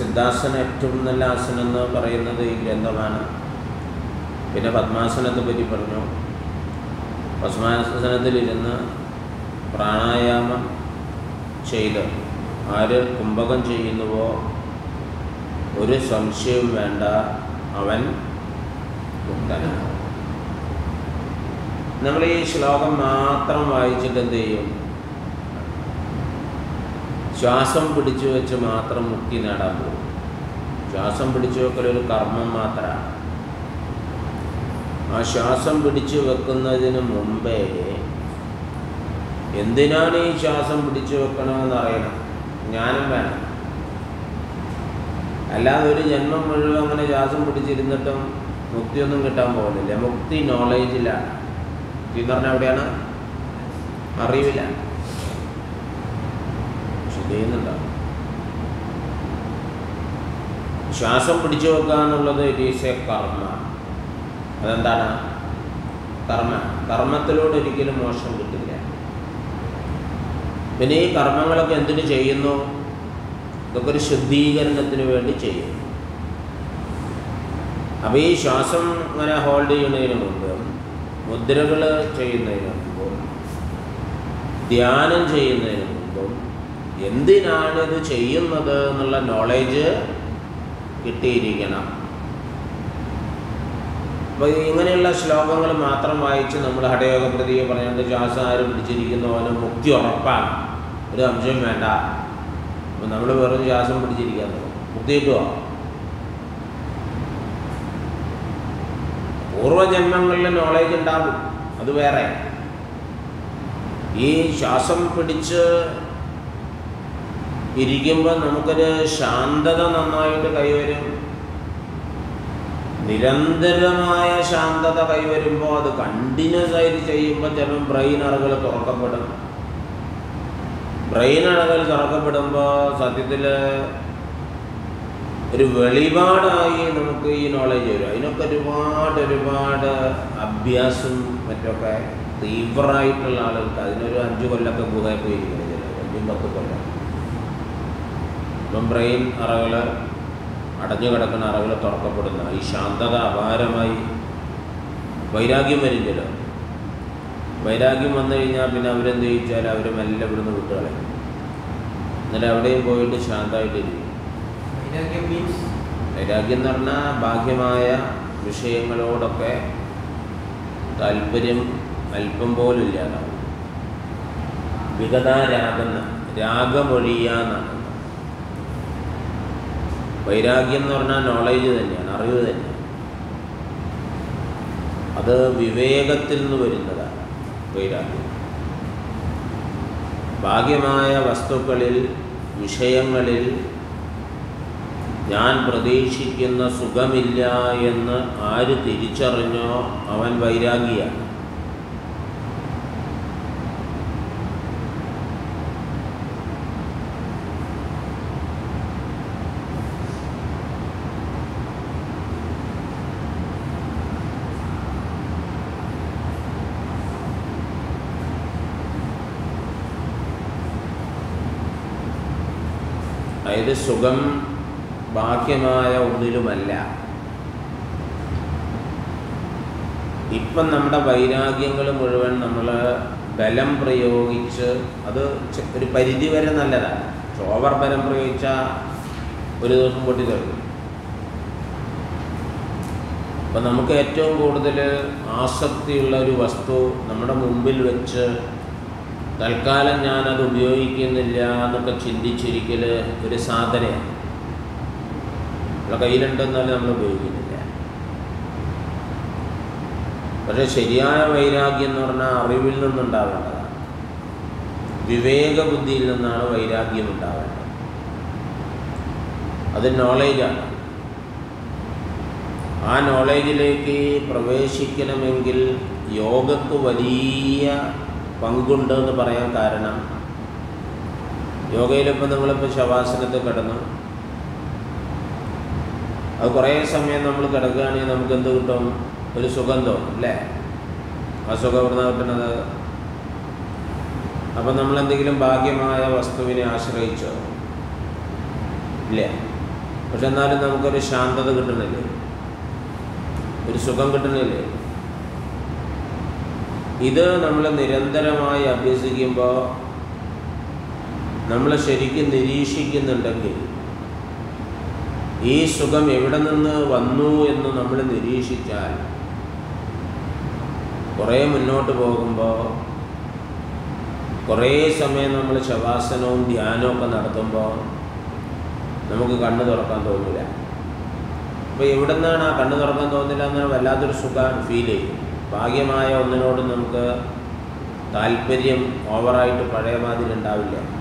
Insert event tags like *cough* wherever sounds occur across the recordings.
സിദ്ധാസനം ഏറ്റവും നല്ല ആസനം എന്ന് പറയുന്നത് ഈ ഗ്രന്ഥമാണ്. പിന്നെ പത്മാസനത്തെ പറ്റി പറഞ്ഞു. പത്മാസനത്തിലിരുന്ന് പ്രാണായാമം ചെയ്ത് ആര് കുംഭകം ചെയ്യുന്നുവോ ഒരു സംശയവും വേണ്ട അവൻ മുക്തനാണ് നമ്മൾ ഈ ശ്ലോകം മാത്രം വായിച്ചിട്ട് എന്ത് ചെയ്യും? ശ്വാസം പിടിച്ചു വെച്ച് മാത്രം മുക്തി നേടാൻ പോകും. ശ്വാസം പിടിച്ചു വെക്കലൊരു കർമ്മം മാത്രമാണ്. ആ ശ്വാസം പിടിച്ചു വെക്കുന്നതിന് മുമ്പേ എന്തിനാണ് ഈ ശ്വാസം പിടിച്ചു വെക്കണമെന്ന് അറിയണം. ജ്ഞാനം വേണം. അല്ലാതെ ഒരു ജന്മം മുഴുവൻ അങ്ങനെ ശ്വാസം പിടിച്ചിരുന്നിട്ടും മുക്തിയൊന്നും കിട്ടാൻ പോകുന്നില്ല. മുക്തി നോളേജിലാണ് എന്ന് പറഞ്ഞാൽ എവിടെയാണ് അറിവിലാണ് ചെയ്യുന്നുണ്ടാവും ശ്വാസം പിടിച്ചു വെക്കുക എന്നുള്ളത് ഇറ്റ് ഈസ് എ കർമ്മ അതെന്താണ്? കർമ്മ. കർമ്മത്തിലൂടെ ഒരിക്കലും മോശം കിട്ടില്ല. പിന്നെ ഈ കർമ്മങ്ങളൊക്കെ എന്തിനു ചെയ്യുന്നു? ഇതൊക്കെ ഒരു ശുദ്ധീകരണത്തിന് വേണ്ടി ചെയ്യുന്നു. അപ്പോൾ ഈ ശ്വാസം ഇങ്ങനെ ഹോൾഡ് ചെയ്യുന്നതിന് മുമ്പും മുദ്രകൾ ചെയ്യുന്നതിന് മുമ്പും ധ്യാനം ചെയ്യുന്നതിന് മുമ്പും എന്തിനാണ് ഇത് ചെയ്യുന്നത് എന്നുള്ള നോളേജ് കിട്ടിയിരിക്കണം. അപ്പോൾ ഇങ്ങനെയുള്ള ശ്ലോകങ്ങൾ മാത്രം വായിച്ച് നമ്മൾ ഹടയോഗ പ്രതിയെ പറയുന്നത് ശ്വാസം ആര് പിടിച്ചിരിക്കുന്നവന് മുക്തി ഉറപ്പാണ്. ഒരു അംശം വേണ്ട. അപ്പം നമ്മൾ വെറും ശ്വാസം പിടിച്ചിരിക്കാൻ മുക്തി കിട്ടുമോ പൂർവജന്മങ്ങളിൽ നോളേജ് ഉണ്ടാകും. അത് വേറെ. ഈ ശ്വാസം പിടിച്ച് ഇരിക്കുമ്പോൾ നമുക്കൊരു ശാന്തത നന്നായിട്ട് കൈവരും. നിരന്തരമായ ശാന്തത കൈവരുമ്പോൾ അത് കണ്ടിന്യൂസ് ആയിട്ട് ചെയ്യുമ്പോൾ ചിലപ്പോൾ ബ്രെയിൻ അറകൾ തുറക്കപ്പെടും. ബ്രെയിൻ അറകൾ തുറക്കപ്പെടുമ്പോൾ സത്യത്തിൽ ഒരു വെളിപാടായി നമുക്ക് ഈ നോളജ് വരും. അതിനൊക്കെ ഒരുപാട് ഒരുപാട് അഭ്യാസം മറ്റൊക്കെ തീവ്രമായിട്ടുള്ള ആളുകൾക്ക് അതിനൊരു അഞ്ച് കൊല്ലമൊക്കെ ഗുഹയിൽ പോയിരിക്കുന്നത് അഞ്ചും പത്ത് കൊല്ലം. ഇപ്പം ബ്രെയിൻ അറകൾ അടഞ്ഞു കിടക്കുന്ന അറകൾ തുറക്കപ്പെടുന്ന ഈ ശാന്തത അപാരമായി വൈരാഗ്യം വരുന്നില്ല വൈരാഗ്യം വന്നു കഴിഞ്ഞാൽ പിന്നെ അവരെന്ത് ചോദിച്ചാൽ അവർ മെല്ലെ ഇവിടുന്ന് വിട്ടുകളെ എന്നാലും എവിടെയും പോയിട്ട് ശാന്തമായിട്ടിരിക്കും വൈരാഗ്യം എന്ന് പറഞ്ഞാൽ ബാഹ്യമായ വിഷയങ്ങളോടൊക്കെ താല്പര്യം അല്പം പോലും ഇല്ലാതാവും. വിഗതാരാഗം രാഗമൊഴിയാന്നാണ്. വൈരാഗ്യം എന്ന് പറഞ്ഞാൽ നോളേജ് തന്നെയാണ് അറിവ് തന്നെയാണ് അത് വിവേകത്തിൽ നിന്ന് വരുന്നതാണ് വൈരാഗ്യം. ഭാഗ്യമായ വസ്തുക്കളിൽ വിഷയങ്ങളിൽ ഞാൻ പ്രതീക്ഷിക്കുന്ന സുഖമില്ല എന്ന് ആര് തിരിച്ചറിഞ്ഞോ അവൻ വൈരാഗിയാണ്. അതായത് സുഖം ബാഹ്യമായ ഒന്നിലുമല്ല. ഇപ്പം നമ്മുടെ വൈരാഗ്യങ്ങൾ മുഴുവൻ നമ്മൾ ബലം പ്രയോഗിച്ച് അത് ഒരു പരിധി വരെ നല്ലതാണ്. ഓവർ ബലം പ്രയോഗിച്ചാൽ ഒരു ദിവസം പൊട്ടി തീർക്കും അപ്പം നമുക്ക് ഏറ്റവും കൂടുതൽ ആസക്തിയുള്ള ഒരു വസ്തു നമ്മുടെ മുമ്പിൽ വെച്ച് തൽക്കാലം ഞാനത് ഉപയോഗിക്കുന്നില്ല എന്നൊക്കെ ചിന്തിച്ചിരിക്കൽ ഒരു സാധനയാണ്. നമ്മളെ കയ്യിലുണ്ടെന്നാലും നമ്മൾ ഉപയോഗിക്കുന്നില്ല. പക്ഷെ ശരിയായ വൈരാഗ്യം എന്ന് പറഞ്ഞാൽ അറിവിൽ നിന്നുണ്ടാവേണ്ടതാണ്. വിവേക ബുദ്ധിയിൽ നിന്നാണ് വൈരാഗ്യം ഉണ്ടാവേണ്ടത്. അത് നോളേജാണ് ആ നോളേജിലേക്ക് പ്രവേശിക്കണമെങ്കിൽ യോഗക്ക് വലിയ പങ്കുണ്ട് എന്ന് പറയാൻ കാരണം യോഗയിലിപ്പോൾ നമ്മളിപ്പോൾ ശവാസനത്തിൽ കിടന്നു. അത് കുറേ സമയം നമ്മൾ കിടക്കുകയാണെങ്കിൽ നമുക്ക് എന്ത് കിട്ടും? ഒരു സുഖം തോന്നും അല്ലേ? ആ സുഖം എവിടുന്ന കിട്ടുന്നത്. അപ്പം നമ്മൾ എന്തെങ്കിലും ഭാഗ്യമായ വസ്തുവിനെ ആശ്രയിച്ചോ? ഇല്ല. പക്ഷെ എന്നാലും നമുക്കൊരു ശാന്തത കിട്ടണില്ലേ ഒരു സുഖം കിട്ടണില്ലേ ഇത് നമ്മൾ നിരന്തരമായി അഭ്യസിക്കുമ്പോൾ നമ്മൾ ശരിക്കും നിരീക്ഷിക്കുന്നുണ്ടെങ്കിൽ ഈ സുഖം എവിടെ നിന്ന് വന്നു എന്ന് നമ്മൾ നിരീക്ഷിച്ചാൽ കുറേ മുന്നോട്ട് പോകുമ്പോൾ കുറേ സമയം നമ്മൾ ശവാസനവും ധ്യാനവും നടത്തുമ്പോൾ നമുക്ക് കണ്ണ് തുറക്കാൻ തോന്നില്ല അപ്പോൾ എവിടെ നിന്നാണ് ആ കണ്ണ് തുറക്കാൻ തോന്നില്ല എന്ന് വല്ലാത്തൊരു സുഖം ഫീൽ ചെയ്യും. ഭാഗ്യമായ ഒന്നിനോട് നമുക്ക് താല്പര്യം ഓവറായിട്ട് പഴയ മാതിരി ഉണ്ടാവില്ല.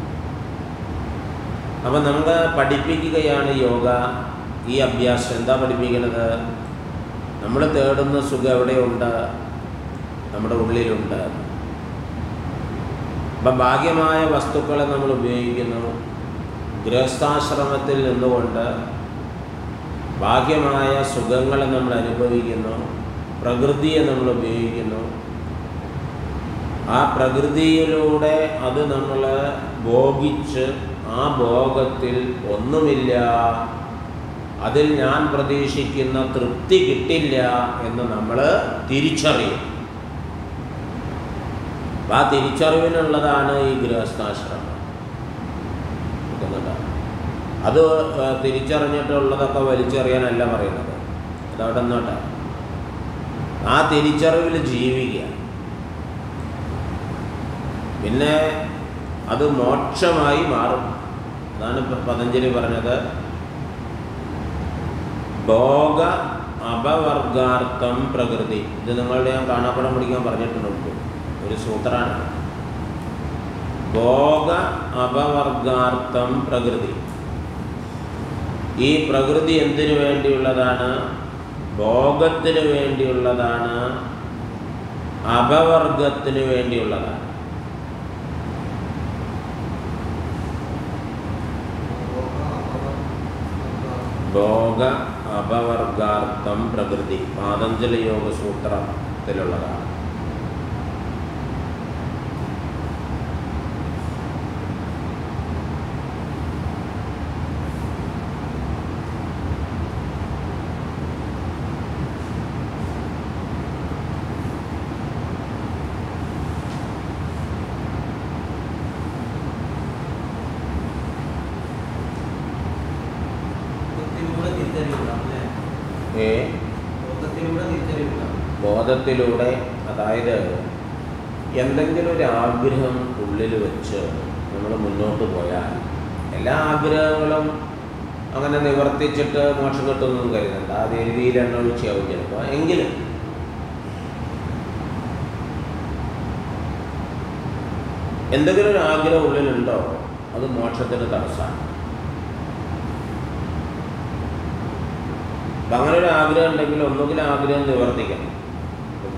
അപ്പം നമ്മൾ പഠിപ്പിക്കുകയാണ് യോഗ. ഈ അഭ്യാസം എന്താ പഠിപ്പിക്കുന്നത്? നമ്മൾ തേടുന്ന സുഖം എവിടെയുണ്ട്? നമ്മുടെ ഉള്ളിലുണ്ട്. അപ്പം ഭാഗ്യമായ വസ്തുക്കളെ നമ്മൾ ഉപയോഗിക്കുന്നു. ഗൃഹസ്ഥാശ്രമത്തിൽ നിന്നുകൊണ്ട് ഭാഗ്യമായ സുഖങ്ങളെ നമ്മൾ അനുഭവിക്കുന്നു. പ്രകൃതിയെ നമ്മൾ ഉപയോഗിക്കുന്നു. ആ പ്രകൃതിയിലൂടെ അത് നമ്മൾ ഭോഗിച്ച് ആ ഭോഗത്തിൽ ഒന്നുമില്ല. അതിൽ ഞാൻ പ്രതീക്ഷിക്കുന്ന തൃപ്തി കിട്ടില്ല എന്ന് നമ്മൾ തിരിച്ചറിയും. അപ്പം ആ തിരിച്ചറിവിനുള്ളതാണ് ഈ ഗൃഹസ്ഥാശ്രമം. അത് തിരിച്ചറിഞ്ഞിട്ടുള്ളതൊക്കെ വലിച്ചെറിയാനല്ല പറയുന്നത്. അതവിടെ നിന്നോട്ടെ ആ തിരിച്ചറിവിൽ ജീവിക്കുക. പിന്നെ അത് മോക്ഷമായി മാറും. അതാണ് പതഞ്ജലി പറഞ്ഞത്. ഭോഗ അപവർഗാർത്ഥം പ്രകൃതി. ഇത് നിങ്ങളുടെ ഞാൻ കാണാപ്പടം പഠിക്കാൻ പറഞ്ഞിട്ടുണ്ട് ഒരു സൂത്രാണ്. ഭോഗ അപവർഗാർത്ഥം പ്രകൃതി. ഈ പ്രകൃതി എന്തിനു വേണ്ടിയുള്ളതാണ്? ഭോഗത്തിന് വേണ്ടിയുള്ളതാണ് അപവർഗത്തിന് വേണ്ടിയുള്ളതാണ്. ഭോഗ അപവർഗാർത്ഥം പ്രകൃതി പാതഞ്ജലി യോഗ ബോധത്തിലൂടെ അതായത് എന്തെങ്കിലും ഒരു ആഗ്രഹം ഉള്ളിൽ വെച്ച് നമ്മൾ മുന്നോട്ട് പോയാൽ എല്ലാ ആഗ്രഹങ്ങളും അങ്ങനെ നിവർത്തിച്ചിട്ട് മോക്ഷം കിട്ടുമെന്നും കരുതണ്ട. അത് എഴുതിയിൽ എണ്ണ ഒഴിച്ചാവും ചിലപ്പോൾ എങ്കിലും എന്തെങ്കിലും ഒരു ആഗ്രഹം ഉള്ളിലുണ്ടോ അത് മോക്ഷത്തിന് തടസ്സമാണ്. അപ്പം അങ്ങനെ ഒരു ആഗ്രഹം ഉണ്ടെങ്കിൽ ഒന്നുകിൽ ആഗ്രഹം നിവർത്തിക്കണം.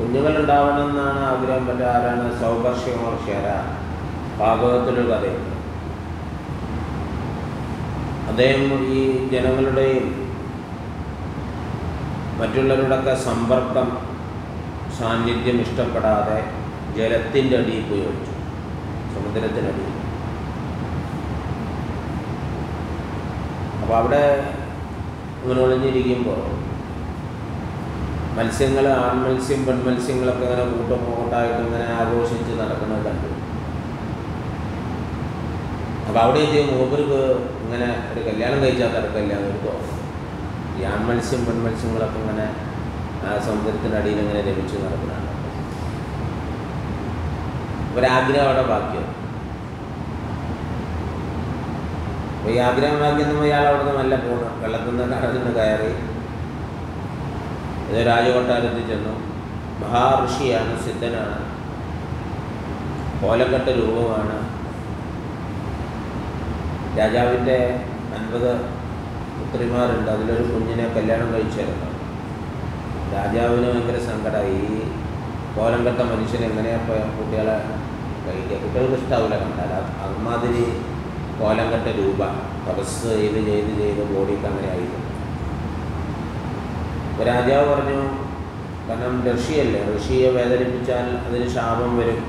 കുഞ്ഞുങ്ങൾ ഉണ്ടാവണം എന്നാണ് ആഗ്രഹം പറ്റ ആരാണ് സൗകർഷ്യമഹർഷിയാര ഭാഗവത്തിലൊരു കഥയുണ്ട് അദ്ദേഹം ഈ ജനങ്ങളുടെയും മറ്റുള്ളവരുടെയൊക്കെ സമ്പർക്കം സാന്നിധ്യം ഇഷ്ടപ്പെടാതെ ജലത്തിന്റെ അടിയിൽ പോയി ഒളിച്ചു. സമുദ്രത്തിനടിയിൽ അപ്പോൾ അവിടെ ഇങ്ങനെ ഒളിഞ്ഞിരിക്കുമ്പോൾ മത്സ്യങ്ങൾ ആൺമത്സ്യം പെൺമത്സ്യങ്ങളൊക്കെ ഇങ്ങനെ കൂട്ടം കൂട്ടായിട്ട് ഇങ്ങനെ ആഘോഷിച്ച് നടക്കുന്നത് കണ്ടു. അപ്പോൾ അവിടെ എത്തിയ മൂപ്പർക്ക് ഇങ്ങനെ ഒരു കല്യാണം കഴിച്ചാൽ തിരക്കല്ല ഒരു തോന്നും ഈ ആൺമത്സ്യം പെൺമത്സ്യങ്ങളൊക്കെ ഇങ്ങനെ ആ സമുദ്രത്തിനടിയിൽ ഇങ്ങനെ ലഭിച്ചു നടക്കുന്നതാണ് ഒരാഗ്രഹം അവിടെ ബാക്കിയാണ് അപ്പോൾ ഈ ആഗ്രഹം ബാക്കി ബാക്കിയെന്നും ഇയാൾ അവിടെ നിന്ന് നല്ല പോകണം വെള്ളത്തിൽ നിന്ന് കടലിൽ നിന്ന് കയറി രാജകൊട്ടാരത്തിൽ ചെന്നു. മഹാഋഷിയാണ് സിദ്ധനാണ്. കോലക്കെട്ട രൂപമാണ്. രാജാവിന്റെ അൻപത് പുത്രിമാരുണ്ട്. അതിലൊരു കുഞ്ഞിനെ കല്യാണം കഴിച്ചിരുന്നു രാജാവിന് ഭയങ്കര സങ്കടമായി ഈ കോലം കെട്ട മനുഷ്യൻ എങ്ങനെയപ്പോൾ കുട്ടികളെ കഴിക്കുക? കുട്ടികൾക്ക് ഇഷ്ടാവില്ല കണ്ടാൽ അത് അമ്മാതിരി കോലം കെട്ട രൂപ തപസ് ചെയ്ത് ചെയ്ത് ചെയ്ത് ബോഡിക്ക് അങ്ങനെ ആയിരുന്നു. രാജാവ് പറഞ്ഞു കാരണം ഋഷിയല്ലേ? ഋഷിയെ വേദനിപ്പിച്ചാൽ അതിന് ശാപം വരും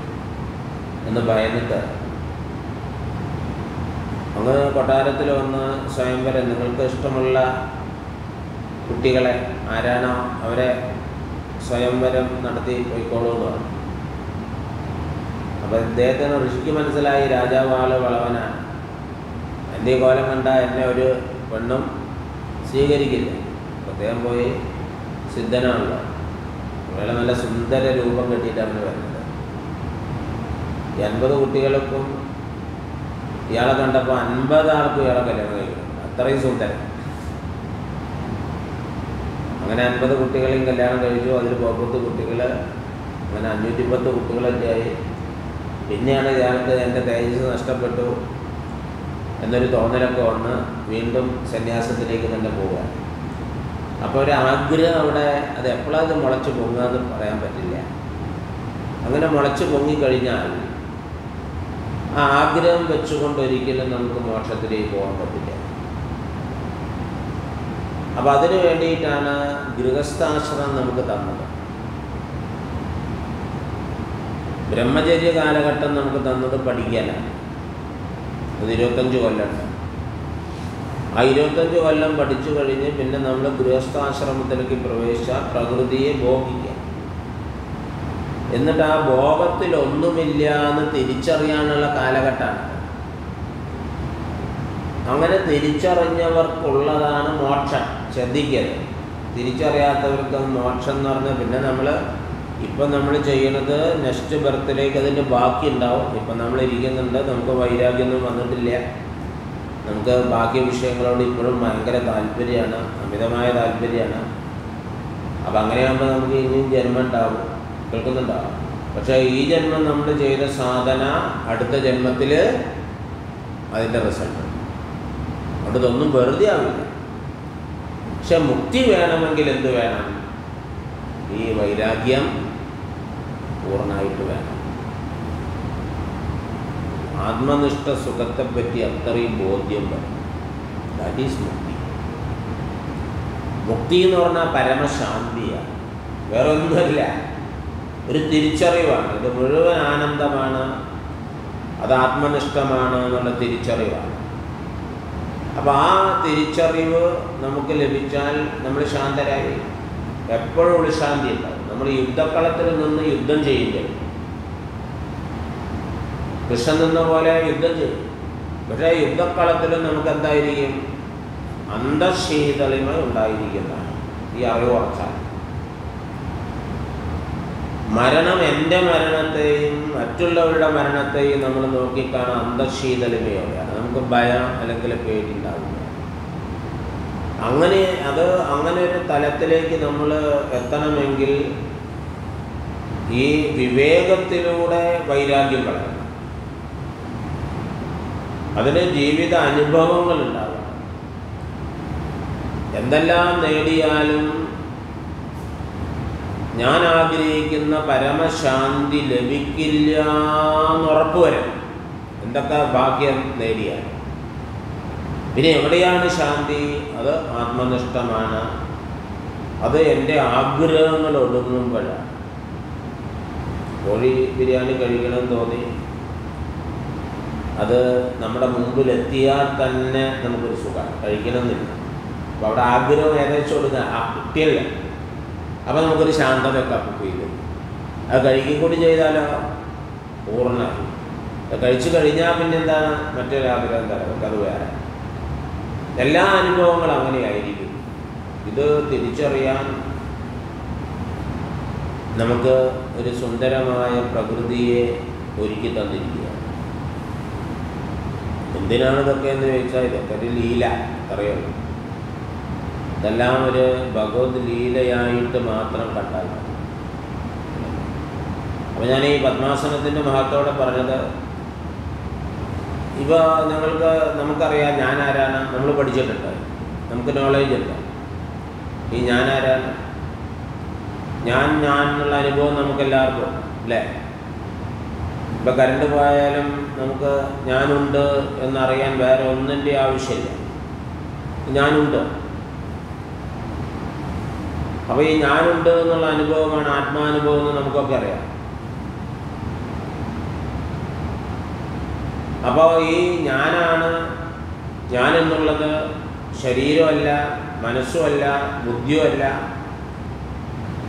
എന്ന് ഭയന്നിട്ട്. അങ്ങ് കൊട്ടാരത്തിൽ വന്ന് സ്വയംവരം നിങ്ങൾക്ക് ഇഷ്ടമുള്ള കുട്ടികളെ ആരാണോ അവരെ സ്വയംവരം നടത്തി പോയിക്കോളൂ എന്ന് പറഞ്ഞു. അപ്പം ഇദ്ദേഹത്തിന് ഋഷിക്ക് മനസ്സിലായി രാജാവ് ആൾ വളവനാണ്. എന്റെ കോലം കണ്ട എന്നെ ഒരു പെണ്ണും സ്വീകരിക്കില്ല. അദ്ദേഹം പോയി സിദ്ധനാണല്ലോ. വളരെ നല്ല സുന്ദര രൂപം കെട്ടിയിട്ടാണ് വരുന്നത് ഈ അൻപത് കുട്ടികൾക്കും ഇയാളെ കണ്ടപ്പോൾ അൻപത് ആൾക്കും ഇയാളെ കല്യാണം കഴിക്കണം അത്രയും സുന്ദരൻ അങ്ങനെ അൻപത് കുട്ടികളെയും കല്യാണം കഴിച്ചു. അതിൽ പത്ത് കുട്ടികൾ അങ്ങനെ അഞ്ഞൂറ്റി പത്ത് കുട്ടികളൊക്കെ ആയി. പിന്നെയാണ് ഇയാൾക്ക് എന്റെ തേജസ് നഷ്ടപ്പെട്ടു എന്നൊരു തോന്നലൊക്കെ വന്ന് വീണ്ടും സന്യാസത്തിലേക്ക് തന്നെ പോവുക അപ്പോൾ ഒരു ആഗ്രഹം അവിടെ അത് എപ്പോഴാണ് മുളച്ച് പൊങ്ങുകയെന്ന് പറയാൻ പറ്റില്ല. അങ്ങനെ മുളച്ച് പൊങ്ങിക്കഴിഞ്ഞാൽ ആ ആഗ്രഹം വെച്ചുകൊണ്ട് ഒരിക്കലും നമുക്ക് മോക്ഷത്തിലേക്ക് പോകാൻ പറ്റില്ല. അപ്പം അതിനു വേണ്ടിയിട്ടാണ് ഗൃഹസ്ഥാശ്രമം നമുക്ക് തന്നത്. ബ്രഹ്മചര്യ കാലഘട്ടം നമുക്ക് തന്നത് പഠിക്കാനാണ്. അത് ഇരുപത്തഞ്ച് കൊല്ലമുണ്ട് ആ ഇരുപത്തഞ്ച് കൊല്ലം പഠിച്ചു കഴിഞ്ഞ് പിന്നെ നമ്മൾ ഗൃഹസ്ഥാശ്രമത്തിലേക്ക് പ്രവേശിച്ച പ്രകൃതിയെ ഭോഗിക്കാം. എന്നിട്ട് ആ ഭോഗത്തിൽ ഒന്നുമില്ല എന്ന് തിരിച്ചറിയാനുള്ള കാലഘട്ടമാണ്. അങ്ങനെ തിരിച്ചറിഞ്ഞവർക്കുള്ളതാണ് മോക്ഷം ശ്രദ്ധിക്കരുത് തിരിച്ചറിയാത്തവർക്ക് മോക്ഷം എന്ന് പറഞ്ഞാൽ പിന്നെ നമ്മൾ ഇപ്പം നമ്മൾ ചെയ്യണത് നെക്സ്റ്റ് ബർത്തിലേക്ക് അതിന്റെ ബാക്കി ഉണ്ടാവും ഇപ്പം നമ്മൾ ഇരിക്കുന്നുണ്ട് നമുക്ക് വൈരാഗ്യമൊന്നും വന്നിട്ടില്ല. നമുക്ക് ബാക്കി വിഷയങ്ങളോട് ഇപ്പോഴും ഭയങ്കര താല്പര്യമാണ് അമിതമായ താല്പര്യമാണ്. അപ്പം അങ്ങനെയാകുമ്പോൾ നമുക്ക് ഇനിയും ജന്മം ഉണ്ടാവും കേൾക്കുന്നുണ്ടാവും പക്ഷേ ഈ ജന്മം നമ്മൾ ചെയ്ത സാധന അടുത്ത ജന്മത്തിൽ അതിന്റെ റിസൾട്ട് അതുകൊണ്ട് ഇതൊന്നും വെറുതെ ആവില്ല. പക്ഷെ മുക്തി വേണമെങ്കിൽ എന്ത് വേണം? ഈ വൈരാഗ്യം പൂർണമായിട്ട് വേണം. ആത്മനിഷ്ഠ സുഖത്തെപ്പറ്റി അത്രയും ബോധ്യം വരും ദാറ്റ് ഈസ് മുക്തി. മുക്തി എന്ന് പറഞ്ഞാൽ പരമശാന്തിയാണ് വേറെ ഒന്നുമല്ല ഒരു തിരിച്ചറിവാണ്. ഇത് മുഴുവൻ ആനന്ദമാണ്. അത് ആത്മനിഷ്ഠമാണ് എന്നുള്ള തിരിച്ചറിവാണ്. അപ്പോൾ ആ തിരിച്ചറിവ് നമുക്ക് ലഭിച്ചാൽ നമ്മൾ ശാന്തരായി. എപ്പോഴും ഒരു ശാന്തി ഉണ്ടാവും. നമ്മൾ യുദ്ധക്കളത്തിൽ നിന്ന് യുദ്ധം ചെയ്യില്ല? കൃഷ്ണൻ നിന്ന പോലെ യുദ്ധം ചെയ്യും പക്ഷേ യുദ്ധക്കളത്തിലും നമുക്ക് എന്തായിരിക്കും അന്തശീതളിമ ഉണ്ടായിരിക്കുന്നതാണ്. ഈ അറിവ് ഉറച്ചാൽ. മരണം എന്റെ മരണത്തെയും മറ്റുള്ളവരുടെ മരണത്തെയും നമ്മൾ നോക്കിക്കാണാൻ അന്തശീതളിമയോടെയാണ് നമുക്ക് ഭയം അല്ലെങ്കിൽ പേടി ഉണ്ടാവില്ല അങ്ങനെ അത് അങ്ങനെ ഒരു തലത്തിലേക്ക് നമ്മൾ എത്തണമെങ്കിൽ ഈ വിവേകത്തിലൂടെ വൈരാഗ്യം കളയണം അതിന് ജീവിത അനുഭവങ്ങൾ ഉണ്ടാകും. എന്തെല്ലാം നേടിയാലും ഞാൻ ആഗ്രഹിക്കുന്ന പരമശാന്തി ലഭിക്കില്ല എന്ന് ഉറപ്പ് വരണം എന്തൊക്കെ ഭാഗ്യം നേടിയാൽ പിന്നെ എവിടെയാണ് ശാന്തി? അത് ആത്മനിഷ്ഠമാണ്. അത് എന്റെ ആഗ്രഹങ്ങൾ ഒടുങ്ങുമ്പോഴാണ്. കോഴി ബിരിയാണി കഴിക്കണം തോന്നി. അത് നമ്മുടെ മുമ്പിലെത്തിയാൽ തന്നെ നമുക്കൊരു സുഖം. കഴിക്കണമെന്നില്ല. അപ്പോൾ അവിടെ ആഗ്രഹം ഏകദേശം കൊടുക്കുക ആ കിട്ടിയല്ല. അപ്പോൾ നമുക്കൊരു ശാന്തതയൊക്കെ അപ്പ് ചെയ്തു അത് കഴിക്കും കൂടി ചെയ്താലോ? പൂർണമായി. അത് കഴിച്ചു കഴിഞ്ഞാൽ പിന്നെ എന്താണ് മറ്റൊരു ആഗ്രഹം എന്താണ് അത് വേറെ. എല്ലാ അനുഭവങ്ങളും അങ്ങനെയായിരിക്കും. ഇത് തിരിച്ചറിയാൻ നമുക്ക് ഒരു സുന്ദരമായ പ്രകൃതിയെ ഒരുക്കി തന്നിരിക്കുകയാണ് എന്തിനാണ് ഇതൊക്കെ എന്ന് ചോദിച്ചാൽ ഇതൊക്കെ ഒരു ലീല അറിയുള്ളൂ ഇതെല്ലാം ഒരു ഭഗവത് ലീലയായിട്ട് മാത്രം കണ്ടാൽ അപ്പോൾ ഞാൻ ഈ പത്മാസനത്തിന്റെ മഹത്വത്തോടെ പറഞ്ഞത് ഇവ ഞങ്ങൾക്ക് നമുക്കറിയാം ഞാൻ ആരാണ് നമ്മൾ പഠിച്ചിട്ടുണ്ട്. നമുക്ക് നോളേജ് ഉണ്ട്. ഈ ഞാൻ ആരാണ് ഞാൻ ഞാൻ എന്നുള്ള അനുഭവം നമുക്കെല്ലാവർക്കും. അല്ലേ? ഇപ്പം കറണ്ട് പോയാലും നമുക്ക് ഞാനുണ്ട് എന്നറിയാൻ വേറെ ഒന്നിന്റെ ആവശ്യമില്ല. ഞാനുണ്ട്. അപ്പോൾ ഈ ഞാനുണ്ട് എന്നുള്ള അനുഭവമാണ് ആത്മാനുഭവം എന്ന് നമുക്കൊക്കെ അറിയാം. അപ്പോൾ ഈ ഞാനാണ് ഞാൻ എന്നുള്ളത് ശരീരമല്ല മനസ്സുമല്ല ബുദ്ധിയുമല്ല.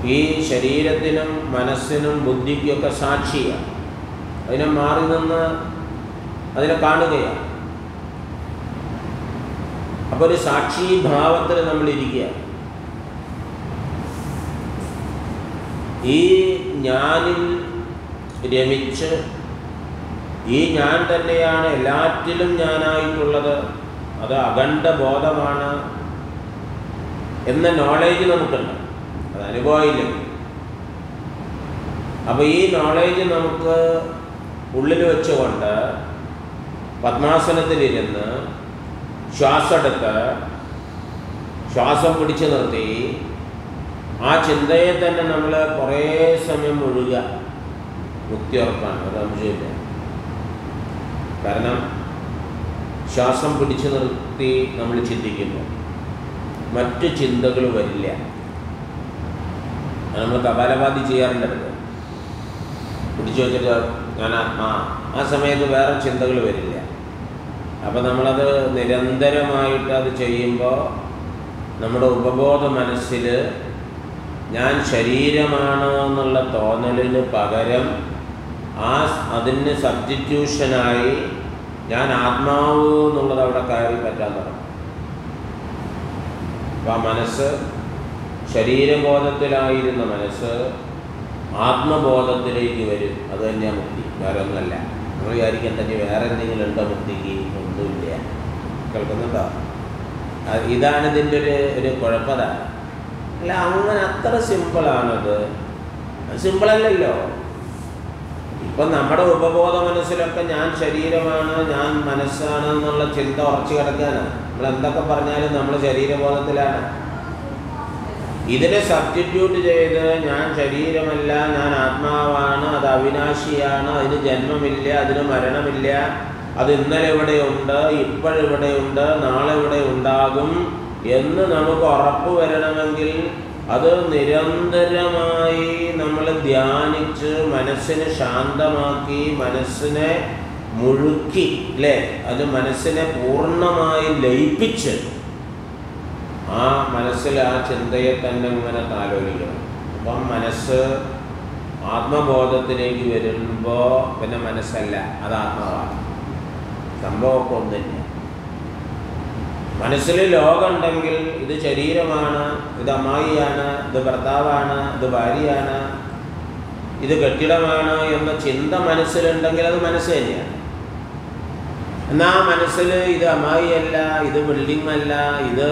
ഈ ശരീരത്തിനും മനസ്സിനും ബുദ്ധിക്കൊക്കെ സാക്ഷിയാണ് അതിനെ മാറി നിന്ന് അതിനെ കാണുകയാണ് അപ്പോൾ ഒരു സാക്ഷി ഭാവത്തിൽ നമ്മൾ ഇരിക്കുക. ഈ ഞാനിൽ രമിച്ച് ഈ ഞാൻ തന്നെയാണ് എല്ലാറ്റിലും ഞാനായിട്ടുള്ളത്. അത് അഖണ്ഡ ബോധമാണ് എന്ന നോളേജ് നമുക്കുണ്ട്. അത് അനുഭവമില്ല. അപ്പോൾ ഈ നോളേജ് നമുക്ക് ഉള്ളിൽ വെച്ചുകൊണ്ട് പത്മാസനത്തിലിരുന്ന് ശ്വാസെടുത്ത് ശ്വാസം പിടിച്ചു നിർത്തി ആ ചിന്തയെ തന്നെ നമ്മൾ കുറേ സമയം മുഴുക. മുക്തി ഉറപ്പാണ്. അംശയില്ല കാരണം ശ്വാസം പിടിച്ചു നിർത്തി നമ്മൾ ചിന്തിക്കുന്നു. മറ്റു ചിന്തകൾ വരില്ല. അത് നമ്മൾ കപാലപാതി ചെയ്യാറുണ്ടല്ലോ. പിടിച്ചു വെച്ചിട്ട് ഞാൻ ആത്മാ ആ സമയത്ത് വേറെ ചിന്തകൾ വരില്ല. അപ്പോൾ നമ്മളത് നിരന്തരമായിട്ട് അത് ചെയ്യുമ്പോൾ നമ്മുടെ ഉപബോധ മനസ്സിൽ ഞാൻ ശരീരമാണ് എന്നുള്ള തോന്നലിന് പകരം ആ അതിന് സബ്സ്റ്റിറ്റ്യൂഷനായി ഞാൻ ആത്മാവ് എന്നുള്ളത് അവിടെ കയറി പറ്റാൻ തുടങ്ങും. അപ്പം ആ മനസ്സ് ശരീരബോധത്തിലായിരുന്ന മനസ്സ് ആത്മബോധത്തിലേക്ക് വരും. അത് തന്നെയാണ് മുക്തി വേറെ ഒന്നല്ല നമ്മൾ വിചാരിക്കാൻ തന്നെ വേറെ എന്തെങ്കിലും ഉണ്ടോ മുക്തിക്ക് ഒന്നുമില്ല. കേൾക്കുന്നുണ്ടോ? ഇതാണ് ഇതിന്റെ ഒരു ഒരു കുഴപ്പത. അല്ല അങ്ങനെ അത്ര സിമ്പിളാണത്. സിമ്പിളല്ലല്ലോ. ഇപ്പം നമ്മുടെ ഉപബോധ മനസ്സിലൊക്കെ ഞാൻ ശരീരമാണ് ഞാൻ മനസ്സാണ് എന്നുള്ള ചിന്ത ഉറച്ചു കിടക്കാനാണ് നമ്മൾ എന്തൊക്കെ പറഞ്ഞാലും നമ്മൾ ശരീരബോധത്തിലാണ്. ഇതിനെ സബ്സ്റ്റിറ്റ്യൂട്ട് ചെയ്ത് ഞാൻ ശരീരമല്ല ഞാൻ ആത്മാവാണ് അത് അവിനാശിയാണ് അതിന് ജന്മമില്ല അതിന് മരണമില്ല അത് ഇന്നലെ ഇവിടെയുണ്ട് ഇപ്പോഴിവിടെയുണ്ട് നാളെ ഇവിടെ ഉണ്ടാകും എന്ന് നമുക്ക് ഉറപ്പ് വരണമെങ്കിൽ അത് നിരന്തരമായി നമ്മൾ ധ്യാനിച്ച് മനസ്സിനെ ശാന്തമാക്കി മനസ്സിനെ മുഴുക്കി അല്ലേ അത് മനസ്സിനെ പൂർണമായി ലയിപ്പിച്ച് ആ മനസ്സിൽ ആ ചിന്തയെ തന്നെ ഇങ്ങനെ താലോലിക്കണം. അപ്പം മനസ്സ് ആത്മബോധത്തിലേക്ക് വരുമ്പോൾ പിന്നെ മനസ്സല്ല അത് ആത്മാവാണ്. സംഭവമൊക്കെ ഒന്നില്ല മനസ്സിൽ ലോകമുണ്ടെങ്കിൽ ഇത് ശരീരമാണ് ഇത് അമ്മായിയാണ് ഇത് ഭർത്താവാണ് ഇത് ഭാര്യയാണ് ഇത് കെട്ടിടമാണ് എന്ന ചിന്ത മനസ്സിലുണ്ടെങ്കിൽ അത് മനസ്സ് തന്നെയാണ്. എന്നാൽ മനസ്സിൽ ഇത് അമ്മായിയല്ല ഇത് ബിൽഡിംഗ് അല്ല ഇത്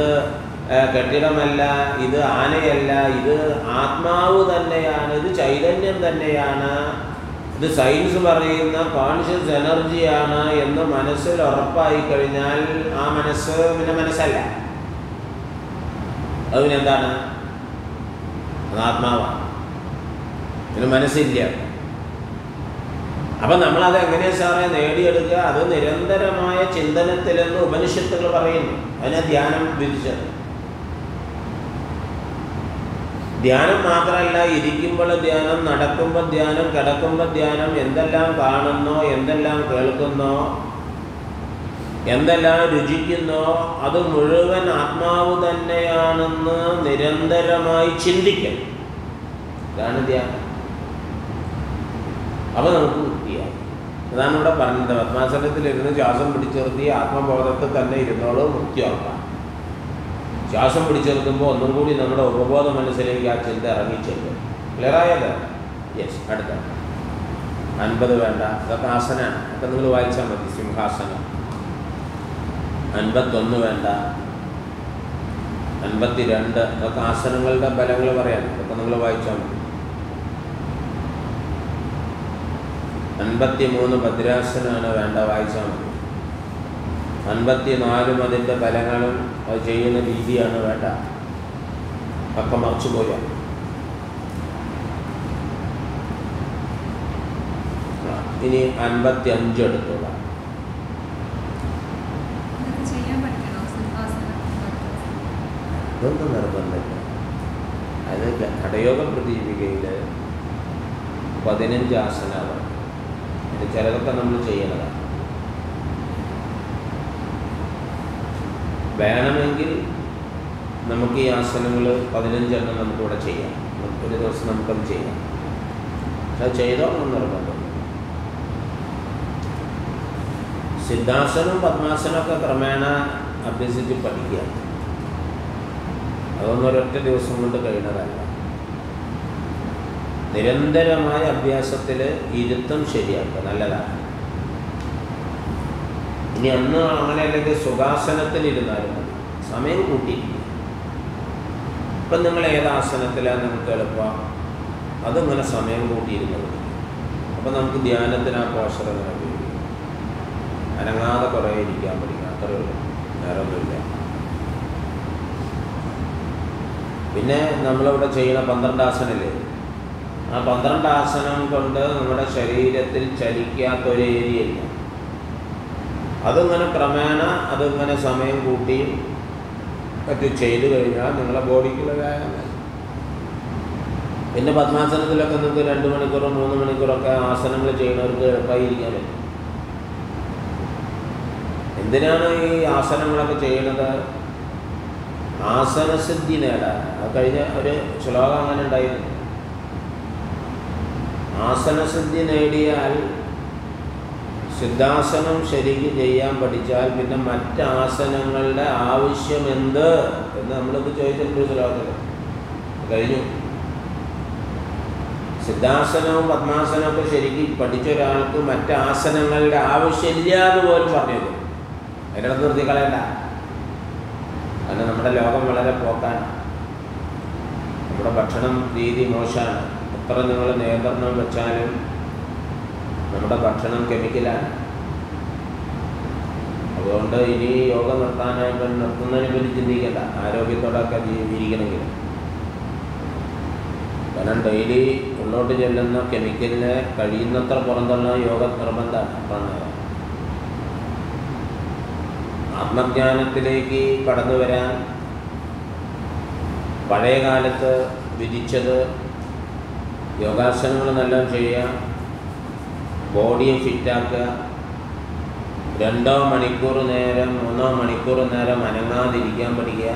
കെട്ടിടമല്ല ഇത് ആനയല്ല ഇത് ആത്മാവ് തന്നെയാണ് ഇത് ചൈതന്യം തന്നെയാണ് ഇത് സയൻസ് പറയുന്ന കോൺഷ്യസ് എനർജിയാണ് എന്ന് മനസ്സിൽ ഉറപ്പായി കഴിഞ്ഞാൽ ആ മനസ്സ് പിന്നെ മനസ്സല്ല. അത് പിന്നെ എന്താണ്? അത് ആത്മാവാണ്. പിന്നെ മനസ്സില്ല. അപ്പം നമ്മളത് എങ്ങനെയാണ് സാറേ നേടിയെടുക്കുക? അത് നിരന്തരമായ ചിന്തനത്തിലെന്ന് ഉപനിഷത്തുകൾ പറയുന്നു. അതിനെ ധ്യാനം വിധിച്ചത്. ധ്യാനം മാത്രമല്ല ഇരിക്കുമ്പോൾ ധ്യാനം നടക്കുമ്പോൾ ധ്യാനം കിടക്കുമ്പോൾ ധ്യാനം എന്തെല്ലാം കാണുന്നോ എന്തെല്ലാം കേൾക്കുന്നോ എന്തെല്ലാം രുചിക്കുന്നോ അത് മുഴുവൻ ആത്മാവ് തന്നെയാണെന്ന് നിരന്തരമായി ചിന്തിക്കണം. ഇതാണ് ധ്യാനം. അപ്പോൾ നമുക്ക് കിട്ടിയ അതാണ് ഇവിടെ പറഞ്ഞത്. പത്മാസനത്തിലിരുന്ന് ശ്വാസം പിടിച്ചു നിർത്തി ആത്മബോധത്തിൽ തന്നെ ഇരുന്നോളൂ മുക്തി ഉറപ്പാണ് ശ്വാസം പിടിച്ചെടുക്കുമ്പോൾ ഒന്നും കൂടി നമ്മുടെ ഉപബോധ മനസ്സിലേക്ക് ആ ചിന്ത ഇറങ്ങിച്ചെല്ലും. ക്ലിയറായത് യെസ് അടുത്ത. അൻപത് വേണ്ട. അതൊക്കെ ആസന അതൊക്കെ നിങ്ങൾ വായിച്ചാൽ മതി സിംഹാസനം. അൻപത്തൊന്ന് വേണ്ട. അൻപത്തി രണ്ട് അതൊക്കെ ആസനങ്ങളുടെ ബലങ്ങൾ പറയാം. അതൊക്കെ നിങ്ങൾ വായിച്ചാൽ മതി. അൻപത്തി മൂന്ന് ഭദ്രാസനമാണ് വേണ്ട വായിച്ചാൽ മതി. അൻപത്തി നാലും അതിന്റെ ഫലങ്ങളും അത് ചെയ്യുന്ന രീതിയാണ് വേണ്ട. പക്ക മറിച്ചു പോയ ഇനി അൻപത്തി അഞ്ച് എടുത്തോളാം അതൊന്നും ഇതൊന്നും നിർബന്ധമില്ല. അത് ഘടയോഗ പ്രദീപികയിൽ പതിനഞ്ച് ആസനമാണ് ചിലതൊക്കെ നമ്മൾ ചെയ്യണതാണ്. വേണമെങ്കിൽ നമുക്ക് ഈ ആസനങ്ങൾ പതിനഞ്ചെണ്ണം നമുക്കിവിടെ ചെയ്യാം. ഒരു ദിവസം നമുക്കത് ചെയ്യാം. അത് ചെയ്തോളണം നിർബന്ധം. സിദ്ധാസനവും പത്മാസനമൊക്കെ ക്രമേണ അഭ്യസിച്ച് പഠിക്കുക. അതൊന്നും ഒരൊറ്റ ദിവസം കൊണ്ട് കഴിയുന്നതല്ല. നിരന്തരമായ അഭ്യാസത്തിൽ ഇരുത്തം ശരിയാക്കുക. നല്ലതാണ്. ഇനി അന്ന് അങ്ങനെ അല്ലെങ്കിൽ മതി. സമയം കൂട്ടിയിരിക്കും ഇപ്പം നിങ്ങൾ ഏത് ആസനത്തിലാണ് നിങ്ങൾക്ക് എളുപ്പം? അതിങ്ങനെ സമയം കൂട്ടിയിരുന്നത്. അപ്പം നമുക്ക് ധ്യാനത്തിന് ആ പോഷകം ഉപയോഗിക്കും? അനങ്ങാതെ കുറേ ഇരിക്കാൻ പഠിക്കാം. അത്രയേ ഉള്ളൂ. വേറെ ഒന്നുമില്ല. പിന്നെ നമ്മളിവിടെ ചെയ്യുന്ന പന്ത്രണ്ട് ആസനല്ലേ? ആ പന്ത്രണ്ട് ആസനം കൊണ്ട് നമ്മുടെ ശരീരത്തിൽ ചലിക്കാത്തൊരു ഏരിയ ഇല്ല അതിങ്ങനെ ക്രമേണ അതിങ്ങനെ സമയം കൂട്ടി ഒക്കെ ചെയ്തു കഴിഞ്ഞാൽ നിങ്ങളെ ബോഡിക്കുള്ള വ്യായാമം പിന്നെ പത്മാസനത്തിലൊക്കെ നിങ്ങൾക്ക് രണ്ട് മണിക്കൂറോ മൂന്ന് മണിക്കൂറൊക്കെ ആസനങ്ങൾ ചെയ്യുന്നവർക്ക് എളുപ്പമായി ഇരിക്കാൻ പറ്റും എന്തിനാണ് ഈ ആസനങ്ങളൊക്കെ ചെയ്യുന്നത്? ആസനസിദ്ധി നേടാൻ. അത് കഴിഞ്ഞ ഒരു ശ്ലോകം അങ്ങനെ ഉണ്ടായിരുന്നു. ആസനസിദ്ധി നേടിയാൽ സിദ്ധാസനം ശരിക്ക് ചെയ്യാൻ പഠിച്ചാൽ പിന്നെ മറ്റ് ആസനങ്ങളുടെ ആവശ്യം എന്ത് എന്ന് നമ്മളിത് ചോദിച്ചിട്ടുണ്ട് ശ്ലോകത്തിൽ. കഴിഞ്ഞു. സിദ്ധാസനവും പത്മാസനവും ഒക്കെ ശരിക്കും പഠിച്ച ഒരാൾക്ക് മറ്റ് ആസനങ്ങളുടെ ആവശ്യമില്ല എന്ന് പോലും പറഞ്ഞത് അതിനകത്ത് നിർത്തി കളയണ്ട കാരണം നമ്മുടെ ലോകം വളരെ പോക്കാണ്. നമ്മുടെ ഭക്ഷണം രീതി മോശമാണ്. എത്ര നിങ്ങൾ നിയന്ത്രണം വെച്ചാലും നമ്മുടെ ഭക്ഷണം കെമിക്കലാണ്. അതുകൊണ്ട് ഇനി യോഗ നിർത്താനായിട്ട് നിർത്തുന്നതിനെ പറ്റി ചിന്തിക്കണ്ട. ആരോഗ്യത്തോടൊക്കെ ജീവിക്കണമെങ്കിൽ. കാരണം ഡെയിലി ഉള്ളോട്ട് ചെല്ലുന്ന കെമിക്കലിനെ കഴിയുന്നത്ര പുറന്തള്ള യോഗ നിർബന്ധമാണ്. ആത്മജ്ഞാനത്തിലേക്ക് കടന്നു വരാൻ പഴയ കാലത്ത് വിധിച്ചത് യോഗാസനങ്ങൾ നല്ലത് ചെയ്യുക ബോഡിയെ ഫിറ്റാക്കുക രണ്ടോ മണിക്കൂർ നേരം മൂന്നോ മണിക്കൂർ നേരം അനങ്ങാതിരിക്കാൻ പഠിക്കുക.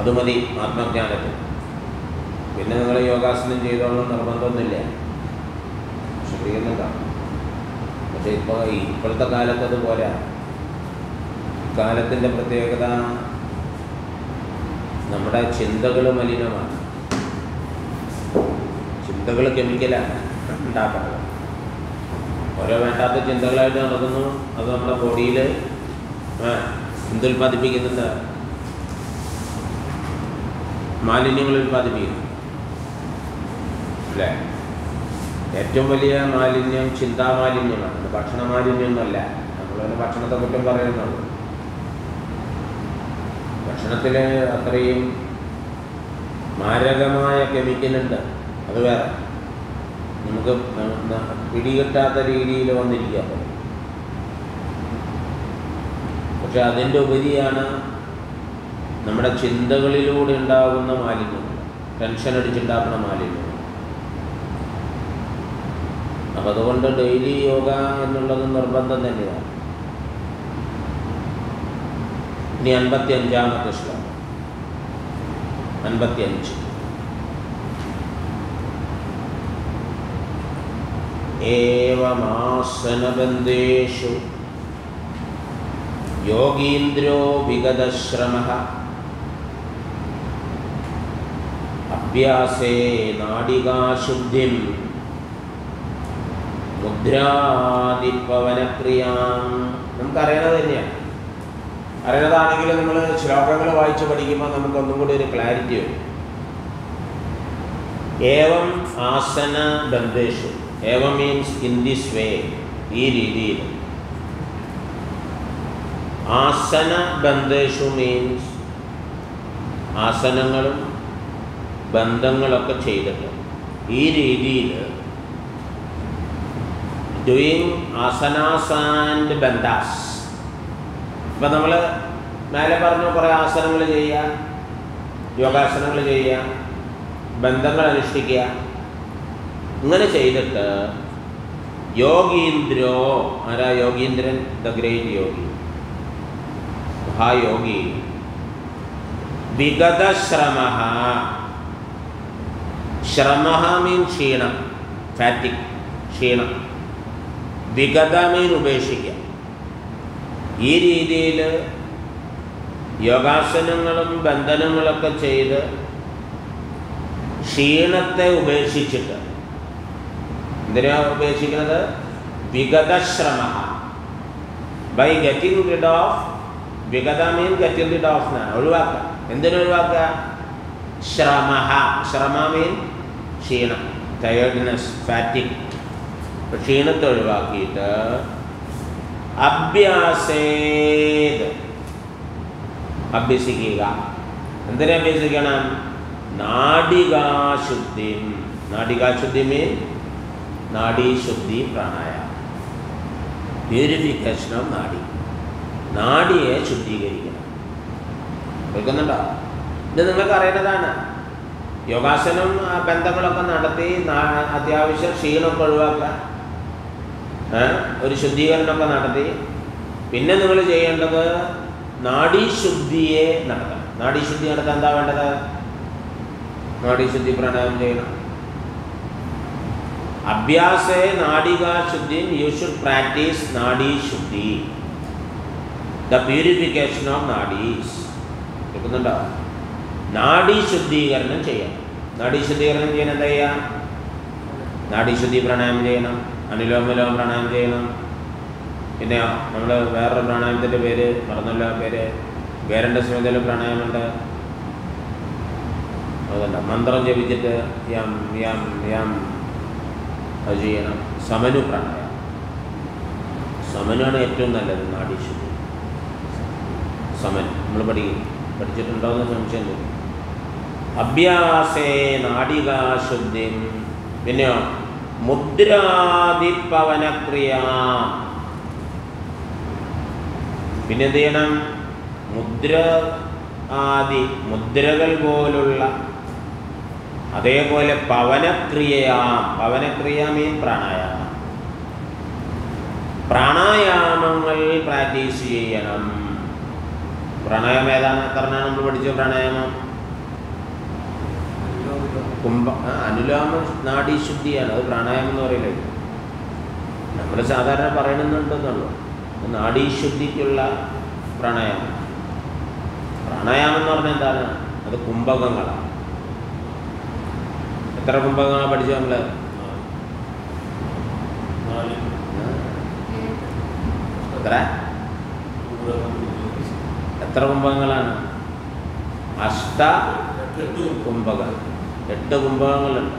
അത് മതി ആത്മജ്ഞാനത്തിൽ. പിന്നെ നിങ്ങൾ യോഗാസനം ചെയ്തോളും നിർബന്ധമൊന്നുമില്ല. ശ്രദ്ധിക്കുന്നുണ്ടാവും പക്ഷെ ഇപ്പോൾ ഇപ്പോഴത്തെ കാലത്ത് അതുപോലെ കാലത്തിന്റെ പ്രത്യേകത നമ്മുടെ ചിന്തകൾ മലിനമാണ്. ചിന്തകൾ കെമിക്കലാണ് ഉണ്ടാക്കുന്നത് ഓരോ വേണ്ടാത്ത ചിന്തകളായിട്ട് നടക്കുന്നു. അത് നമ്മുടെ ബോഡിയിൽ എന്തുൽപാദിപ്പിക്കുന്നുണ്ട് മാലിന്യങ്ങൾ ഉൽപ്പാദിപ്പിക്കുന്നു. അല്ലേ? ഏറ്റവും വലിയ മാലിന്യം ചിന്താ മാലിന്യമാണ് ഭക്ഷണ മാലിന്യമൊന്നുമല്ല നമ്മളൊരു ഭക്ഷണത്തെ കുറ്റം പറയുന്നുള്ളൂ. ഭക്ഷണത്തിൽ അത്രയും മാരകമായ കെമിക്കലുണ്ട്. അത് വേറെ. നമുക്ക് പിടികിട്ടാത്ത രീതിയിൽ വന്നിരിക്കുക. പക്ഷെ അതിന്റെ ഉപരിയാണ് നമ്മുടെ ചിന്തകളിലൂടെ ഉണ്ടാകുന്ന മാലിന്യങ്ങൾ ടെൻഷൻ അടിച്ചുണ്ടാക്കുന്ന മാലിന്യങ്ങൾ അപ്പം അതുകൊണ്ട് ഡെയിലി യോഗ എന്നുള്ളത് നിർബന്ധം തന്നെയാണ്. ഇനി അൻപത്തി അഞ്ചാമത്തെ ശ്ലോകം. അൻപത്തി അഞ്ച് ഏവമാസനബന്ധേഷു. യോഗീന്ദ്രോ വിഗതശ്രമ. അഭ്യാസേ നാടികാശുദ്ധിം. മുദ്രാദിപ്പവനക്രിയാം നമുക്കറിയണത് തന്നെയാണ് അറിയണതാണെങ്കിൽ നമ്മൾ ശ്ലോകങ്ങൾ വായിച്ച് പഠിക്കുമ്പോൾ നമുക്കൊന്നും കൂടി ഒരു ക്ലാരിറ്റി വരും. ഏവം ആസന ബന്ധേഷു ഏവം മീൻസ് ഇൻ ദിസ് വേ ഈ രീതിയിൽ. ആസന ബന്ധേഷു മീൻസ് ആസനങ്ങളും ബന്ധങ്ങളൊക്കെ ചെയ്തിട്ട്. ഈ രീതിയിൽ ഡൂയിങ് ആസനാസ് ആൻഡ് ബന്ധാസ് ഇപ്പം നമ്മൾ മേലെ പറഞ്ഞു കുറേ ആസനങ്ങൾ ചെയ്യുക യോഗാസനങ്ങൾ ചെയ്യുക ബന്ധങ്ങൾ അനുഷ്ഠിക്കുക. ഇങ്ങനെ ചെയ്തിട്ട് യോഗീന്ദ്രോ ആരാ യോഗീന്ദ്രൻ? ദ ഗ്രേറ്റ് യോഗി. മഹായോഗി. വിഗതശ്രമ ശ്രമ മീൻ ക്ഷീണം. ഫാറ്റിക് ക്ഷീണം. വിഗത മീൻ ഉപേക്ഷിക്കുക. ഈ രീതിയിൽ യോഗാസനങ്ങളും ബന്ധനങ്ങളൊക്കെ ചെയ്ത് ക്ഷീണത്തെ ഉപേക്ഷിച്ചിട്ട് എന്തിനാ ഉപേക്ഷിക്കുന്നത് വിഗതശ്രമ ബൈ ഗെറ്റിംഗ് റിഡ് ഓഫ് വിഗത മീൻ ഗെറ്റിംഗ് റിഡ് ഓഫ് എന്നാണ് ഒഴിവാക്കുക എന്തിനു ഒഴിവാക്കുക ശ്രമ ശ്രമ മീൻ ക്ഷീണം ടയേർഡ്നെസ് ഫാറ്റിക് ക്ഷീണത്തെ ഒഴിവാക്കിയിട്ട് അഭ്യാസേത്। അഭ്യസിക്കുക। എന്തിനെ അഭ്യസിക്കണം? നാഡികാശുദ്ധി നാഡികാശുദ്ധി മീൻ നാഡീശുദ്ധി പ്രാണായാമം. പ്യൂരിഫിക്കേഷൻ ഓഫ് നാഡി. നാഡിയെ ശുദ്ധീകരിക്കണം. കേൾക്കുന്നുണ്ടോ? ഇത് നിങ്ങൾക്ക് അറിയേണ്ടതാണ് യോഗാസനം ബന്ധങ്ങളൊക്കെ നടത്തി അത്യാവശ്യം ക്ഷീണമൊക്കെ ഒഴിവാക്കുക. ഒരു ശുദ്ധീകരണമൊക്കെ നടത്തി. പിന്നെ നിങ്ങൾ ചെയ്യേണ്ടത് നാഡീശുദ്ധിയെ നടത്തണം. നാഡീശുദ്ധി നടത്താൻ എന്താ വേണ്ടത്? നാഡീശുദ്ധി പ്രാണായാമം ചെയ്യണം. അഭ്യാസേ നാഡികാശുദ്ധി യു ഷുഡ് പ്രാക്ടീസ് നാഡീശുദ്ധി ദ പ്യൂരിഫിക്കേഷൻ ഓഫ് നാഡീസ് കേൾക്കുന്നുണ്ടോ? നാഡി ശുദ്ധീകരണം ചെയ്യണം. നാഡി ശുദ്ധീകരണം ചെയ്യാൻ എന്താ ചെയ്യുക നാഡീശുദ്ധി പ്രാണായാമം ചെയ്യണം. അനുലോമലോം പ്രാണായാമം ചെയ്യണം. പിന്നെ നമ്മൾ വേറൊരു പ്രാണായാമത്തിന്റെ പേര് മറന്നല്ലോ പേര്. വേരന്റെ സമയത്തിൽ പ്രാണായാമമുണ്ട്? അതല്ല മന്ത്രം ജപിച്ചിട്ട് യം യം യം അത് ചെയ്യണം. സമനു പ്രാണായാമം. സമനാണ് ഏറ്റവും നല്ലത് നാഡീശുദ്ധി സമൻ. നമ്മൾ പഠിക്കും പഠിച്ചിട്ടുണ്ടോ എന്ന് സംശയം തോന്നും അഭ്യാസേ നാടികാശുദ്ധി. പിന്നെയോ മുദ്രാതിപ്പവനക്രിയ പിന്നെ എന്ത് ചെയ്യണം? മുദ്ര ആദി മുദ്രകൾ പോലുള്ള അതേപോലെ പവനക്രിയയാം പവനക്രിയ മീൻ പ്രാണായാമം. പ്രാണായാമങ്ങൾ പ്രാക്ടീസ് ചെയ്യണം. പ്രാണായാമം ഏതാണ്? എത്രയാണ് നമ്മൾ പഠിച്ച പ്രാണായാമം? കുംഭ അനുലോമ നാഡീശുദ്ധിയാണ് അത് പ്രാണായാമം എന്ന് പറയില്ലേ? നമ്മൾ സാധാരണ പറയണമെന്നുണ്ടെന്നുള്ളൂ നാഡീശുദ്ധിക്കുള്ള പ്രാണായാമം. പ്രാണായാമം എന്ന് പറഞ്ഞാൽ എന്താണ്? അത് കുംഭകങ്ങളാണ്. എത്ര കുംഭങ്ങളാണ് പഠിച്ചത് നമ്മൾ എത്ര? എത്ര കുംഭങ്ങളാണ്? അഷ്ട കുംഭക. എട്ട് കുംഭകങ്ങളുണ്ട്.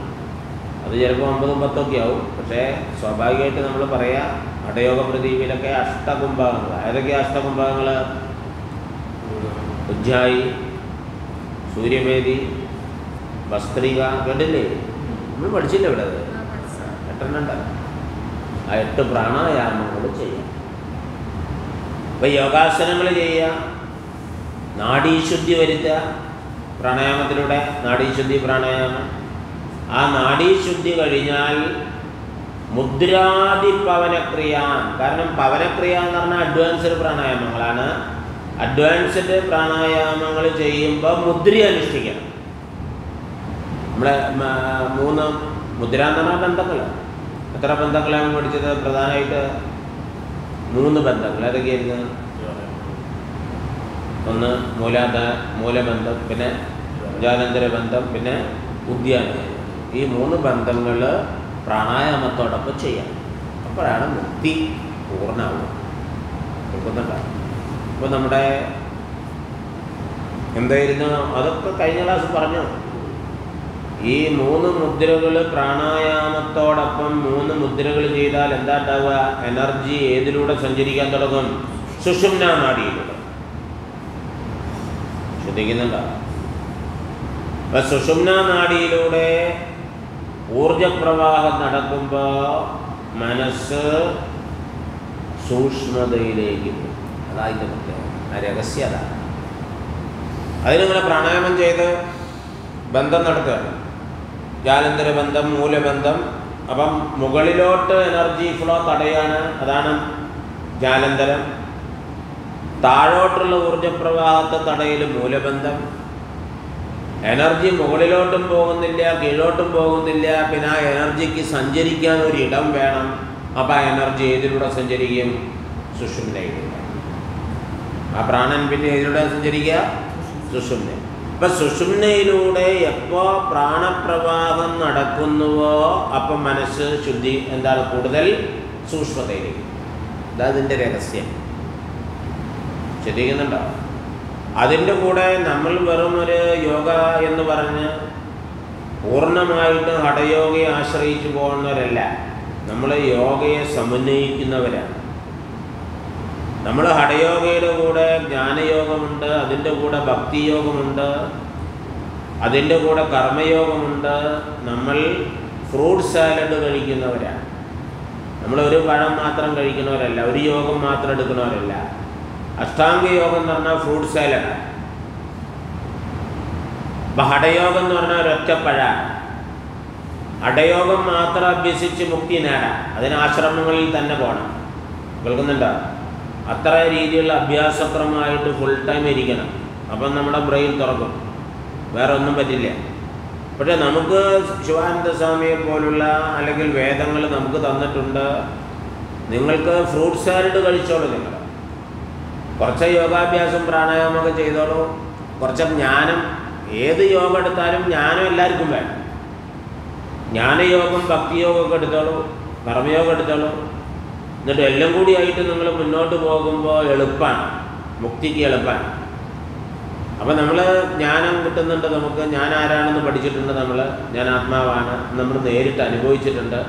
അത് ചിലപ്പോൾ ഒമ്പതും പത്തൊക്കെ ആവും. പക്ഷേ സ്വാഭാവികമായിട്ട് നമ്മൾ പറയാ അടയോഗ പ്രദീപിലൊക്കെ അഷ്ടകുംഭകങ്ങൾ ഏതൊക്കെയാ അഷ്ടകുംഭകങ്ങൾ ഉജ്ജായി സൂര്യവേദി കണ്ടില്ലേ നമ്മൾ പഠിച്ചില്ല ഇവിടെ? അത് ആ, പഠിച്ചു. എട്ടെണ്ണം ഉണ്ട് ആ എട്ട് പ്രാണായാമങ്ങൾ ചെയ്യാം. ഇപ്പം യോഗാസനങ്ങൾ ചെയ്യുക നാഡീശുദ്ധി വരുത്തുക പ്രാണായാമത്തിലൂടെ നാഡീശുദ്ധി പ്രാണായാമം. ആ നാഡീശുദ്ധി കഴിഞ്ഞാൽ മുദ്രാതി പവനക്രിയ കാരണം പവനക്രിയ എന്ന് പറഞ്ഞാൽ അഡ്വാൻസ്ഡ് പ്രാണായാമങ്ങളാണ്. അഡ്വാൻസ്ഡ് പ്രാണായാമങ്ങൾ ചെയ്യുമ്പോൾ മുദ്ര അനുഷ്ഠിക്കണം. നമ്മളെ മൂന്ന് മുദ്ര എന്ന് പറഞ്ഞാൽ ബന്ധങ്ങൾ എത്ര ബന്ധങ്ങളാണ് പഠിച്ചത്? പ്രധാനമായിട്ട് മൂന്ന് ബന്ധങ്ങൾ. ഏതൊക്കെയായിരുന്നു ഒന്ന് മൂലാന്ത മൂലബന്ധം പിന്നെ ജാനന്തര ബന്ധം പിന്നെ ഉദ്യാന. ഈ മൂന്ന് ബന്ധങ്ങൾ പ്രാണായാമത്തോടൊപ്പം ചെയ്യാം. അപ്പോഴാണ് മുക്തി പൂർണമാവുക. കേൾക്കുന്നുണ്ടോ? അപ്പോൾ നമ്മുടെ എന്തായിരുന്നു? അതൊക്കെ കഴിഞ്ഞ ക്ലാസ് പറഞ്ഞു? ഈ മൂന്ന് മുദ്രകൾ പ്രാണായാമത്തോടൊപ്പം മൂന്ന് മുദ്രകൾ ചെയ്താൽ എന്താ ഉണ്ടാവുക? എനർജി ഏതിലൂടെ സഞ്ചരിക്കാൻ തുടങ്ങും? സുഷുമ്ന നാടിയിലൂടെ. ശ്രദ്ധിക്കുന്നുണ്ടോ? അപ്പൊ സുഷുമ്ന നാടിയിലൂടെ ഊർജപ്രവാഹം നടക്കുമ്പോൾ മനസ്സ് സൂക്ഷ്മതയിലേക്ക് പോകും. അതായത് പ്രത്യേകം ആ രഹസ്യത അതിനിങ്ങനെ പ്രാണായാമം ചെയ്ത് ബന്ധം നടത്തുകയാണ്. ജാലന്തര ബന്ധം മൂലബന്ധം അപ്പം മുകളിലോട്ട് എനർജി ഫ്ലോ തടയാണ്. അതാണ് ജാലന്തരം താഴോട്ടുള്ള ഊർജപ്രവാഹത്തെ തടയൽ മൂലബന്ധം. എനർജി മുകളിലോട്ടും പോകുന്നില്ല കീഴോട്ടും പോകുന്നില്ല. പിന്നെ ആ എനർജിക്ക് സഞ്ചരിക്കാൻ ഒരു ഇടം വേണം. അപ്പം ആ എനർജി ഏതിലൂടെ സഞ്ചരിക്കും? സുഷുമ്നയിലൂടെ. ആ പ്രാണൻ പിന്നെ ഏതിലൂടെ സഞ്ചരിക്കുക? സുഷുമ്ന ഇപ്പം സുഷുമ്നയിലൂടെ എപ്പോൾ പ്രാണപ്രവാഹം നടക്കുന്നുവോ അപ്പം മനസ്സ് ശുദ്ധി എന്താണ് കൂടുതൽ? സൂക്ഷ്മതയിലേക്ക്. അതതിന്റെ രഹസ്യം. ശ്രദ്ധിക്കുന്നുണ്ടോ? അതിന്റെ കൂടെ നമ്മൾ വെറും ഒരു യോഗ എന്ന് പറഞ്ഞ് പൂർണമായിട്ട് ഹഠയോഗയെ ആശ്രയിച്ചു പോകുന്നവരല്ല. നമ്മൾ യോഗയെ സമന്വയിക്കുന്നവരാണ്. നമ്മൾ ഹഠയോഗയുടെ കൂടെ ജ്ഞാനയോഗമുണ്ട് അതിന്റെ കൂടെ ഭക്തിയോഗമുണ്ട് അതിന്റെ കൂടെ കർമ്മയോഗമുണ്ട്. നമ്മൾ ഫ്രൂട്ട് സാലഡ് കഴിക്കുന്നവരാണ്. നമ്മൾ ഒരു പഴം മാത്രം കഴിക്കുന്നവരല്ല ഒരു യോഗം മാത്രം എടുക്കുന്നവരല്ല. അഷ്ടാംഗ യോഗം എന്ന് പറഞ്ഞാൽ ഫ്രൂട്ട് സാലഡാണ് അപ്പം ഹഠയോഗം എന്ന് പറഞ്ഞാൽ ഒരൊറ്റപ്പഴ അടയോഗം മാത്രം അഭ്യസിച്ച് മുക്തി നേടാം. അതിന് ആശ്രമങ്ങളിൽ തന്നെ പോകണം. കേൾക്കുന്നുണ്ടോ? അത്ര രീതിയിലുള്ള അഭ്യാസക്രമമായിട്ട് ഫുൾ ടൈം ഇരിക്കണം. അപ്പം നമ്മുടെ ബ്രെയിൻ തുറക്കും. വേറെ ഒന്നും പറ്റില്ല. പക്ഷേ നമുക്ക് ശിവാനന്ദ സ്വാമിയെ പോലുള്ള അല്ലെങ്കിൽ വേദങ്ങൾ നമുക്ക് തന്നിട്ടുണ്ട്. നിങ്ങൾക്ക് ഫ്രൂട്ട് സാലഡ് കഴിച്ചോളൂ നിങ്ങൾ. കുറച്ച് യോഗാഭ്യാസം പ്രാണായാമമൊക്കെ ചെയ്തോളൂ. കുറച്ച് ജ്ഞാനം ഏത് യോഗം എടുത്താലും ജ്ഞാനം എല്ലാവർക്കും വേണം. ജ്ഞാനയോഗം ഭക്തിയോഗമൊക്കെ എടുത്തോളൂ. കർമ്മയോഗം എടുത്തോളൂ. എന്നിട്ട് എല്ലാം കൂടി ആയിട്ട് നിങ്ങൾ മുന്നോട്ട് പോകുമ്പോൾ എളുപ്പമാണ് മുക്തിക്ക് എളുപ്പമാണ് അപ്പം നമ്മൾ ജ്ഞാനം കിട്ടുന്നുണ്ട് നമുക്ക്. ഞാൻ ആരാണെന്ന് പഠിച്ചിട്ടുണ്ട് നമ്മൾ ഞാൻ ആത്മാവാണ്. നമ്മൾ നേരിട്ട് അനുഭവിച്ചിട്ടുണ്ട്.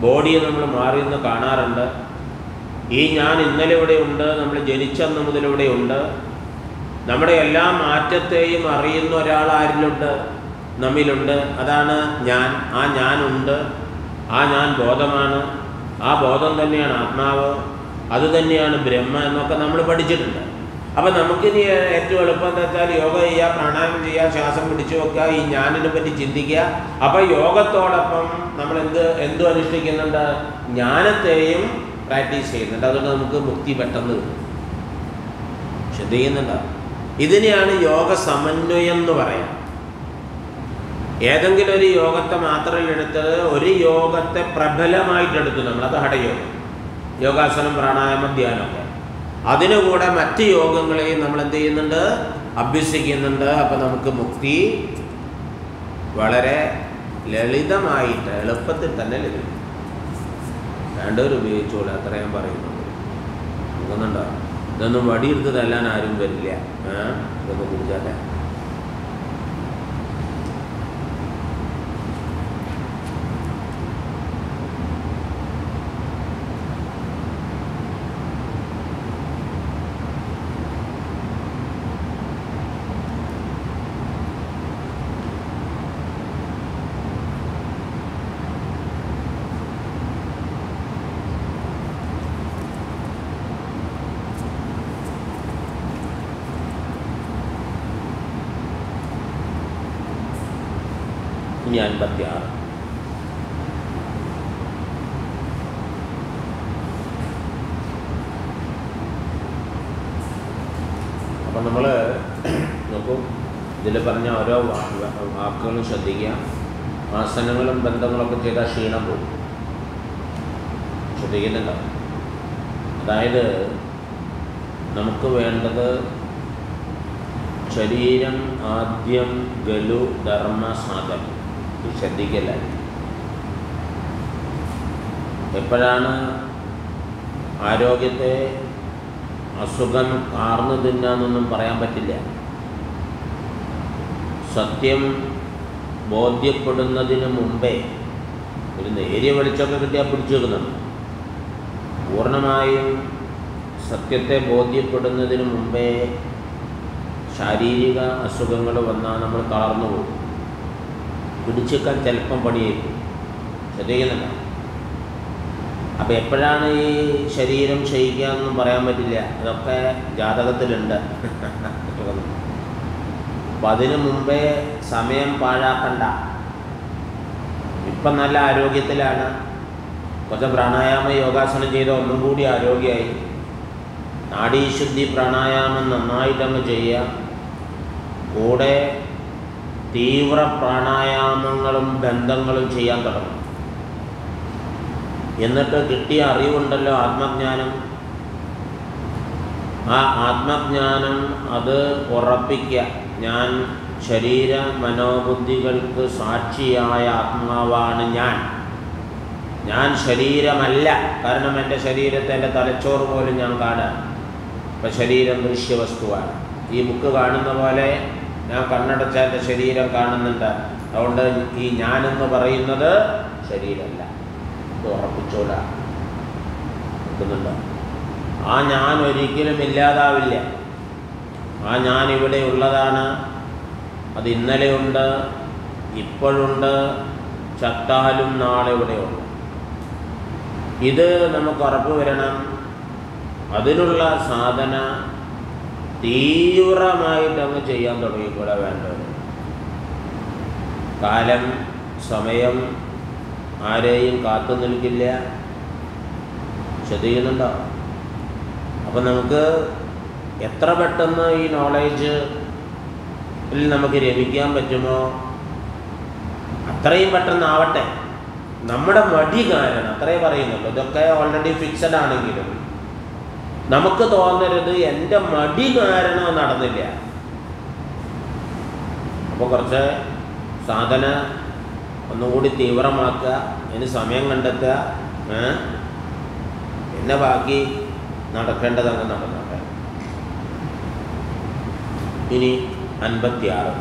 ബോഡിയെ നമ്മൾ മാറി നിന്ന് കാണാറുണ്ട്. ഈ ഞാൻ ഇന്നലെ ഇവിടെ ഉണ്ട്. നമ്മൾ ജനിച്ചന്ന് മുതൽ ഇവിടെ ഉണ്ട്. നമ്മുടെ എല്ലാ മാറ്റത്തെയും അറിയുന്ന ഒരാൾ ആരിലുണ്ട്? നമ്മിലുണ്ട്. അതാണ് ഞാൻ. ആ ഞാനുണ്ട് ആ ഞാൻ ബോധമാണ്. ആ ബോധം തന്നെയാണ് ആത്മാവ് അത് തന്നെയാണ് ബ്രഹ്മ എന്നൊക്കെ നമ്മൾ പഠിച്ചിട്ടുണ്ട്. അപ്പം നമുക്കിനി ഏറ്റവും എളുപ്പം എന്താ വെച്ചാൽ യോഗ ചെയ്യുക പ്രാണായാമം ചെയ്യുക ശ്വാസം പിടിച്ചു വെക്കുക ഈ ഞാനിനെ പറ്റി ചിന്തിക്കുക. അപ്പം യോഗത്തോടൊപ്പം നമ്മൾ എന്ത് എന്തു അനുഷ്ഠിക്കുന്നുണ്ട്? ജ്ഞാനത്തെയും പ്രാക്ടീസ് ചെയ്യുന്നുണ്ട്. അതുകൊണ്ട് നമുക്ക് മുക്തി പെട്ടെന്ന് കിട്ടും. ശ്രദ്ധിക്കുന്നുണ്ടോ? ഇതിനെയാണ് യോഗ സമന്വയം എന്ന് പറയാം ഏതെങ്കിലും ഒരു യോഗത്തെ മാത്രം എടുത്തത് ഒരു യോഗത്തെ പ്രബലമായിട്ടെടുത്തു അത് ഹഠയോഗം. യോഗാസനം പ്രാണായാമം ധ്യാനം അതിനു കൂടെ മറ്റ് യോഗങ്ങളെയും നമ്മൾ എന്ത് ചെയ്യുന്നുണ്ട്? അഭ്യസിക്കുന്നുണ്ട്. അപ്പം നമുക്ക് മുക്തി വളരെ ലളിതമായിട്ട് എളുപ്പത്തിൽ തന്നെ ലഭിക്കും. വേണ്ടവർ ഉപയോഗിച്ചോളൂ അത്ര ഞാൻ പറയുന്നുണ്ട് ഇതൊന്നും വടിയെടുത്ത് തല്ലാൻ ആരും വരില്ല. ഏ? ഇതൊന്ന് ഇനി അൻപത്തി ആറ് അപ്പം നമ്മൾ നോക്കൂ. ഇതിൽ പറഞ്ഞ ഓരോ വാക്കുകളും ശ്രദ്ധിക്കുക. ആസനങ്ങളും ബന്ധങ്ങളൊക്കെ ചെയ്താൽ ക്ഷീണം പോകും. ശ്രദ്ധിക്കുന്നുണ്ടോ? അതായത് നമുക്ക് വേണ്ടത് ശരീരം ആദ്യം ഗലു ധർമ്മ സാധനം ഇത് ശ്രദ്ധിക്കല്ല. എപ്പോഴാണ് ആരോഗ്യത്തെ അസുഖം കാർന്നു തിന്നാന്നൊന്നും പറയാൻ പറ്റില്ല. സത്യം ബോധ്യപ്പെടുന്നതിന് മുമ്പേ ഒരു നേരിയ വെളിച്ചമൊക്കെ കിട്ടിയാൽ പിടിച്ചു വെക്കുന്നുണ്ട് പൂർണമായും സത്യത്തെ ബോധ്യപ്പെടുന്നതിന് മുമ്പേ ശാരീരിക അസുഖങ്ങൾ വന്നാൽ നമ്മൾ തളർന്നു പോകും. പിടിച്ചേക്കാൻ ചിലപ്പം പണിയേക്കും. ശ്രദ്ധിക്കുന്നില്ല അപ്പം എപ്പോഴാണ് ഈ ശരീരം ക്ഷയിക്കുക എന്നൊന്നും പറയാൻ പറ്റില്ല. അതൊക്കെ ജാതകത്തിലുണ്ട്. *laughs* അപ്പം അതിനു മുമ്പേ സമയം പാഴാക്കണ്ട. ഇപ്പം നല്ല ആരോഗ്യത്തിലാണ്. കുറച്ച് പ്രാണായാമ യോഗാസനം ചെയ്ത ഒന്നും കൂടി ആരോഗ്യമായി നാഡീശുദ്ധി പ്രാണായാമം നന്നായിട്ടങ്ങ് ചെയ്യുക. കൂടെ തീവ്ര പ്രാണായാമങ്ങളും ബന്ധങ്ങളും ചെയ്യാൻ തുടങ്ങും. എന്നിട്ട് കിട്ടിയ അറിവുണ്ടല്ലോ ആത്മജ്ഞാനം. ആ ആത്മജ്ഞാനം അത് ഉറപ്പിക്കുക. ഞാൻ ശരീര മനോബുദ്ധികൾക്ക് സാക്ഷിയായ ആത്മാവാണ് ഞാൻ. ഞാൻ ശരീരമല്ല. കാരണം എന്റെ ശരീരത്തെ എന്റെ തലച്ചോറ് പോലും ഞാൻ കാണാം ഇപ്പം ശരീരം ദൃശ്യവസ്തുവാണ്. ഈ ബുക്ക് കാണുന്ന പോലെ ഞാൻ കണ്ണടച്ചാൽ എന്റെ ശരീരം കാണുന്നുണ്ട്. അതുകൊണ്ട് ഈ ഞാനെന്ന് പറയുന്നത് ശരീരമല്ല. ഇത് ഉറപ്പിച്ചോല ആ ഞാൻ ഒരിക്കലും ഇല്ലാതാവില്ല. ആ ഞാൻ ഇവിടെ ഉള്ളതാണ്. അത് ഇന്നലെയുണ്ട് ഇപ്പോഴുണ്ട് ചത്താലും നാളെ ഇവിടെയുണ്ട് ഇത് നമുക്ക് ഉറപ്പ് വരണം. അതിനുള്ള സാധന തീവ്രമായിട്ട് അങ്ങ് ചെയ്യാൻ തുടങ്ങിക്കൂടെ വേണ്ടത്. കാലം സമയം ആരെയും കാത്തു നിൽക്കില്ല. ചെയ്യുന്നുണ്ടോ അപ്പം നമുക്ക് എത്ര പെട്ടെന്ന് ഈ നോളേജ് നമുക്ക് രമിക്കാൻ പറ്റുമോ? അത്രയും പെട്ടെന്ന് ആവട്ടെ. നമ്മുടെ മടി കാരണം അത്രേ പറയുന്നുള്ളൂ. ഇതൊക്കെ ഓൾറെഡി ഫിക്സഡ് ആണെങ്കിലും നമുക്ക് തോന്നരുത് എന്റെ മടി കാരണം നടന്നില്ല. അപ്പോൾ കുറച്ച് സാധന ഒന്നുകൂടി തീവ്രമാക്കുക അതിന് സമയം കണ്ടെത്തുക? പിന്നെ ബാക്കി നടക്കേണ്ടതങ്ങ് നടന്നോട്ടെ. ഇനി അൻപത്തിയാറ്.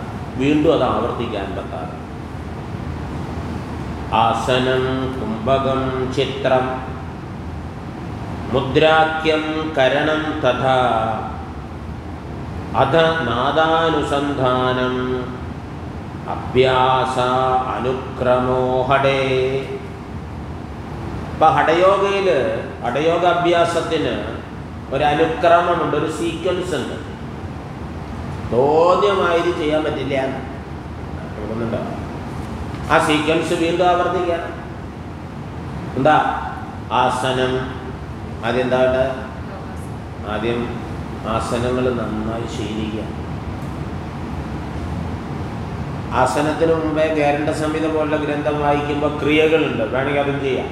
വീണ്ടും അത് ആവർത്തിക്കുക അൻപത്താറ്. ആസനം കുംഭകം ചിത്രം. മുദ്രാക്യം കരണം തഥാ അധ നാദാനുസന്ധാനം അഭ്യാസ അനുക്രമോ ഹടേ ഇപ്പം ഹടയോഗയിൽ ഹടയോഗ അഭ്യാസത്തിന് ഒരു അനുക്രമമുണ്ട് ഒരു സീക്വൻസ് ഉണ്ട്. ബോധ്യമായത് ചെയ്യാൻ പറ്റില്ല. ആ സീക്വൻസ് വീണ്ടും ആവർത്തിക്കാം. എന്താ? ആസനം ആദ്യം എന്താ വേണ്ടത് ആദ്യം ആസനങ്ങൾ നന്നായി ശീലിക്കുക. ആസനത്തിന് മുമ്പേ ഗ്യാരണ്ട സംഹിത പോലുള്ള ഗ്രന്ഥം വായിക്കുമ്പോൾ ക്രിയകളുണ്ട്. വേണമെങ്കിൽ അതും ചെയ്യാം.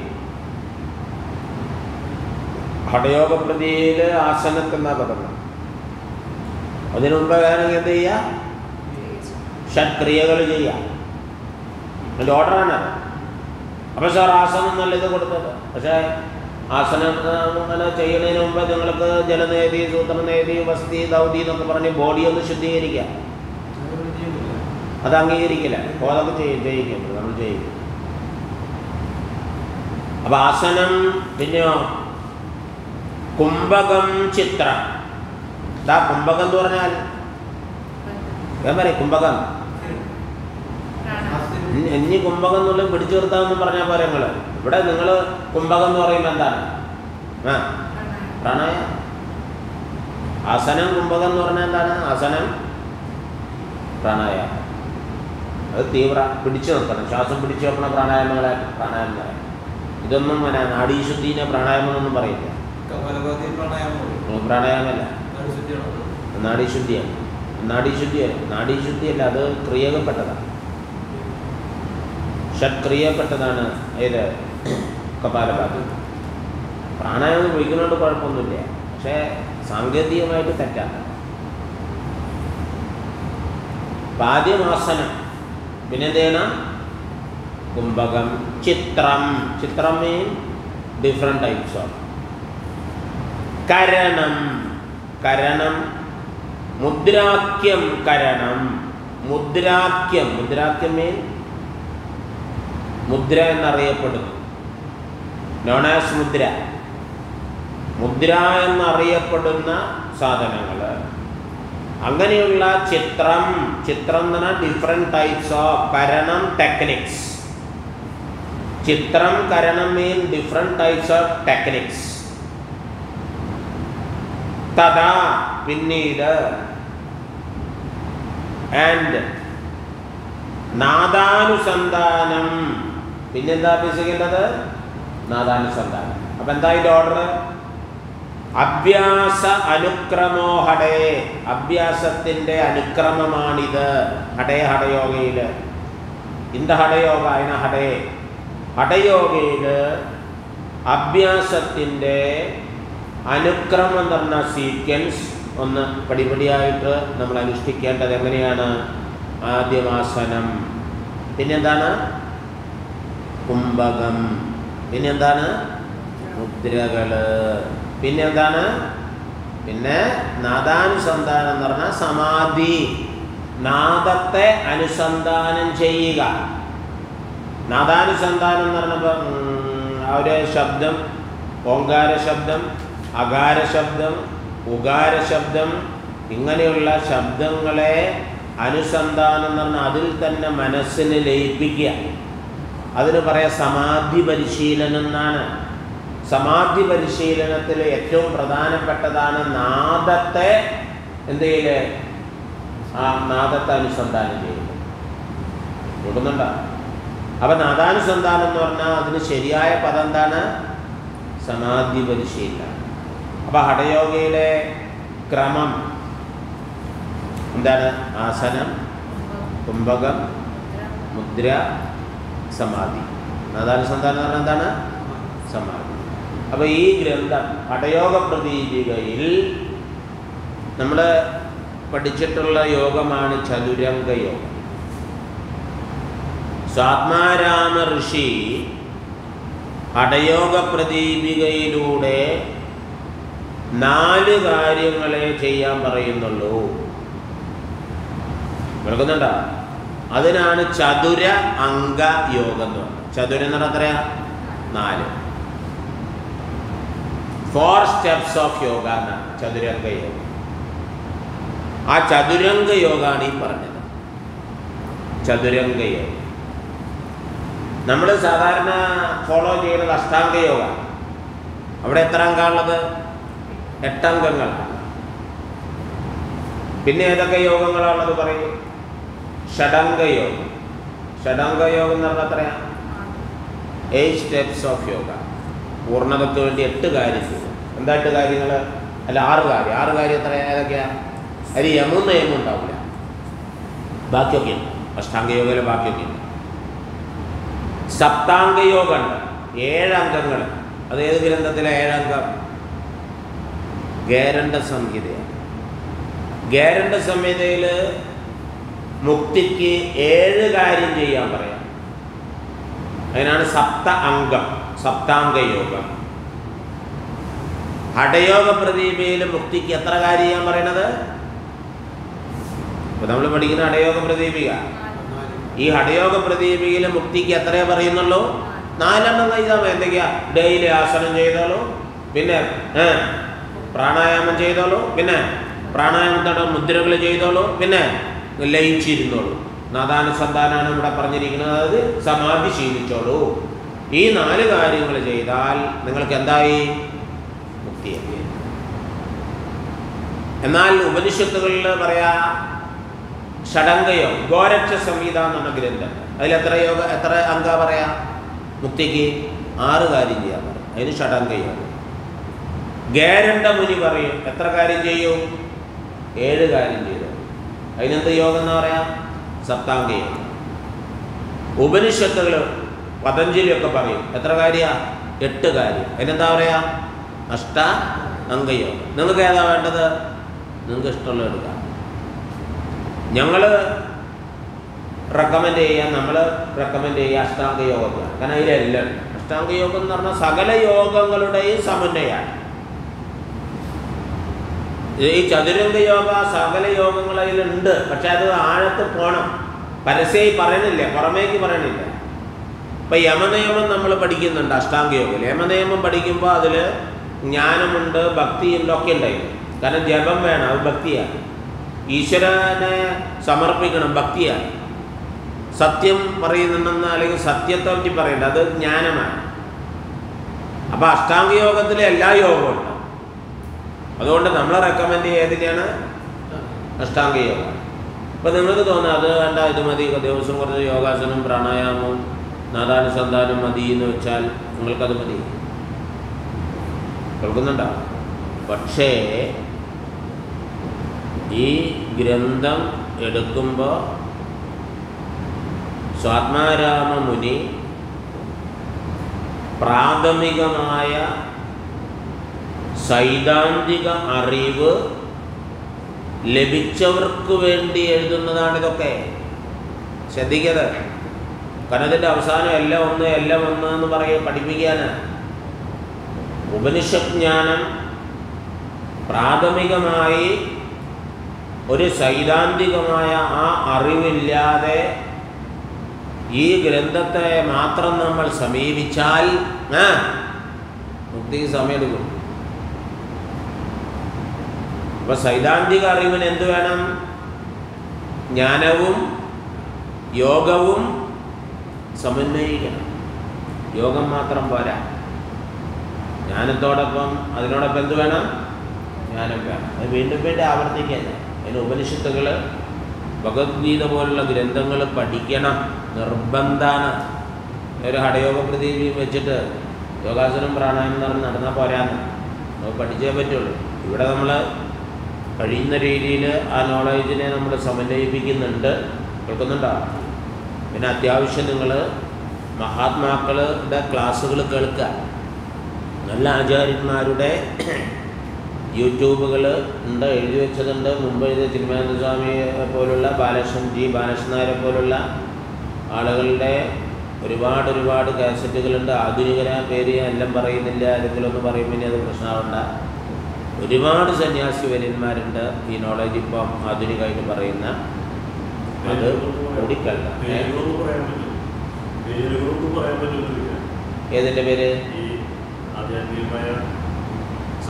ഹടയോഗ പ്രതിയിൽ ആസനത്തെന്നാ പറയുന്നത്? അതിനു മുമ്പ് വേണമെങ്കിൽ എന്ത് ചെയ്യുക ഷഡ്ക്രിയകൾ ചെയ്യാം. അതിന്റെ ഓർഡറാണ് അപ്പോൾ സാർ ആസനം നല്ല ഇത് കൊടുത്തത്. പക്ഷേ ആസനം അങ്ങനെ ചെയ്യുന്നതിന് മുമ്പ് നിങ്ങൾക്ക് ജലനേതി സൂത്രനേതി വസ്തി ദൗതി എന്നൊക്കെ പറഞ്ഞ് ബോഡി ഒന്ന് ശുദ്ധീകരിക്കാം. അത് അംഗീകരിക്കില്ല. അതൊക്കെ ചെയ്യും ചെയ്യിക്കുന്നത് നമ്മൾ ചെയ്യും. അപ്പം ആസനം പിന്നെയോ? കുംഭകം ചിത്രം. ഇതാ കുംഭകം എന്ന് പറഞ്ഞാൽ ഞാൻ പറയും കുംഭകം. ഇനി കുംഭകം എന്നുള്ളത് പിടിച്ചു നിർത്താമെന്ന് പറഞ്ഞാൽ പോലെ നിങ്ങൾ ഇവിടെ നിങ്ങൾ കുംഭകം എന്ന് പറയുമ്പോൾ എന്താണ്? ആ പ്രണയം. ആസനം കുംഭകം എന്ന് പറഞ്ഞാൽ എന്താണ്? അസനം പ്രണയ. അത് തീവ്ര പിടിച്ചു നിർത്തണം ശ്വാസം പിടിച്ചു വെക്കണ പ്രാണായാമങ്ങളെ പ്രാണായാമങ്ങളെ ഇതൊന്നും പിന്നെ നാടീശുദ്ധീനെ പ്രാണായാമം എന്നൊന്നും പറയില്ല പ്രാണായാമല്ല നാഡീശുദ്ധിയാണ്. നാഡീശുദ്ധിയല്ല നാഡീശുദ്ധിയല്ല അത് ക്രിയകപ്പെട്ടതാണ്. ഷഡ്ക്രിയപ്പെട്ടതാണ്. ഏത്? കപാലഭാതി പ്രാണായാമം വിളിക്കുന്നതുകൊണ്ട് കുഴപ്പമൊന്നുമില്ല. പക്ഷേ സാങ്കേതികമായിട്ട് തെറ്റാണ്. പാദ്യമാസനം. വിനദേന കുംഭകം ചിത്രം. ചിത്രം മീൻ ഡിഫറെന്റ് ടൈപ്സ് ഓഫ് കരണം. കരണം. മുദ്രാക്യം കരണം. മുദ്രാക്യം. മുദ്രാക്യം മീൻ മുദ്ര എന്നറിയപ്പെടുന്നു. നോൺ ആസ് മുദ്ര. മുദ്ര എന്നറിയപ്പെടുന്ന സാധനങ്ങൾ. അങ്ങനെയുള്ള ചിത്രം ചിത്രം എന്ന് പറഞ്ഞാൽ ഡിഫറെന്റ് ടൈപ്സ് ഓഫ് കരണം ടെക്നിക്സ് ചിത്രം കരണം mean different types of techniques തഥാ പിന്നീട്. ആൻഡ് നാദാനുസന്ധാനം. പിന്നെന്താ അഭ്യസിക്കേണ്ടത് നാദാനുസന്ധാനം അപ്പം എന്താ ഇതിന്റെ ഓർഡർ അഭ്യാസ അനുക്രമോ ഹടേ അഭ്യാസത്തിന്റെ അനുക്രമമാണിത്. ഹടേ ഹടയോഗയിൽ ഇന്ത ഹടയോഗ അതിന ഹടേ. ഹടയോഗയിൽ അഭ്യാസത്തിന്റെ അനുക്രമം എന്ന് സീക്വൻസ് ഒന്ന് പടിപടിയായിട്ട് നമ്മൾ അനുഷ്ഠിക്കേണ്ടത് എങ്ങനെയാണ്? ആദ്യമാസനം പിന്നെന്താണ്? കുംഭകം. പിന്നെന്താണ്? മുദ്രകൾ. പിന്നെന്താണ്? പിന്നെ നാദാനുസന്ധാനം എന്ന് പറഞ്ഞാൽ സമാധി. നാദത്തെ അനുസന്ധാനം ചെയ്യുക. നാദാനുസന്ധാനം എന്ന് പറഞ്ഞപ്പോൾ ഒരു ശബ്ദം ഓങ്കാര ശബ്ദം അകാര ശബ്ദം ഉകാര ശബ്ദം ഇങ്ങനെയുള്ള ശബ്ദങ്ങളെ അനുസന്ധാനം എന്ന് പറഞ്ഞാൽ അതിൽ തന്നെ മനസ്സിന് ലയിപ്പിക്കുക. അതിന് പറയാം സമാധി പരിശീലനം എന്നാണ്. സമാധി പരിശീലനത്തിൽ ഏറ്റവും പ്രധാനപ്പെട്ടതാണ് നാദത്തെ എന്ത് ചെയ്യൽ ആ നാദത്തെ അനുസന്ധാനം ചെയ്യുന്നത് കൊടുക്കുന്നുണ്ടോ അപ്പൊ നാദാനുസന്ധാനം എന്ന് പറഞ്ഞാൽ അതിന് ശരിയായ പദം എന്താണ്? സമാധി പരിശീലനം. അപ്പൊ ഹഠയോഗയിലെ ക്രമം എന്താണ്? ആസനം കുംഭകം മുദ്ര സമാധി. നാദാനുസന്ധാനം എന്ന് പറഞ്ഞാൽ എന്താണ്? സമാധി. അപ്പൊ ഈ ഗ്രന്ഥം ഹഠയോഗ പ്രതീതികയിൽ നമ്മൾ പഠിച്ചിട്ടുള്ള യോഗമാണ് ചതുരംഗ യോഗം സ്വാത്മാരാമ ഋഷി ഹഠയോഗ പ്രദീപികയിലൂടെ നാല് കാര്യങ്ങളെ ചെയ്യാൻ പറയുന്നുള്ളൂ. കേൾക്കുന്നുണ്ടോ? അതിനാണ് ചതുര അംഗ യോഗം എന്ന് പറയുന്നത് ചതുര എന്ന് പറഞ്ഞാൽ എത്രയാ? നാല്. ഫോർ സ്റ്റെപ്സ് ഓഫ് യോഗ എന്നാണ് ചതുരംഗ യോഗം. ആ ചതുരംഗ യോഗമാണ് ഈ പറഞ്ഞത്. ചതുരംഗ യോഗം. നമ്മൾ സാധാരണ ഫോളോ ചെയ്യുന്നത് അഷ്ടാംഗ യോഗ അവിടെ എത്ര അംഗമുള്ളത് എട്ടംഗങ്ങൾ പിന്നെ ഏതൊക്കെ യോഗങ്ങളാണുള്ളത് പറയും? ഷഡംഗ യോഗം ഷഡംഗ യോഗം എന്ന് പറഞ്ഞാൽ എത്രയാ? എയ്റ്റ് സ്റ്റെപ്സ് ഓഫ് യോഗ പൂർണതയ്ക്ക് വേണ്ടി എട്ട് കാര്യങ്ങൾ എന്താ എട്ട് കാര്യങ്ങൾ? അല്ല ആറ് കാര്യം. ആറ് കാര്യം എത്ര ഏതൊക്കെയാ? അതിൽ യമം നിയമം ഉണ്ടാവില്ല. ബാക്കിയൊക്കെ ഉണ്ട്. അഷ്ടാംഗ യോഗയിലെ ബാക്കിയൊക്കെ ഉണ്ട്. സപ്താംഗ യോഗം ഉണ്ട്. ഏഴ് അംഗങ്ങൾ. അത് ഏത് ഗ്രന്ഥത്തിലെ? ഏഴംഗം ഗേരണ്ട സംഹിതയാണ്. ഗേരണ്ട സംഹിതയിൽ മുക്തിക്ക് ഏഴ് കാര്യം ചെയ്യാൻ പറയാം. അതിനാണ് സപ്ത അംഗം സപ്താംഗ യോഗം. ഹഠയോഗ പ്രദീപയിൽ മുക്തിക്ക് എത്ര കാര്യം ചെയ്യാൻ പറയണത്? ഇപ്പൊ നമ്മൾ പഠിക്കുന്ന ഹഠയോഗ പ്രദീപിക. ഈ ഹഠയോഗ പ്രദീപികയിൽ മുക്തിക്ക് എത്രയേ പറയുന്നുള്ളൂ? നാലെണ്ണം ചെയ്താൽ എന്തൊക്കെയാ? ഡെയിലി ആസനം ചെയ്തോളൂ പിന്നെ പ്രാണായാമം ചെയ്തോളൂ പിന്നെ പ്രാണായാമത്തോടെ മുദ്രകൾ ചെയ്തോളൂ പിന്നെ ലയിച്ചിരുന്നോളൂ. നാദാനുസന്ധാനാണ് ഇവിടെ പറഞ്ഞിരിക്കുന്നത്. അതായത് സമാധി ശീലിച്ചോളൂ. ഈ നാല് കാര്യങ്ങൾ ചെയ്താൽ നിങ്ങൾക്ക് എന്തായി? മുക്തിയായി എന്നാൽ ഉപനിഷത്തുകളിൽ പറയാ ഷടങ്കയോ ഗോരക്ഷ സംഹിത എന്നുള്ള ഗ്രന്ഥം. അതിൽ എത്ര യോഗ എത്ര അംഗ പറയാ? മുക്തിക്ക് ആറ് കാര്യം ചെയ്യാൻ പറയും. അതിന് ഷടങ്കയോ ഗേരണ്ട മുനി പറയും എത്ര കാര്യം ചെയ്യും? ഏഴ് കാര്യം ചെയ്തു. അതിനെന്ത് യോഗം എന്ന് പറയാം? സപ്താംഗ യോഗം ഉപനിഷത്തുകൾ പതഞ്ജലിയൊക്കെ പറയും. എത്ര കാര്യ? എട്ട് കാര്യം അതിനെന്താ പറയാ? അഷ്ട അംഗയോഗം. നിങ്ങൾക്ക് ഏതാ വേണ്ടത്? നിങ്ങൾക്ക് ഇഷ്ടമുള്ള എടുക്കാം. ഞങ്ങൾ റെക്കമെൻഡ് ചെയ്യാൻ നമ്മൾ റെക്കമെൻഡ് ചെയ്യുക അഷ്ടാംഗ യോഗത്തിലാണ് കാരണം അതിലെല്ലാം. അഷ്ടാംഗ യോഗം എന്ന് പറഞ്ഞാൽ സകല യോഗങ്ങളുടെയും സമന്വയമാണ്. ഈ ചതുരംഗ യോഗ സകല യോഗങ്ങൾ അതിലുണ്ട് പക്ഷെ അത് ആഴത്ത് പോണം. പരസ്യമായി പറയണില്ല പുറമേക്ക് പറയണില്ല ഇപ്പം യമനിയമം നമ്മൾ പഠിക്കുന്നുണ്ട് അഷ്ടാംഗ യോഗയിൽ യമനിയമം പഠിക്കുമ്പോൾ അതിൽ ജ്ഞാനമുണ്ട് ഭക്തിയുണ്ട് ഒക്കെ ഉണ്ടായിരുന്നു. കാരണം ജപം വേണം അത് ഭക്തിയാണ്. ഈശ്വരനെ സമർപ്പിക്കണം ഭക്തിയാണ്. സത്യം പറയുന്നുണ്ടെന്ന് അല്ലെങ്കിൽ സത്യത്തെ പറ്റി പറയണ്ട അത് ജ്ഞാനമാണ്. അപ്പോൾ അഷ്ടാംഗ യോഗത്തിലെ എല്ലാ യോഗവും ഉണ്ട്. അതുകൊണ്ട് നമ്മൾ റെക്കമെൻഡ് ചെയ്തതിനാണ് അഷ്ടാംഗ യോഗ. അപ്പം നിങ്ങൾക്ക് തോന്നുന്നത് അത് വേണ്ട ഇത് മതി ദിവസം കുറച്ച് യോഗാസനം പ്രാണായാമം നാദാനുസന്ധാനം മതി എന്ന് വെച്ചാൽ നിങ്ങൾക്കത് മതി. കേൾക്കുന്നുണ്ടോ? പക്ഷേ ഈ ഗ്രന്ഥം എടുക്കുമ്പോൾ സ്വാത്മാരാമ മുനി പ്രാഥമികമായ സൈദ്ധാന്തിക അറിവ് ലഭിച്ചവർക്ക് വേണ്ടി എഴുതുന്നതാണിതൊക്കെ ശ്രദ്ധിക്കരുത്. കാരണം ഇതിന്റെ അവസാനം എല്ലാം ഒന്ന് എല്ലാം ഒന്ന് എന്ന് പറയുക പഠിപ്പിക്കാനാണ് ഉപനിഷജ്ഞാനം പ്രാഥമികമായി ഒരു സൈദ്ധാന്തികമായ ആ അറിവില്ലാതെ ഈ ഗ്രന്ഥത്തെ മാത്രം നമ്മൾ സമീപിച്ചാൽ മുക്തിക്ക് സമയമെടുക്കും. അപ്പൊ സൈദ്ധാന്തിക അറിവിന് എന്ത് വേണം? ജ്ഞാനവും യോഗവും സമന്വയിക്കണം. യോഗം മാത്രം പോരാ. ജ്ഞാനത്തോടൊപ്പം അതിനോടൊപ്പം എന്ത് വേണം? ജ്ഞാനം വേണം. അത് വീണ്ടും വീണ്ടും ആവർത്തിക്കുന്നത് അതിന് ഉപനിഷത്തുകൾ ഭഗവത്ഗീത പോലുള്ള ഗ്രന്ഥങ്ങൾ പഠിക്കണം. നിർബന്ധമാണ് ഒരു ഹടയോഗ പ്രതീതി വെച്ചിട്ട് യോഗാസനം പറഞ്ഞ് നടന്നാൽ പോരാന്ന്. നമുക്ക് പഠിച്ചേ പറ്റുള്ളൂ. ഇവിടെ നമ്മൾ കഴിയുന്ന രീതിയിൽ ആ നോളേജിനെ നമ്മൾ സമന്വയിപ്പിക്കുന്നുണ്ട്. കേൾക്കുന്നുണ്ടോ? പിന്നെ അത്യാവശ്യം നിങ്ങൾ മഹാത്മാക്കളുടെ ക്ലാസ്സുകൾ കേൾക്കുക നല്ല ആചാര്യന്മാരുടെ *clears throat* യൂട്യൂബുകൾ ഉണ്ട് എഴുതി വെച്ചതുണ്ട്. മുമ്പ് എഴുതിയ തിരുമാനന്ദ സ്വാമിയെ പോലുള്ള ബാലകൃഷ്ണൻ ജി ബാലകൃഷ്ണൻ നായരെ പോലുള്ള ആളുകളുടെ ഒരുപാട് ഒരുപാട് കാസറ്റുകളുണ്ട്. ആധുനികരായ പേര് എല്ലാം പറയുന്നില്ല. ആരെങ്കിലും ഒന്ന് പറയുമ്പോൾ ഇനി അത് പ്രശ്നമാവണ്ട. ഒരുപാട് സന്യാസി വര്യന്മാരുണ്ട് ഈ നോളജ് ഇപ്പം ആധുനികമായിട്ട് പറയുന്ന അത് ഓടിക്കല്ല. ഏതിന്റെ പേര്?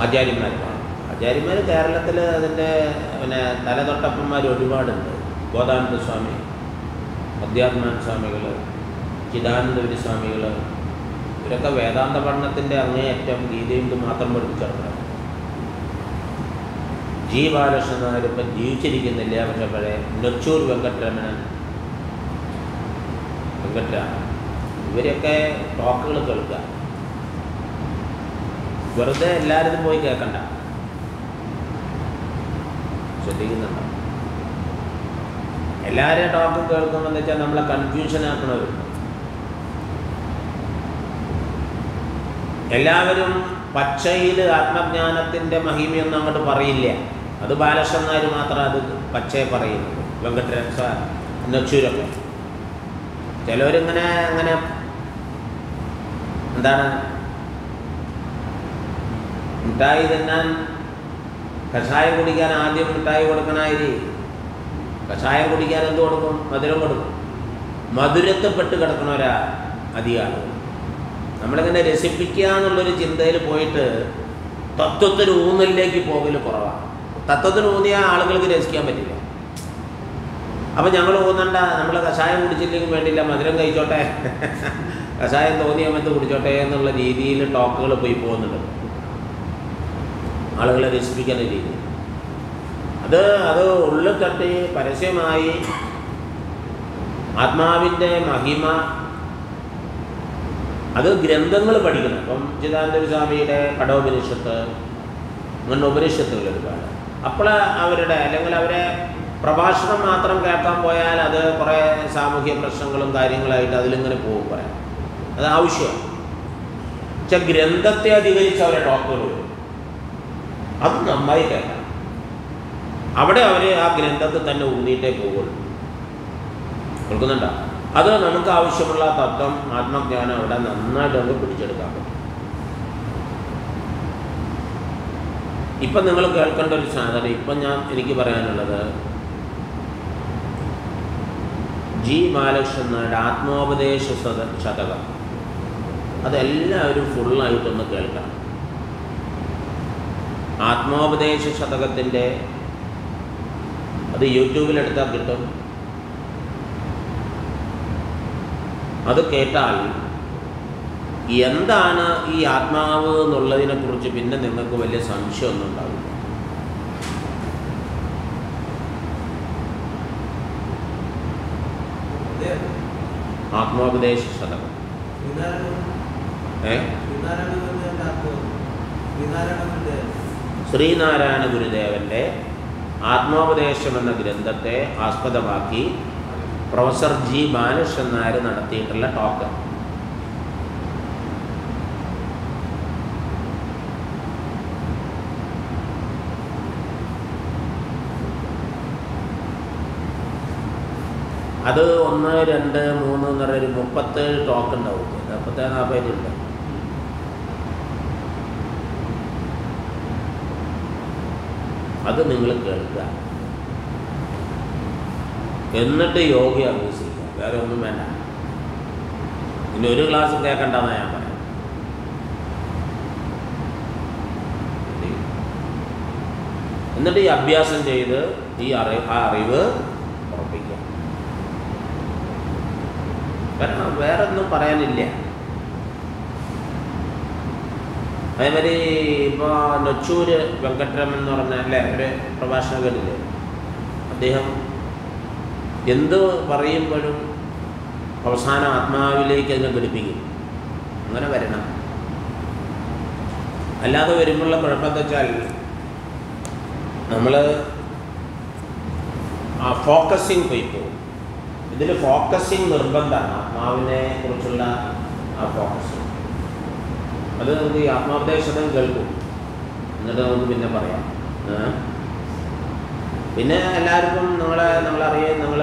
ആചാര്യന്മാർ ആചാര്യന്മാർ കേരളത്തിൽ അതിന്റെ പിന്നെ തലതൊട്ടപ്പന്മാർ ഒരുപാടുണ്ട്. ബോധാനന്ദ സ്വാമി അധ്യാത്മാൻ സ്വാമികൾ ചിദാനന്ദപുരി സ്വാമികൾ ഇവരൊക്കെ വേദാന്ത പഠനത്തിന്റെ അങ്ങേയറ്റം ഗീതയും മാത്രം പഠിപ്പിച്ചിട്ടുണ്ട്. ജി ബാലകൃഷ്ണൻ ഇപ്പം ജീവിച്ചിരിക്കുന്നില്ല പക്ഷെ പഴയ നെച്ചൂർ വെങ്കട്ടരമണൻ. വെങ്കട്ടരാമൻ. ഇവരൊക്കെ ടോക്കുകൾ കേൾക്കുക. വെറുതെ എല്ലാവരും പോയി കേൾക്കണ്ട. ശ്രദ്ധിക്കുന്നുണ്ടോ? എല്ലാവരെയും ടോക്ക് കേൾക്കുമ്പോൾ എന്ന് വെച്ചാൽ നമ്മളെ കൺഫ്യൂഷൻ ആക്കണവർ. എല്ലാവരും പച്ചയിൽ ആത്മജ്ഞാനത്തിന്റെ മഹിമയൊന്നും അങ്ങോട്ട് പറയില്ല. അത് ബാലകൃഷ്ണൻ മാത്രം അത് പച്ചയെ പറയുന്നത് വെങ്കട്ടരൻ സാർ നച്ചൂരൊക്കെ ചിലവരിങ്ങനെ അങ്ങനെ എന്താണ്? മിഠായി തിന്നാൻ കഷായം കുടിക്കാൻ ആദ്യം മിഠായി കൊടുക്കണായിരി. കഷായം കുടിക്കാൻ എന്ത് കൊടുക്കും? മധുരം കൊടുക്കും. മധുരത്തെപ്പെട്ട് കിടക്കണവരാ അധികം നമ്മളിങ്ങനെ രസിപ്പിക്കുക എന്നുള്ളൊരു ചിന്തയിൽ പോയിട്ട് തത്വത്തിന് ഊന്നലിലേക്ക് പോകൽ കുറവാണ്. തത്വത്തിന് ഊന്നിയ ആളുകൾക്ക് രസിക്കാൻ പറ്റില്ല. അപ്പം ഞങ്ങൾ ഊന്നണ്ട നമ്മൾ കഷായം കുടിച്ചില്ലെങ്കിൽ വേണ്ടില്ല മധുരം കഴിച്ചോട്ടെ *laughs* കഷായം തോന്നിയ സമയത്ത് കുടിച്ചോട്ടെ എന്നുള്ള രീതിയിൽ ടോക്കുകൾ പോയി പോകുന്നുണ്ട്. ആളുകളെ രസിപ്പിക്കുന്ന രീതി. അത് അത് ഉള്ളിൽ തട്ടി പരസ്യമായി ആത്മാവിന്റെ മഹിമ. അത് ഗ്രന്ഥങ്ങൾ പഠിക്കണം. ഇപ്പം ചിദാനന്ദ സ്വാമിയുടെ കടോപനിഷത്ത് അങ്ങനെ ഉപനിഷത്തുകൾ ഒരുപാട്. അപ്പോൾ അവരുടെ അല്ലെങ്കിൽ അവരെ പ്രഭാഷണം മാത്രം കേൾക്കാൻ പോയാൽ അത് കുറേ സാമൂഹ്യ പ്രശ്നങ്ങളും കാര്യങ്ങളായിട്ട് അതിലിങ്ങനെ പോകും പറയാം. അത് ആവശ്യമാണ്. പക്ഷെ ഗ്രന്ഥത്തെ അധികരിച്ച് അവരെ ഡോക്ടർ വരും. അത് നന്നായി കേൾക്കാം അവിടെ അവർ ആ ഗ്രന്ഥത്തിൽ തന്നെ ഊന്നിയിട്ടേ പോകുള്ളൂ കേൾക്കുന്നുണ്ടോ? അത് നമുക്ക് ആവശ്യമുള്ള തത്വം ആത്മജ്ഞാനം അവിടെ നന്നായിട്ട് നമുക്ക് പിടിച്ചെടുക്കാൻ പറ്റും. ഇപ്പം നിങ്ങൾ കേൾക്കേണ്ട ഒരു സാധനം ഇപ്പം ഞാൻ എനിക്ക് പറയാനുള്ളത് ജി ബാലകൃഷ്ണൻ നായരുടെ ആത്മോപദേശ ശത ശതകം. അതെല്ലാവരും ഫുള്ളായിട്ടൊന്ന് കേൾക്കണം. ആത്മോപദേശ ശതകത്തിന്റെ അത് യൂട്യൂബിലെടുത്താൽ കിട്ടും. അത് കേട്ടാൽ എന്താണ് ഈ ആത്മാവ് എന്നുള്ളതിനെ കുറിച്ച് പിന്നെ നിങ്ങൾക്ക് വലിയ സംശയമൊന്നും ഉണ്ടാവില്ല. ആത്മോപദേശ ശ്രീനാരായണ ഗുരുവിന്റെ ആത്മോപദേശം എന്ന ഗ്രന്ഥത്തെ ആസ്പദമാക്കി പ്രൊഫസർ ജി ബാലകൃഷ്ണൻ നായർ നടത്തിയിട്ടുള്ള ടോക്ക്. അത് ഒന്ന് രണ്ട് മൂന്ന് എന്ന് പറഞ്ഞ ഒരു മുപ്പത്തേഴ് ടോക്ക് ഉണ്ടാവും. മുപ്പത്തേഴ് നാൽപ്പത് ഉണ്ട്. അത് നിങ്ങൾ കേൾക്കുക. എന്നിട്ട് യോഗ അഭ്യസിക്കുക. വേറെ ഒന്നും വേണ്ട. ഇനി ഒരു ക്ലാസ് കേൾക്കണ്ടെന്ന് ഞാൻ പറയാം. എന്നിട്ട് ഈ അഭ്യാസം ചെയ്ത് ഈ അറിവ് ആ അറിവ് ഉറപ്പിക്കുക കാരണം വേറെ ഒന്നും പറയാനില്ല. അതേമാതിരി ഇപ്പോൾ നൊച്ചൂര് വെങ്കട്ടരാമൻ എന്ന് പറഞ്ഞ അല്ലേ ഒരു പ്രഭാഷകനില്ലേ? അദ്ദേഹം എന്ത് പറയുമ്പോഴും അവസാനം ആത്മാവിലേക്ക് അതിനെ ഘടിപ്പിക്കും. അങ്ങനെ വരണം. അല്ലാതെ വരുമ്പോഴുള്ള കുഴപ്പമെന്ന് വെച്ചാൽ നമ്മൾ ആ ഫോക്കസിങ് പോയി പോകും. ഇതിൽ ഫോക്കസിങ് നിർബന്ധമാണ്. ആത്മാവിനെ കുറിച്ചുള്ള ആ ഫോക്കസിങ് അത് നമുക്ക് ഈ ആത്മാപദേശം കേൾക്കും. എന്നിട്ട് നമുക്ക് പിന്നെ പറയാം. പിന്നെ എല്ലാവർക്കും നിങ്ങളെ നിങ്ങളറിയാൻ നിങ്ങൾ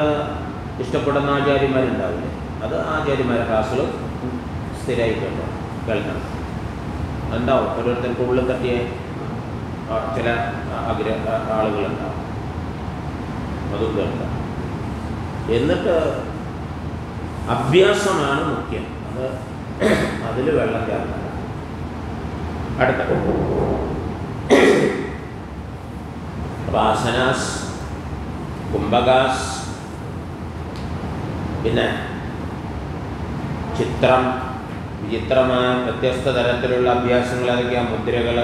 ഇഷ്ടപ്പെടുന്ന ആചാര്യന്മാരുണ്ടാവില്ലേ? അത് ആചാര്യന്മാരുടെ ക്ലാസ്സുകൾ സ്ഥിരമായിട്ടുണ്ടോ കേൾക്കണം. ഉണ്ടാവും ഓരോരുത്തർക്ക് ഉള്ളിൽ തട്ടിയ ചില ആഗ്രഹ ആളുകളുണ്ടാവും. അതും കേൾക്കാം. എന്നിട്ട് അഭ്യാസമാണ് മുഖ്യം. അത് അതിൽ വെള്ളം ചേർക്കണ്ട അടുത്ത. വാസനാസ് കുംഭകാസ് പിന്നെ ചിത്രം വിചിത്രമായ വ്യത്യസ്ത തരത്തിലുള്ള അഭ്യാസങ്ങൾ ഏതൊക്കെയാണ് മുദ്രകൾ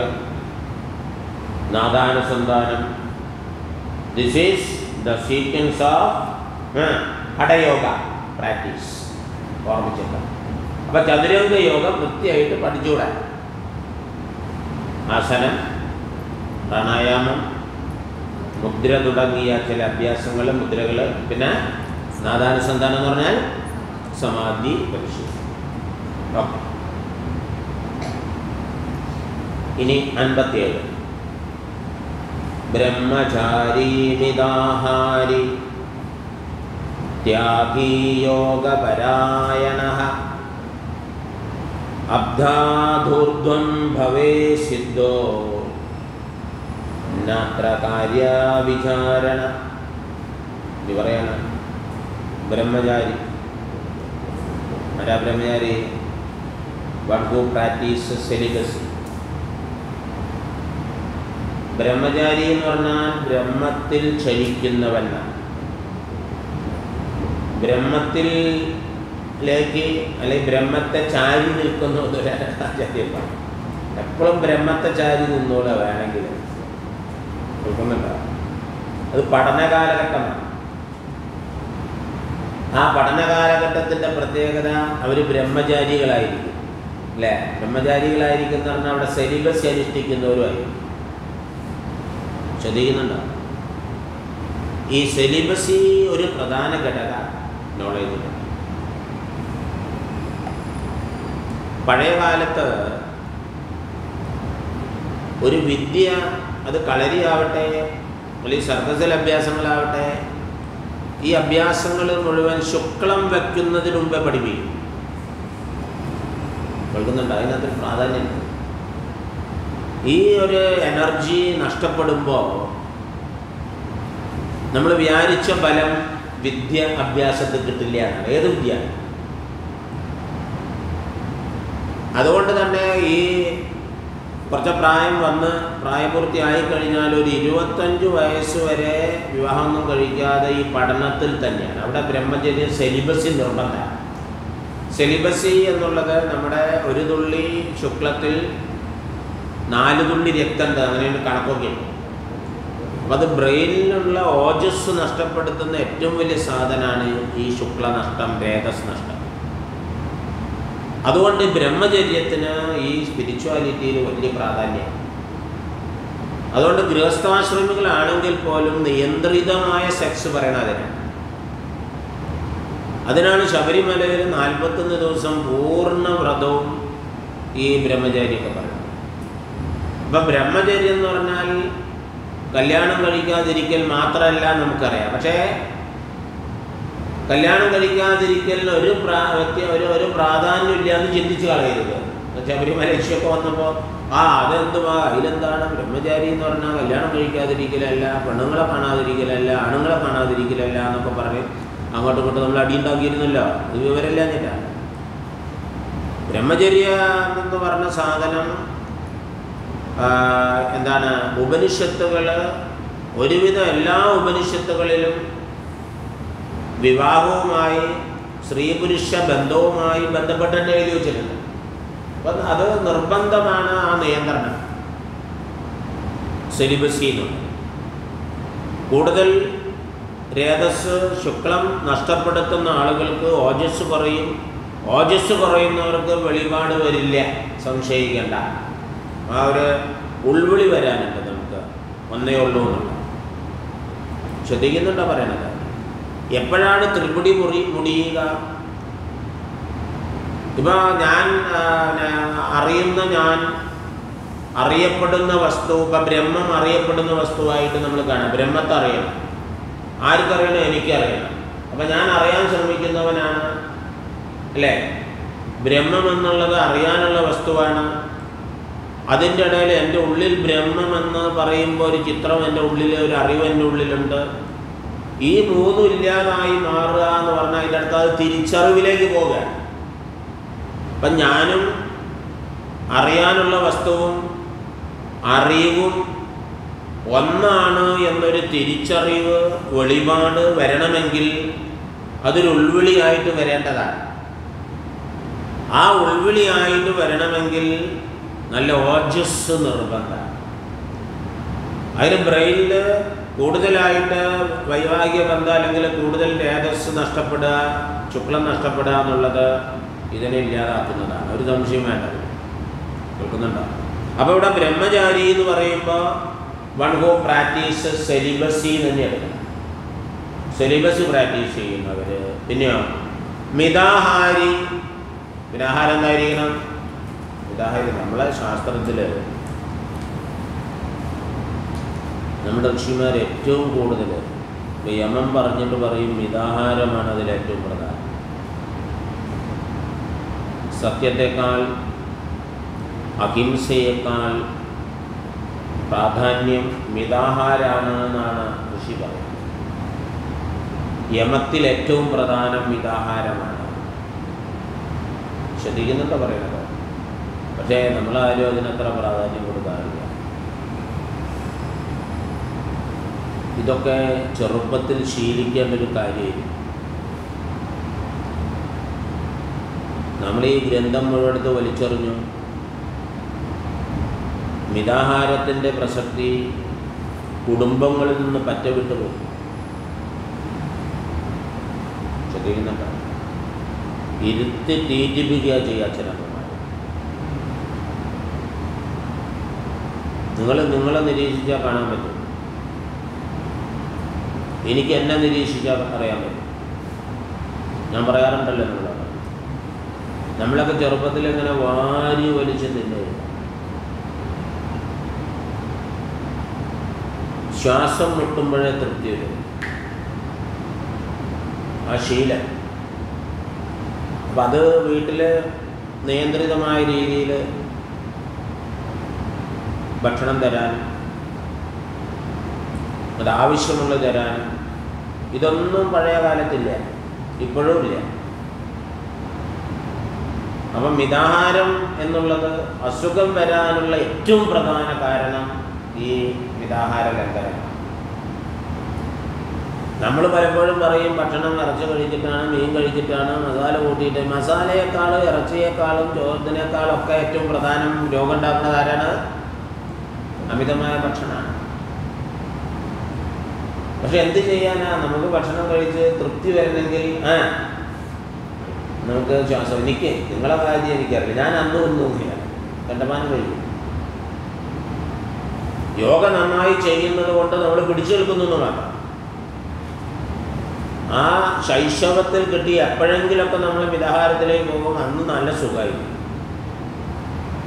നാദാനുസന്ധാനം. This is the sequence of hatha yoga practice. ഓർമ്മിച്ചിട്ട് അപ്പം ചതുരംഗ യോഗം വൃത്തിയായിട്ട് പഠിച്ചുകൂടാ. ആസനം പ്രാണായാമം മുദ്ര തുടങ്ങിയ ചില അഭ്യാസങ്ങൾ മുദ്രകൾ പിന്നെ നാദാനുസന്ധാനം എന്ന് പറഞ്ഞാൽ സമാധി പരിശീലനം ഓക്കെ. ഇനി അൻപത്തിയേഴ്. ബ്രഹ്മചാരീമിതാഹാരി ത്യാഗീ അബ്ധാധൂർധം ഭവേ സിദ്ധോ. നാത്ര കാര്യവിചാരണ. ഇത് പറയാണ്. ബ്രഹ്മചാരി. ആരാ ബ്രഹ്മചാരി? വൺ ഹു പ്രാക്ടീസ് സെലിബസ് ബ്രഹ്മചാരി എന്ന് പറഞ്ഞാൽ ബ്രഹ്മത്തിൽ ചലിക്കുന്നവനാണ് ബ്രഹ്മത്തിലേക്ക് അല്ലെങ്കിൽ ബ്രഹ്മത്തെ ചാരി നിൽക്കുന്ന ആചാര്യമാണ് എപ്പോഴും ബ്രഹ്മത്തെ ചാരി നിന്നോളെ വേണമെങ്കിൽ. അത് പഠന കാലഘട്ടമാണ് ആ പഠന കാലഘട്ടത്തിന്റെ പ്രത്യേകത അവർ ബ്രഹ്മചാരികളായിരിക്കും. അല്ലേ? ബ്രഹ്മചാരികളായിരിക്കും എന്ന് പറഞ്ഞാൽ അവിടെ സെലിബസ് അനുഷ്ഠിക്കുന്നവരുമായിരിക്കും ശ്രദ്ധിക്കുന്നുണ്ടോ? ഈ സെലിബസി ഒരു പ്രധാന ഘടക നോളേജിൽ പഴയ കാലത്ത് ഒരു വിദ്യ അത് കളരിയാവട്ടെ അല്ലെങ്കിൽ സർക്കസിൽ അഭ്യാസങ്ങളാവട്ടെ ഈ അഭ്യാസങ്ങൾ മുഴുവൻ ശുക്ലം വയ്ക്കുന്നതിന് മുമ്പേ പഠിപ്പിക്കും. കേൾക്കുന്നുണ്ട്? അതിനകത്ത് പ്രാധാന്യമുണ്ട് ഈ ഒരു എനർജി നഷ്ടപ്പെടുമ്പോൾ നമ്മൾ വിചാരിച്ച ഫലം വിദ്യ അഭ്യാസത്തിൽ കിട്ടില്ല ഏത് വിദ്യ? അതുകൊണ്ട് തന്നെ ഈ കുറച്ച് പ്രായം വന്ന് പ്രായപൂർത്തിയായി കഴിഞ്ഞാൽ ഒരു ഇരുപത്തഞ്ച് വയസ്സ് വരെ വിവാഹമൊന്നും കഴിക്കാതെ ഈ പഠനത്തിൽ തന്നെയാണ്. അവിടെ ബ്രഹ്മചര്യ സെലിബസി നിർബന്ധമാണ്. സെലിബസി എന്നുള്ളത് നമ്മുടെ ഒരു തുള്ളി ശുക്ലത്തിൽ നാല് തുള്ളി രക്തം അങ്ങനെയാണ് കണക്കൊക്കെ. ഉണ്ട് അപ്പം അത് ബ്രെയിനിലുള്ള ഓജസ് നഷ്ടപ്പെടുത്തുന്ന ഏറ്റവും വലിയ സാധനമാണ് ഈ ശുക്ലനഷ്ടം രേതസ് നഷ്ടം അതുകൊണ്ട് ബ്രഹ്മചര്യത്തിന് ഈ സ്പിരിച്വാലിറ്റിയിൽ വലിയ പ്രാധാന്യം. അതുകൊണ്ട് ഗൃഹസ്ഥാശ്രമികളാണെങ്കിൽ പോലും നിയന്ത്രിതമായ സെക്സ് പറയണം അതിനാണ് അതിനാണ് ശബരിമലയിൽ നാൽപ്പത്തൊന്ന് ദിവസം പൂർണ വ്രതവും ഈ ബ്രഹ്മചാരിയൊക്കെ പറയുന്നത്. അപ്പം ബ്രഹ്മചര്യം എന്ന് പറഞ്ഞാൽ കല്യാണം കഴിക്കാതിരിക്കൽ മാത്രമല്ല നമുക്കറിയാം. പക്ഷേ കല്യാണം കഴിക്കാതിരിക്കലിന് ഒരു പ്രാ വ്യക്തി ഒരു ഒരു പ്രാധാന്യം ഇല്ല എന്ന് ചിന്തിച്ച് കളയരുത്. ശബരിമല ലക്ഷ്യമൊക്കെ വന്നപ്പോൾ ആ അതെന്തുവാ? അതിലെന്താണ്? ബ്രഹ്മചാരി എന്ന് പറഞ്ഞാൽ കല്യാണം കഴിക്കാതിരിക്കലല്ല പെണ്ണുങ്ങളെ കാണാതിരിക്കലല്ല ആണുങ്ങളെ കാണാതിരിക്കലല്ല എന്നൊക്കെ പറഞ്ഞ് അങ്ങോട്ടും ഇങ്ങോട്ടും നമ്മൾ അടിയുണ്ടാക്കിയിരുന്നല്ലോ. ഇത് വിവരമില്ല എന്നില്ല ബ്രഹ്മചര്യ എന്ന് പറഞ്ഞ സാധനം എന്താണ് ഉപനിഷത്തുകൾ ഒരുവിധം എല്ലാ ഉപനിഷത്തുകളിലും വിവാഹവുമായി സ്ത്രീ പുരുഷ ബന്ധവുമായി ബന്ധപ്പെട്ടിട്ട് എഴുതി വെച്ചിട്ടുണ്ട്. അപ്പം അത് നിർബന്ധമാണ് ആ നിയന്ത്രണം. സെലിബസി എന്നുള്ളത് കൂടുതൽ രേതസ് ശുക്ലം നഷ്ടപ്പെടുത്തുന്ന ആളുകൾക്ക് ഓജസ് കുറയും. ഓജസ് കുറയുന്നവർക്ക് വെളിപാട് വരില്ല. സംശയിക്കേണ്ട. ആ ഒരു ഉൾവിളി വരാനുണ്ട് നമുക്ക്. ഒന്നേ ഉള്ളൂ എന്നുള്ള ശ്രദ്ധിക്കുന്നുണ്ടോ പറയണത്? എപ്പോഴാണ് ത്രിപുടി മുറി മുടിയുക? ഇപ്പൊ ഞാൻ അറിയുന്ന ഞാൻ അറിയപ്പെടുന്ന വസ്തു ഇപ്പൊ ബ്രഹ്മം അറിയപ്പെടുന്ന വസ്തുവായിട്ട് നമ്മൾ കാണാം. ബ്രഹ്മത്തെ അറിയണം. ആർക്കറിയണം എനിക്കറിയണം അപ്പൊ ഞാൻ അറിയാൻ ശ്രമിക്കുന്നവനാണ്. അല്ലേ? ബ്രഹ്മം എന്നുള്ളത് അറിയാനുള്ള വസ്തുവാണ്. അതിന്റെ ഇടയിൽ എന്റെ ഉള്ളിൽ ബ്രഹ്മം എന്ന് പറയുമ്പോൾ ഒരു ചിത്രം എന്റെ ഉള്ളിൽ ഒരു അറിവ് എന്റെ ഉള്ളിലുണ്ട്. ഈ മൂന്നും ഇല്ലാതായി മാറുക എന്ന് പറഞ്ഞാൽ അതിന്റെ അടുത്ത് അത് തിരിച്ചറിവിലേക്ക് പോകുക അപ്പം ഞാനും അറിയാനുള്ള വസ്തുവും അറിവും ഒന്നാണ് എന്നൊരു തിരിച്ചറിവ് വെളിപാട് വരണമെങ്കിൽ അതൊരു ഉൾവിളിയായിട്ട് വരേണ്ടതാണ്. ആ ഉൾവിളിയായിട്ട് വരണമെങ്കിൽ നല്ല ഓജസ് നിർബന്ധമാണ് അതിന് ബ്രെയിനിൽ കൂടുതലായിട്ട് വൈവാഹിക ബന്ധം അല്ലെങ്കിൽ കൂടുതൽ രേതസ് നഷ്ടപ്പെടുക ശുക്ലം നഷ്ടപ്പെടുക എന്നുള്ളത് ഇതിനെ ഇല്ലാതാക്കുന്നതാണ്. ഒരു സംശയം വേണ്ട. കേൾക്കുന്നുണ്ടോ? അപ്പോൾ ഇവിടെ ബ്രഹ്മചാരി എന്ന് പറയുമ്പോൾ വൺ ഹോ പ്രാക്ടീസ് സെലിബസി തന്നെ എടുക്കണം സെലിബസ് പ്രാക്ടീസ് ചെയ്യുന്നവർ പിന്നെയോ? മിതാഹാരി. പിന്നെ ആഹാരം എന്തായിരിക്കണം? മിതാഹാരി നമ്മളെ ശാസ്ത്രത്തിൽ നമ്മുടെ ഋഷിമാർ ഏറ്റവും കൂടുതൽ ഇപ്പം യമം പറഞ്ഞിട്ട് പറയും മിതാഹാരമാണ് അതിൽ ഏറ്റവും പ്രധാനം. സത്യത്തെക്കാൾ അഹിംസയേക്കാൾ പ്രാധാന്യം മിതാഹാരാണ് എന്നാണ് ഋഷി പറയുന്നത്. യമത്തിൽ ഏറ്റവും പ്രധാനം മിതാഹാരമാണ്. ശ്രദ്ധിക്കുന്നുണ്ടോ പറയുന്നത്? പക്ഷേ നമ്മളാരും അതിനത്ര പ്രാധാന്യം കൊടുക്കാറില്ല. ഇതൊക്കെ ചെറുപ്പത്തിൽ ശീലിക്കേണ്ട ഒരു കാര്യമായിരുന്നു. നമ്മൾ ഈ ഗ്രന്ഥം മുഴുവടുത്ത് വലിച്ചെറിഞ്ഞു. മിതാഹാരത്തിന്റെ പ്രസക്തി കുടുംബങ്ങളിൽ നിന്ന് പറ്റവിട്ടു പോകും ശ്രദ്ധിക്കുന്നുണ്ട്? ഇരുത്തി തീറ്റിപ്പിക്കുക ചെയ്യാ അച്ഛനമ്മമാർ നിങ്ങൾ നിങ്ങളെ നിരീക്ഷിച്ചാൽ കാണാൻ പറ്റും. എനിക്ക് എന്നെ നിരീക്ഷിച്ചാൽ അറിയാൻ പറ്റും. ഞാൻ പറയാറുണ്ടല്ലോ നിങ്ങളോട് നമ്മളൊക്കെ ചെറുപ്പത്തിൽ ഇങ്ങനെ വാരി വലിച്ച് നിന്നു. ശ്വാസം മുട്ടുമ്പോഴേ തൃപ്തി വരും. ആ ശീലം. അപ്പം അത് വീട്ടിൽ നിയന്ത്രിതമായ രീതിയിൽ ഭക്ഷണം തരാനും അത് ആവശ്യമുള്ളത് തരാനും ഇതൊന്നും പഴയ കാലത്തില്ല ഇപ്പോഴും ഇല്ല. അപ്പം മിതാഹാരം എന്നുള്ളത് അസുഖം വരാനുള്ള ഏറ്റവും പ്രധാന കാരണം ഈ മിതാഹാര ലംഘനമാണ് നമ്മൾ പലപ്പോഴും പറയും ഭക്ഷണം ഇറച്ചി കഴിച്ചിട്ടാണ് മീൻ കഴിച്ചിട്ടാണ് മസാല കൂട്ടിയിട്ട്. മസാലയെക്കാളും ഇറച്ചിയേക്കാളും ചോറത്തിനേക്കാളും ഒക്കെ ഏറ്റവും പ്രധാനം രോഗം ഉണ്ടാക്കുന്നത് ആരാണ്? അമിതമായ ഭക്ഷണമാണ്. പക്ഷെ എന്ത് ചെയ്യാനാ? നമുക്ക് ഭക്ഷണം കഴിച്ച് തൃപ്തി വരണമെങ്കിൽ ആ നമുക്ക് ശ്വാസം എനിക്ക് നിങ്ങളെ കാര്യം എനിക്കറിയില്ല. ഞാൻ അന്ന് ഒന്നുമില്ല കണ്ടമാനം കഴിക്കും. യോഗ നന്നായി ചെയ്യുന്നത് കൊണ്ട് നമ്മൾ പിടിച്ചു നിൽക്കുന്നു മാത്രം. ആ ശൈശവത്തിൽ കിട്ടി എപ്പോഴെങ്കിലൊക്കെ നമ്മൾ മിതാഹാരത്തിലേക്ക് പോകും അന്ന് നല്ല സുഖമായിരിക്കും.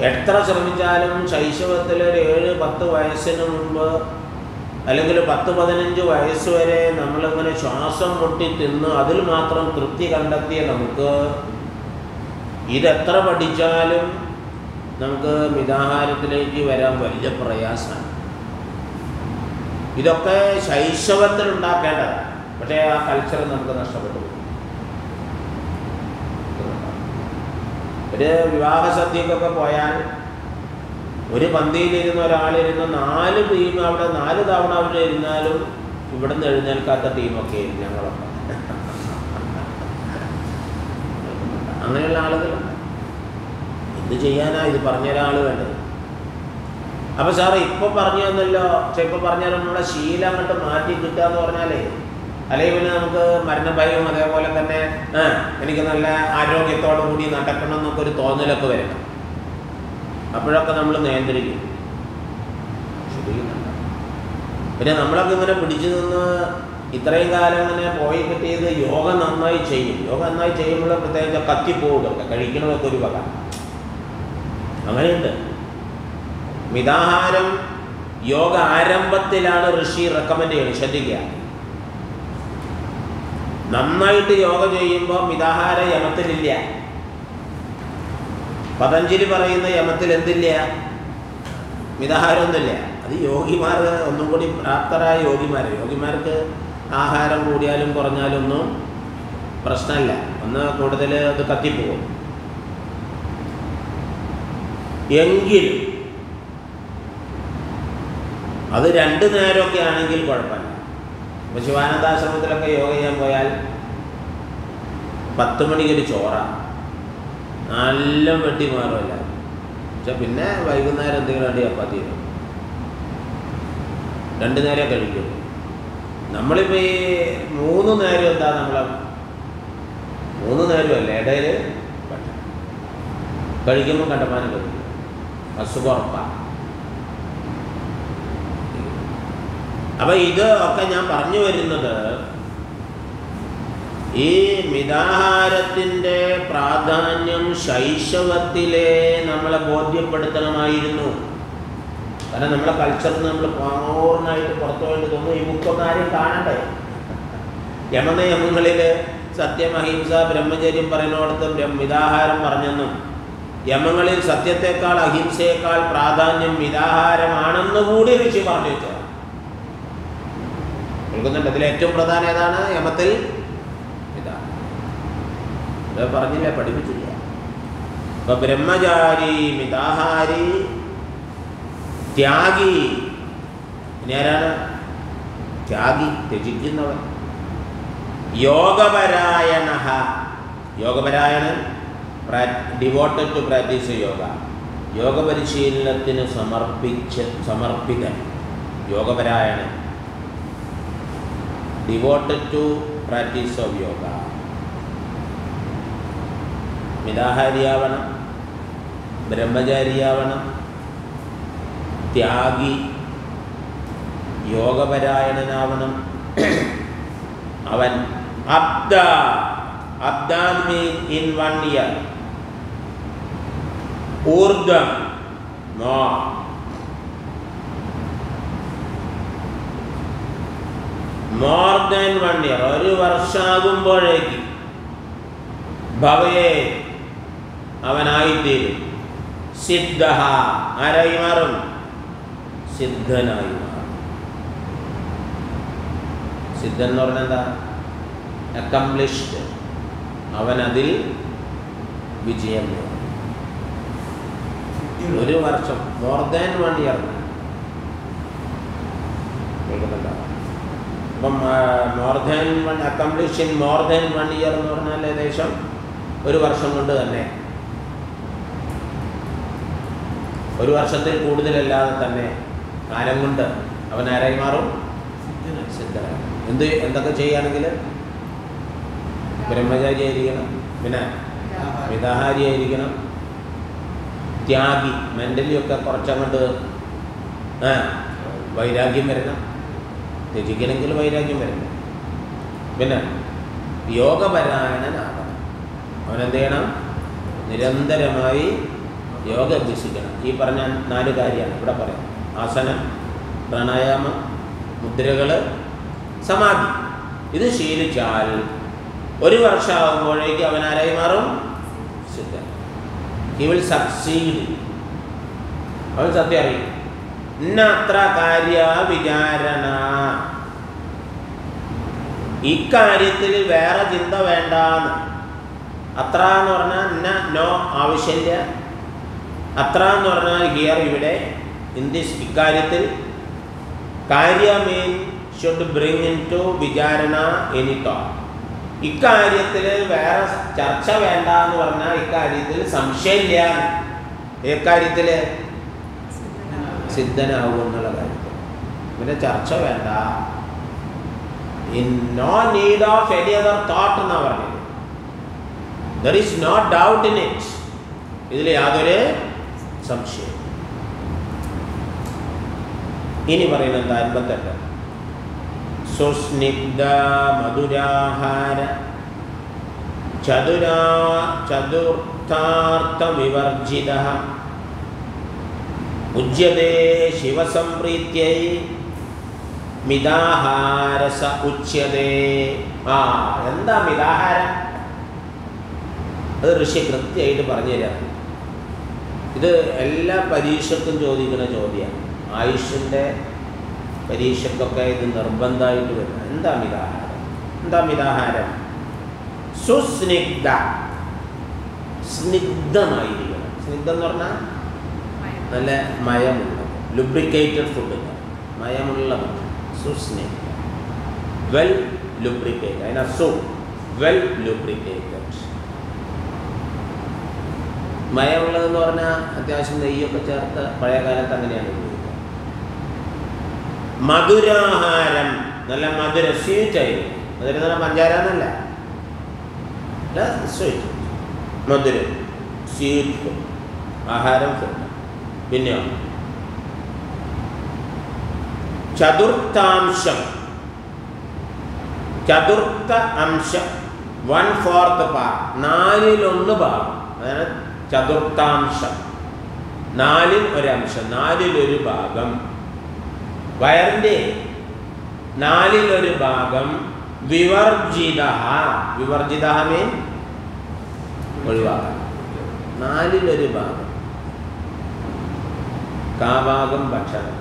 എത്ര ശ്രമിച്ചാലും ശൈശവത്തിൽ ഒരു ഏഴ് പത്ത് വയസ്സിന് മുമ്പ് അല്ലെങ്കിൽ പത്ത് പതിനഞ്ച് വയസ്സ് വരെ നമ്മളിങ്ങനെ ശ്വാസം മുട്ടി തിന്ന് അതിൽ മാത്രം തൃപ്തി കണ്ടെത്തിയ നമുക്ക് ഇതെത്ര പഠിച്ചാലും നമുക്ക് മിതാഹാരത്തിലേക്ക് വരാൻ വലിയ പ്രയാസമാണ്. ഇതൊക്കെ ശൈശവത്തിൽ ഉണ്ടാക്കേണ്ടതാണ് പക്ഷേ ആ കൾച്ചർ നമുക്ക് നഷ്ടപ്പെട്ടു പോകും. ഒരു വിവാഹ സദ്യക്കൊക്കെ പോയാൽ ഒരു പന്തിയിലിരുന്ന ഒരാളിരുന്ന് നാല് ടീം അവിടെ നാല് തവണ അവിടെ ഇരുന്നാലും ഇവിടെ നിന്ന് എഴുന്നേൽക്കാത്ത ടീമൊക്കെ ആയിരുന്നു ഞങ്ങളൊക്കെ. അങ്ങനെയുള്ള ആളുകളുണ്ട് എന്ത് ചെയ്യാനാ ഇത് പറഞ്ഞ ഒരാൾ വേണ്ടത്? അപ്പൊ സാറ് ഇപ്പൊ പറഞ്ഞു തന്നല്ലോ പക്ഷെ ഇപ്പൊ പറഞ്ഞാലും നമ്മുടെ ശീലം അങ്ങോട്ട് മാറ്റി കിട്ടുക എന്ന് പറഞ്ഞാലേ അല്ലെങ്കിൽ പിന്നെ നമുക്ക് മരണഭയവും അതേപോലെ തന്നെ എനിക്ക് നല്ല ആരോഗ്യത്തോടു കൂടി നടക്കണം എന്നൊക്കെ ഒരു തോന്നലൊക്കെ വരണം അപ്പോഴൊക്കെ നമ്മൾ നിയന്ത്രിക്കും. പിന്നെ നമ്മളൊക്കെ ഇങ്ങനെ പിടിച്ചു നിന്ന് ഇത്രയും കാലം ഇങ്ങനെ പോയി കിട്ടിയത് യോഗ നന്നായി ചെയ്യും. യോഗ നന്നായി ചെയ്യുമ്പോൾ പ്രത്യേകിച്ച് കത്തിപ്പോവുകയൊക്കെ കഴിക്കണമൊക്കെ ഒരു വക. അങ്ങനെയുണ്ട്. മിതാഹാരം യോഗ ആരംഭത്തിലാണ് ഋഷി റെക്കമെൻഡ് ചെയ്യുന്നത്. ശ്രദ്ധിക്കുക. നന്നായിട്ട് യോഗ ചെയ്യുമ്പോൾ മിതാഹാര യമത്തിലില്ല. പതഞ്ജലി പറയുന്ന യമത്തിൽ എന്തില്ല? മിതാഹാരമൊന്നുമില്ല. അത് യോഗിമാർ ഒന്നും കൂടി പ്രാപ്തരായ യോഗിമാർ യോഗിമാർക്ക് ആഹാരം കൂടിയാലും കുറഞ്ഞാലും ഒന്നും പ്രശ്നമല്ല ഒന്ന് കൂടുതൽ അത് കത്തിപ്പോകും. എങ്കിൽ അത് രണ്ട് നേരമൊക്കെ ആണെങ്കിൽ കുഴപ്പമില്ല. ഇപ്പോൾ ശിവാനന്ദാശ്രമത്തിലൊക്കെ യോഗ ചെയ്യാൻ പോയാൽ പത്ത് മണിക്കൊരു ചോറ. നല്ല വെട്ടി മാറുമല്ല പക്ഷെ പിന്നെ വൈകുന്നേരം എന്തെങ്കിലും വേണ്ടി ചപ്പാത്തി രണ്ട് നേരം കഴിക്കും. നമ്മളിപ്പോൾ ഈ മൂന്ന് നേരം എന്താ നമ്മളെ മൂന്ന് നേരമല്ല ഇടയിൽ കഴിക്കുമ്പോൾ കണ്ടമാനം കഴിക്കും. അസുഖം ഉറപ്പാണ് അപ്പൊ ഇത് ഒക്കെ ഞാൻ പറഞ്ഞു വരുന്നത് ഈ മിതാഹാരത്തിന്റെ പ്രാധാന്യം ശൈശവത്തിലെ നമ്മളെ ബോധ്യപ്പെടുത്തണമായിരുന്നു. കാരണം നമ്മളെ കൾച്ചറിൽ നമ്മൾ പൂർണമായിട്ട് പുറത്തു വേണ്ടി തോന്നുന്നു ഈ ബുക്കൊക്കെ ആരും കാണണ്ടേ? യമനിയമങ്ങളിൽ സത്യം അഹിംസ ബ്രഹ്മചര്യം പറയുന്നിടത്ത് മിതാഹാരം പറഞ്ഞെന്നും യമങ്ങളിൽ സത്യത്തെക്കാൾ അഹിംസയേക്കാൾ പ്രാധാന്യം മിതാഹാരമാണെന്ന് കൂടി ഋഷി പറഞ്ഞു വെച്ചതാണ് അതിൽ ഏറ്റവും പ്രധാനം ഏതാണ്? യമത്തിൽ ഇതാണ് ഇത് പറഞ്ഞില്ല? പഠിപ്പിച്ചില്ല? ഇപ്പൊ ബ്രഹ്മചാരി മിതാഹാരി ത്യാഗി. ഇനി ആരാണ്? ത്യാഗി ത്യജിക്കുന്നവൻ. യോഗപരായണ യോഗപരായണൻ ഡിവോട്ടഡ് ടു പ്രാക്ടീസ് യോഗ യോഗ പരിശീലനത്തിന് സമർപ്പിച്ച് സമർപ്പിതൻ. യോഗപരായണൻ. Devoted to practice of yoga മിതാഹാരിയാവണം ബ്രഹ്മചാരിയാവണം ത്യാഗി യോഗപരായണനാവണം. അവൻ അബ്ദ അബ്ദാൻ മീൻ ഇൻ വൺ ഇയർ. ഊർജം no. More than one year ഒരു വർഷമാകുമ്പോഴേക്ക് ഭവയെ അവനായിത്തീരും. സിദ്ധ ആരായി മാറും? സിദ്ധനായി മാറും. സിദ്ധൻ എന്ന് പറഞ്ഞാൽ എന്താ? അക്കംപ്ലിഷ്ഡ് അവനതിൽ വിജയം ഒരു വർഷം മോർ ദാൻ വൺ ഇയർ കേൾക്കുന്നുണ്ടോ? അപ്പം more than one accomplish in more than one year എന്ന് പറഞ്ഞാൽ ഏകദേശം ഒരു വർഷം കൊണ്ട് തന്നെ. ഒരു വർഷത്തിൽ കൂടുതലല്ലാതെ തന്നെ കാലം കൊണ്ട് അവൻ ആരായി മാറും? സിദ്ധനായി. എന്ത് എന്തൊക്കെ ചെയ്യുകയാണെങ്കിൽ ബ്രഹ്മചാരി ആയിരിക്കണം പിന്നെ മിതാഹാരി ആയിരിക്കണം ത്യാഗി മെന്റലി ഒക്കെ കുറച്ചങ്ങോട്ട് വൈരാഗ്യം വരണം ത്യജിക്കണമെങ്കിൽ വൈരാഗ്യം വരണം പിന്നെ യോഗപരായണനാകണം. അവനെന്ത് ചെയ്യണം നിരന്തരമായി യോഗ അഭ്യസിക്കണം. ഈ പറഞ്ഞ നാല് കാര്യമാണ് ഇവിടെ പറയാം ആസനം പ്രാണായാമം മുദ്രകൾ സമാധി. ഇത് ശീലിച്ചാൽ ഒരു വർഷമാകുമ്പോഴേക്ക് അവൻ ആരായി മാറും? സിദ്ധൻ ഹി വിൽ സക്സീഡ് അവൻ സത്യം അറിയും. ഇന്ന അത്ര കാര്യ വിചാരണ ഇക്കാര്യത്തിൽ വേറെ ചിന്ത വേണ്ടാന്ന്. അത്ര എന്ന് പറഞ്ഞാൽ ഇന്ന നോ ആവശ്യമില്ല അത്ര എന്ന് പറഞ്ഞാൽ ഹിയർ ഇവിടെ ഇൻ ദിസ് ഇക്കാര്യത്തിൽ. കാര്യ mean should bring in to വിചാരണ എനി തോട്ട് ഇക്കാര്യത്തിൽ വേറെ ചർച്ച വേണ്ട എന്ന് പറഞ്ഞാൽ ഇക്കാര്യത്തിൽ സംശയമില്ല. എക്കാര്യത്തിൽ സിദ്ധനാവും എന്നുള്ള കാര്യം. പിന്നെ ചർച്ച വേണ്ട. In no need of any other thought എന്നാണ് പറഞ്ഞത്. There is no doubt in it ഇതിൽ യാതൊരു സംശയം ഇനി പറയുന്നത് അൻപത്തെട്ട്. സുസ്നിഗ്ധ മധുരാഹാര ചതുരാ ചതുർത്ഥാർത്ഥ വിവർജിത ഉജ്യതേ ശിവസംപ്രീത്യൈ. മിതാഹാരസ ഉച്യതേ. ആ എന്താ മിതാഹാരം? അത് ഋഷി കൃത്യമായിട്ട് പറഞ്ഞു തരാം. ഇത് എല്ലാ പരീക്ഷക്കും ചോദിക്കുന്ന ചോദ്യമാണ്. ആയുഷിന്റെ പരീക്ഷക്കൊക്കെ ഇത് നിർബന്ധമായിട്ട് വരുന്നത് എന്താ മിതാഹാരം? എന്താ മിതാഹാരം? സുസ്നിഗ്ധ. സ്നിഗ്ധമായിരിക്കണം. സ്നിഗ്ധം എന്ന് പറഞ്ഞാൽ നല്ല മയമുള്ള ലുബ്രിക്കേറ്റഡ് ഫുഡ് മയമുള്ള സുസ്നിഗ്ധ വെൽ ലുബ്രിക്കേറ്റഡ് അതിന് സോ വെൽ ലുബ്രിക്കേറ്റഡ് മയമുള്ളതെന്ന് പറഞ്ഞാൽ അത്യാവശ്യം നെയ്യൊക്കെ ചേർത്ത് പഴയ കാലത്ത് അങ്ങനെയാണ് മധുരാഹാരം. നല്ല മധുര. സ്വീറ്റ് ആയിരുന്നു മധുരം പറഞ്ഞാൽ പഞ്ചാര എന്നല്ല. സ്വീറ്റ് മധുരം. സ്വീറ്റ് ആഹാരം ഫുഡ് പിന്നെയോ ചതുർത്ഥാംശം. ചതുർത്ഥ അംശം. വൺ ഫോർത്ത് പാർട്ട് നാലിലൊന്ന് ഭാഗം. അതാണ് ചതുർത്ഥാംശം. നാലിൽ ഒരംശം. നാലിലൊരു ഭാഗം. വയറിന്റെ നാലിലൊരു ഭാഗം. വിവർജിത വിവർജിത മീൻ ഒഴിവാക്കാം നാലിലൊരു ഭാഗം. കാഭാഗം ഭക്ഷണം.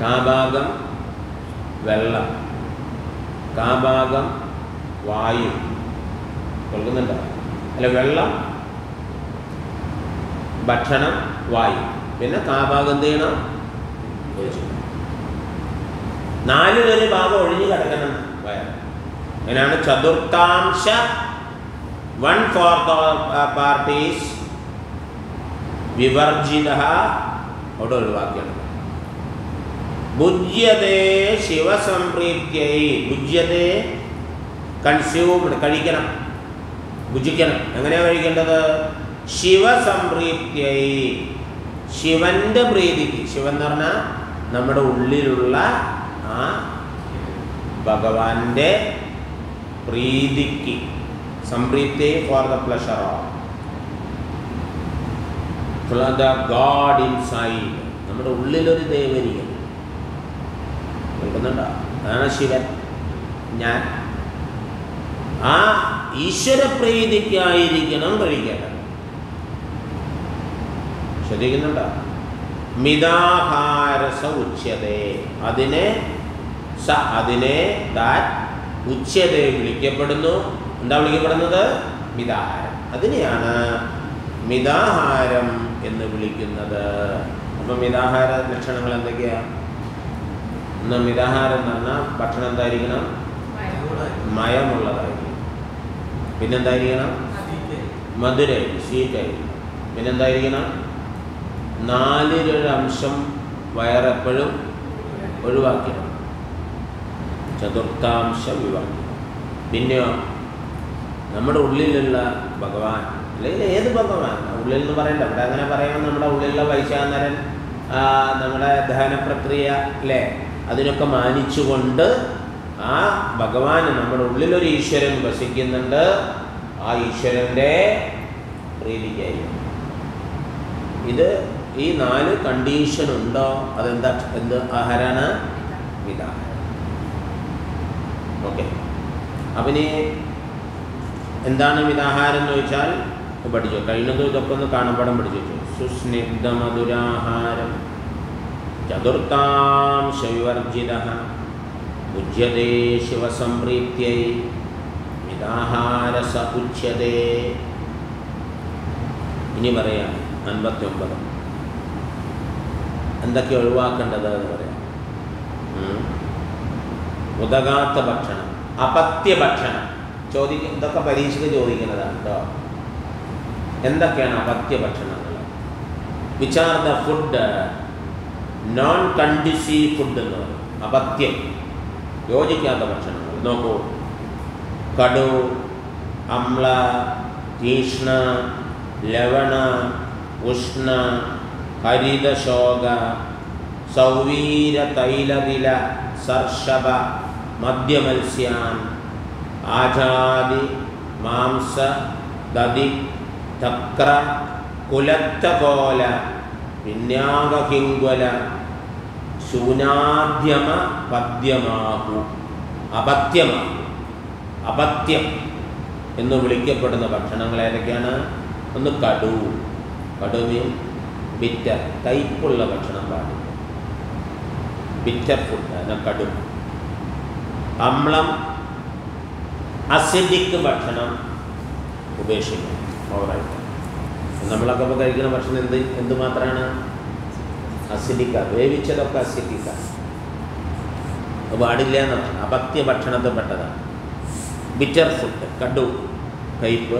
കാഭാഗം വെള്ളം. കാഭാഗം വായു. കൊടുക്കുന്നുണ്ടോ അല്ല വെള്ളം ഭക്ഷണം വായു. പിന്നെ കാഭാഗം എന്ത് ചെയ്യണം? നാലിലൊരു ഭാഗം ഒഴിഞ്ഞു കിടക്കണം വയർ. അങ്ങനെയാണ് ചതുർത്ഥാംശ വൺ ഫോർത്ത് പാർട്ടീസ് വിവർജിത അവിടെ ഒഴിവാക്കിയാണ് ഭുജ്യതേ ശിവസംപ്രീത്യൈ ഭുജ്യതേ കൺസ്യൂംഡ് കഴിക്കണം. ഭുജിക്കണം. എങ്ങനെയാണ് കഴിക്കേണ്ടത്? ശിവസംപ്രീത്യൈ ശിവന്റെ പ്രീതിക്ക്. ശിവൻ എന്ന് പറഞ്ഞാൽ നമ്മുടെ ഉള്ളിലുള്ള ആ ഭഗവാന്റെ പ്രീതിക്ക്. സംപ്രീത്യൈ for the pleasure of the god inside നമ്മുടെ ഉള്ളിലൊരു ദേവനികൻ കേൾക്കുന്നുണ്ടോ? അതാണ് ശിവൻ. ഞാൻ ആ ഈശ്വര പ്രീതിക്കായിരിക്കണം കഴിക്കേണ്ടത് ശ്രദ്ധിക്കുന്നുണ്ടോ? മിതാഹാരസ ഉച്ചതേ. അതിനെ സ അതിനെ താൻ ഉച്ചതെ വിളിക്കപ്പെടുന്നു. എന്താ വിളിക്കപ്പെടുന്നത്? മിതാഹാരം. അതിനെയാണ് മിതാഹാരം എന്ന് വിളിക്കുന്നത്. അപ്പം മിതാഹാര ലക്ഷണങ്ങൾ എന്തൊക്കെയാണ് ഒന്ന് മിതാഹാരം എന്ന് പറഞ്ഞാൽ ഭക്ഷണം എന്തായിരിക്കണം? മയമുള്ളതായിരിക്കും. പിന്നെന്തായിരിക്കണം? മധുരമായിരിക്കും സ്വീറ്റായിരിക്കും പിന്നെന്തായിരിക്കണം? നാലിലൊരു അംശം വയറെപ്പോഴും ഒഴിവാക്കണം ചതുർത്ഥാംശം വിവാഹം പിന്നെയോ? നമ്മുടെ ഉള്ളിലുള്ള ഭഗവാൻ അല്ലെങ്കിൽ ഏത് ബന്ധമാണ് ഉള്ളിൽ എന്ന് പറയണ്ട. ഇവിടെ അങ്ങനെ പറയുമ്പോൾ നമ്മുടെ ഉള്ളിലുള്ള വൈശാനരൻ ആ, നമ്മുടെ ദഹന പ്രക്രിയ അല്ലേ അതിനൊക്കെ മാനിച്ചുകൊണ്ട് ആ ഭഗവാൻ നമ്മുടെ ഉള്ളിലൊരു ഈശ്വരൻ വസിക്കുന്നുണ്ട്. ആ ഈശ്വരന്റെ പ്രീതിക്കായി ഇത് ഈ നാല് കണ്ടീഷൻ ഉണ്ടോ? അതെന്താ? എന്ത് ആഹാരാണ്? ഇതാഹാരം ഓക്കെ അപ്പം ഇനി എന്താണ് വിതാഹാരം എന്ന് ചോദിച്ചാൽ പഠിച്ചു. കഴിഞ്ഞതും ഇതൊക്കെ ഒന്ന് കാണപ്പാടം പഠിച്ചു വെച്ചു സുസ്നിഗ്ധ മധുരാഹാരം ചതുർത്ഥാംശ വിവർജിത ഉജ്യതേ ശിവസംപ്രീത്യൈ മിതാഹാരസ ഉച്യതേ. ഇനി പറയാം അൻപത്തി ഒമ്പത് എന്തൊക്കെ ഒഴിവാക്കേണ്ടത് എന്ന് പറയാം. ഉതകാത്ത ഭക്ഷണം. അപത്യ ഭക്ഷണം. ചോദിക്കും ഇതൊക്കെ പരീക്ഷയ്ക്ക് ചോദിക്കുന്നതാണ് കേട്ടോ. എന്തൊക്കെയാണ് അപത്യ ഭക്ഷണങ്ങൾ which are the food non conducive food എന്ന് പറയും അപത്യം യോജിക്കാത്ത ഭക്ഷണങ്ങൾ നോക്കൂ കടു അമ്ല തീഷ്ണ ലവണ ഉഷ്ണ ഹരിതശോക സൗവീര തൈലവില സർഷഭ മദ്യമത്സ്യാൻ ആചാദി മാംസ ദതി തക്ര കുലത്തകോല പിന്യാഗഹിങ്വല ശൂനാദ്യമ പദ്യമാകു അപത്യമാകു അപത്യം എന്ന് വിളിക്കപ്പെടുന്ന ഭക്ഷണങ്ങൾ ഏതൊക്കെയാണ്? ഒന്ന് കടു. കടു ബിറ്റർ കയ്പുള്ള ഭക്ഷണം പാടില്ല. ബിറ്റർ ഫുഡ് അതിനെ കടു. അമ്ലം അസിഡിക് ഭക്ഷണം ഉപേക്ഷിക്കണം. ഓവറായിട്ട് നമ്മളൊക്കെ ഇപ്പോൾ കഴിക്കുന്ന ഭക്ഷണം എന്ത്? എന്ത് മാത്രമാണ് അസിഡിക്ക വേവിച്ചതൊക്കെ അസിഡിക്ക പാടില്ല എന്നാണ് അപത്യ ഭക്ഷണത്തിൽ പെട്ടതാണ്. ബിറ്റർ ഫുഡ് കടു കയ്പ്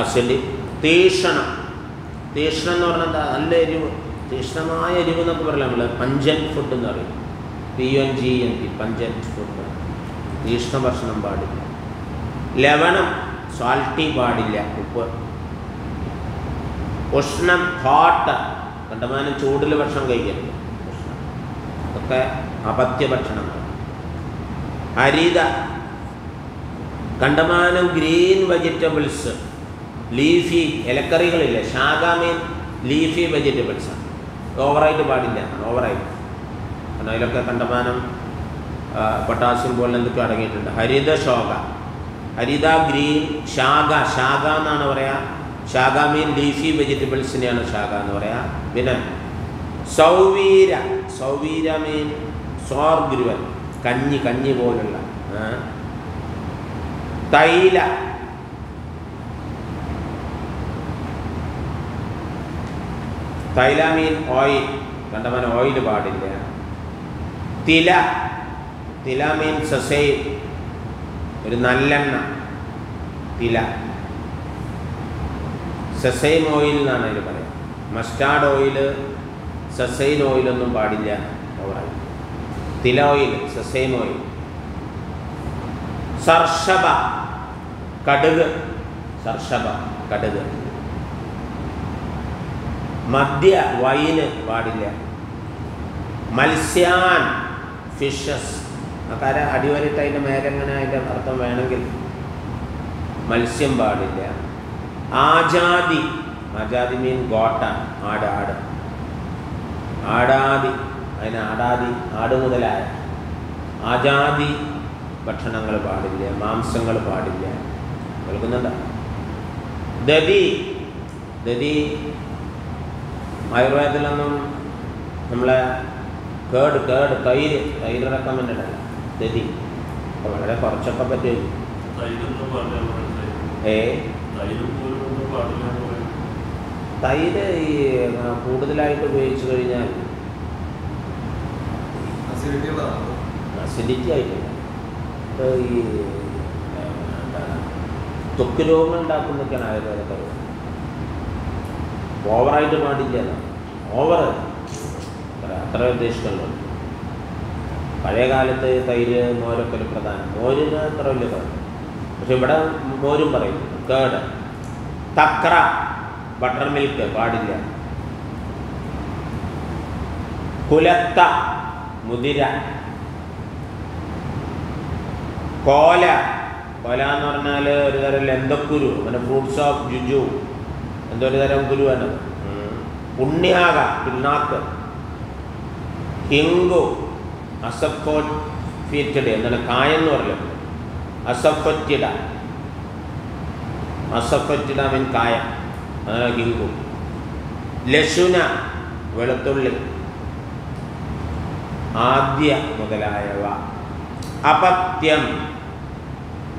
അസിഡി തീക്ഷണം തീക്ഷണം എന്ന് പറഞ്ഞാൽ നല്ല എരിവ്. തീക്ഷണമായ എരിവ് എന്നൊക്കെ പറയാം നമ്മൾ പഞ്ചൻ ഫുഡ് എന്ന് പറയും. P N G N P pungent food Theekshana ഭക്ഷണം പാടില്ല. ലവണം. സാൾട്ടി പാടില്ല. ഉപ്പ്. ഉഷ്ണം ഹോട്ട്. കണ്ടമാനം ചൂടിൽ ഭക്ഷണം കഴിക്കരുത്. ഒക്കെ അപത്യ ഭക്ഷണങ്ങൾ. ഹരിത. കണ്ടമാനം ഗ്രീൻ വെജിറ്റബിൾസ്. ലീഫി ഇലക്കറികളില്ല. ശാഖാമീൻ ലീഫി വെജിറ്റബിൾസാണ് ഓവറായിട്ട് പാടില്ല. ഓവറായിട്ട്. കാരണം അതിലൊക്കെ കണ്ടമാനം പൊട്ടാസ്യം പോലെ എന്തൊക്കെ അടങ്ങിയിട്ടുണ്ട്. ഹരിത ശോക. ഹരിത ഗ്രീൻ ശാഖ ശാഖ എന്നാണ് പറയുക ശാഖ മീൻ ലീഫി വെജിറ്റബിൾസിനെയാണ് ശാഖ എന്ന് പറയുക പിന്നെ സൗവീര സൗവീര മീൻ സ്വാർഗ്രുവൻ കഞ്ഞി കഞ്ഞി പോലുള്ള തൈല. തൈല മീൻ ഓയിൽ കണ്ടമാനം ഓയിൽ പാടില്ല. തില തില മീൻ സസൈ ഒരു നല്ലെണ്ണ. തില. സെസൈം ഓയിൽ എന്നാണ് അതിൽ പറയുന്നത്. മസ്റ്റാർഡ് ഓയിൽ സെസൈൻ ഓയിലൊന്നും പാടില്ല ഓവറായി തില ഓയിൽ സെസൈം ഓയിൽ. സർഷഭ കടുക്. സർഷഭ കടുക്. മദ്യ വൈന് പാടില്ല. മത്സ്യാൻ ഫിഷസ് അക്കാരെ അടിവരിട്ട് അതിന്റെ മേലെങ്ങനെ അതിന്റെ അർത്ഥം വേണമെങ്കിൽ? മത്സ്യം പാടില്ല. ആജാതി. ആജാതി മീൻ ഗോട്ട ആട് ആട്. ആടാതി അതിന് ആടാതി ആട് മുതലായ. ആജാതി ഭക്ഷണങ്ങൾ പാടില്ല മാംസങ്ങൾ പാടില്ല. കേൾക്കുന്നുണ്ടോ? ദതി ദതി ആയുർവേദത്തിലൊന്നും നമ്മളെ കേട് കേട് തൈര് തൈര് റെക്കമെൻഡ് അപ്പോൾ വളരെ കുറച്ചൊക്കെ പറ്റും ഏ? തൈരും ഈ കൂടുതലായിട്ട് ഉപയോഗിച്ചു കഴിഞ്ഞാൽ അസിഡിറ്റി ആയിട്ടില്ല. ഇത് ഈ തൊക്ക് എന്താണ് ത്വക്ക് രോഗങ്ങൾ ഉണ്ടാക്കുന്നൊക്കെയാണ് ആയുർവേദത്തിൽ. ഓവറായിട്ട് പാടില്ല. ഓവർ അത്ര ഉദ്ദേശിക്കുള്ളൂ പഴയ കാലത്ത് തൈര് മോരൊക്കെ ഒരു പ്രധാനം. മോരിന് അത്ര വലിയ കുഴപ്പം പക്ഷെ ഇവിടെ മോരും പറയും കേട് തക്ര ബട്ടർ മിൽക്ക് പാടില്ല. കുലത്ത മുതിര. കോല. കോല എന്ന് പറഞ്ഞാൽ ഒരു തരം ലെന്തക്കുരു അങ്ങനെ ഫ്രൂട്ട്സ് ഓഫ് ജുജു. എന്തോ ഒരു തരം കുരുവാണ് പുണ്യാക പിണ്ണാക്ക് ഹിങ്കു. അസഫോറ്റഡ് എന്താണ് കായെന്ന് പറയുന്നത് അസഫറ്റിഡ അസഫറ്റിഡ മീൻ കായ. അതാണ് ഗിങ്കു ലശുന വെളുത്തുള്ളി. ആദ്യ മുതലായവ. അപത്യം.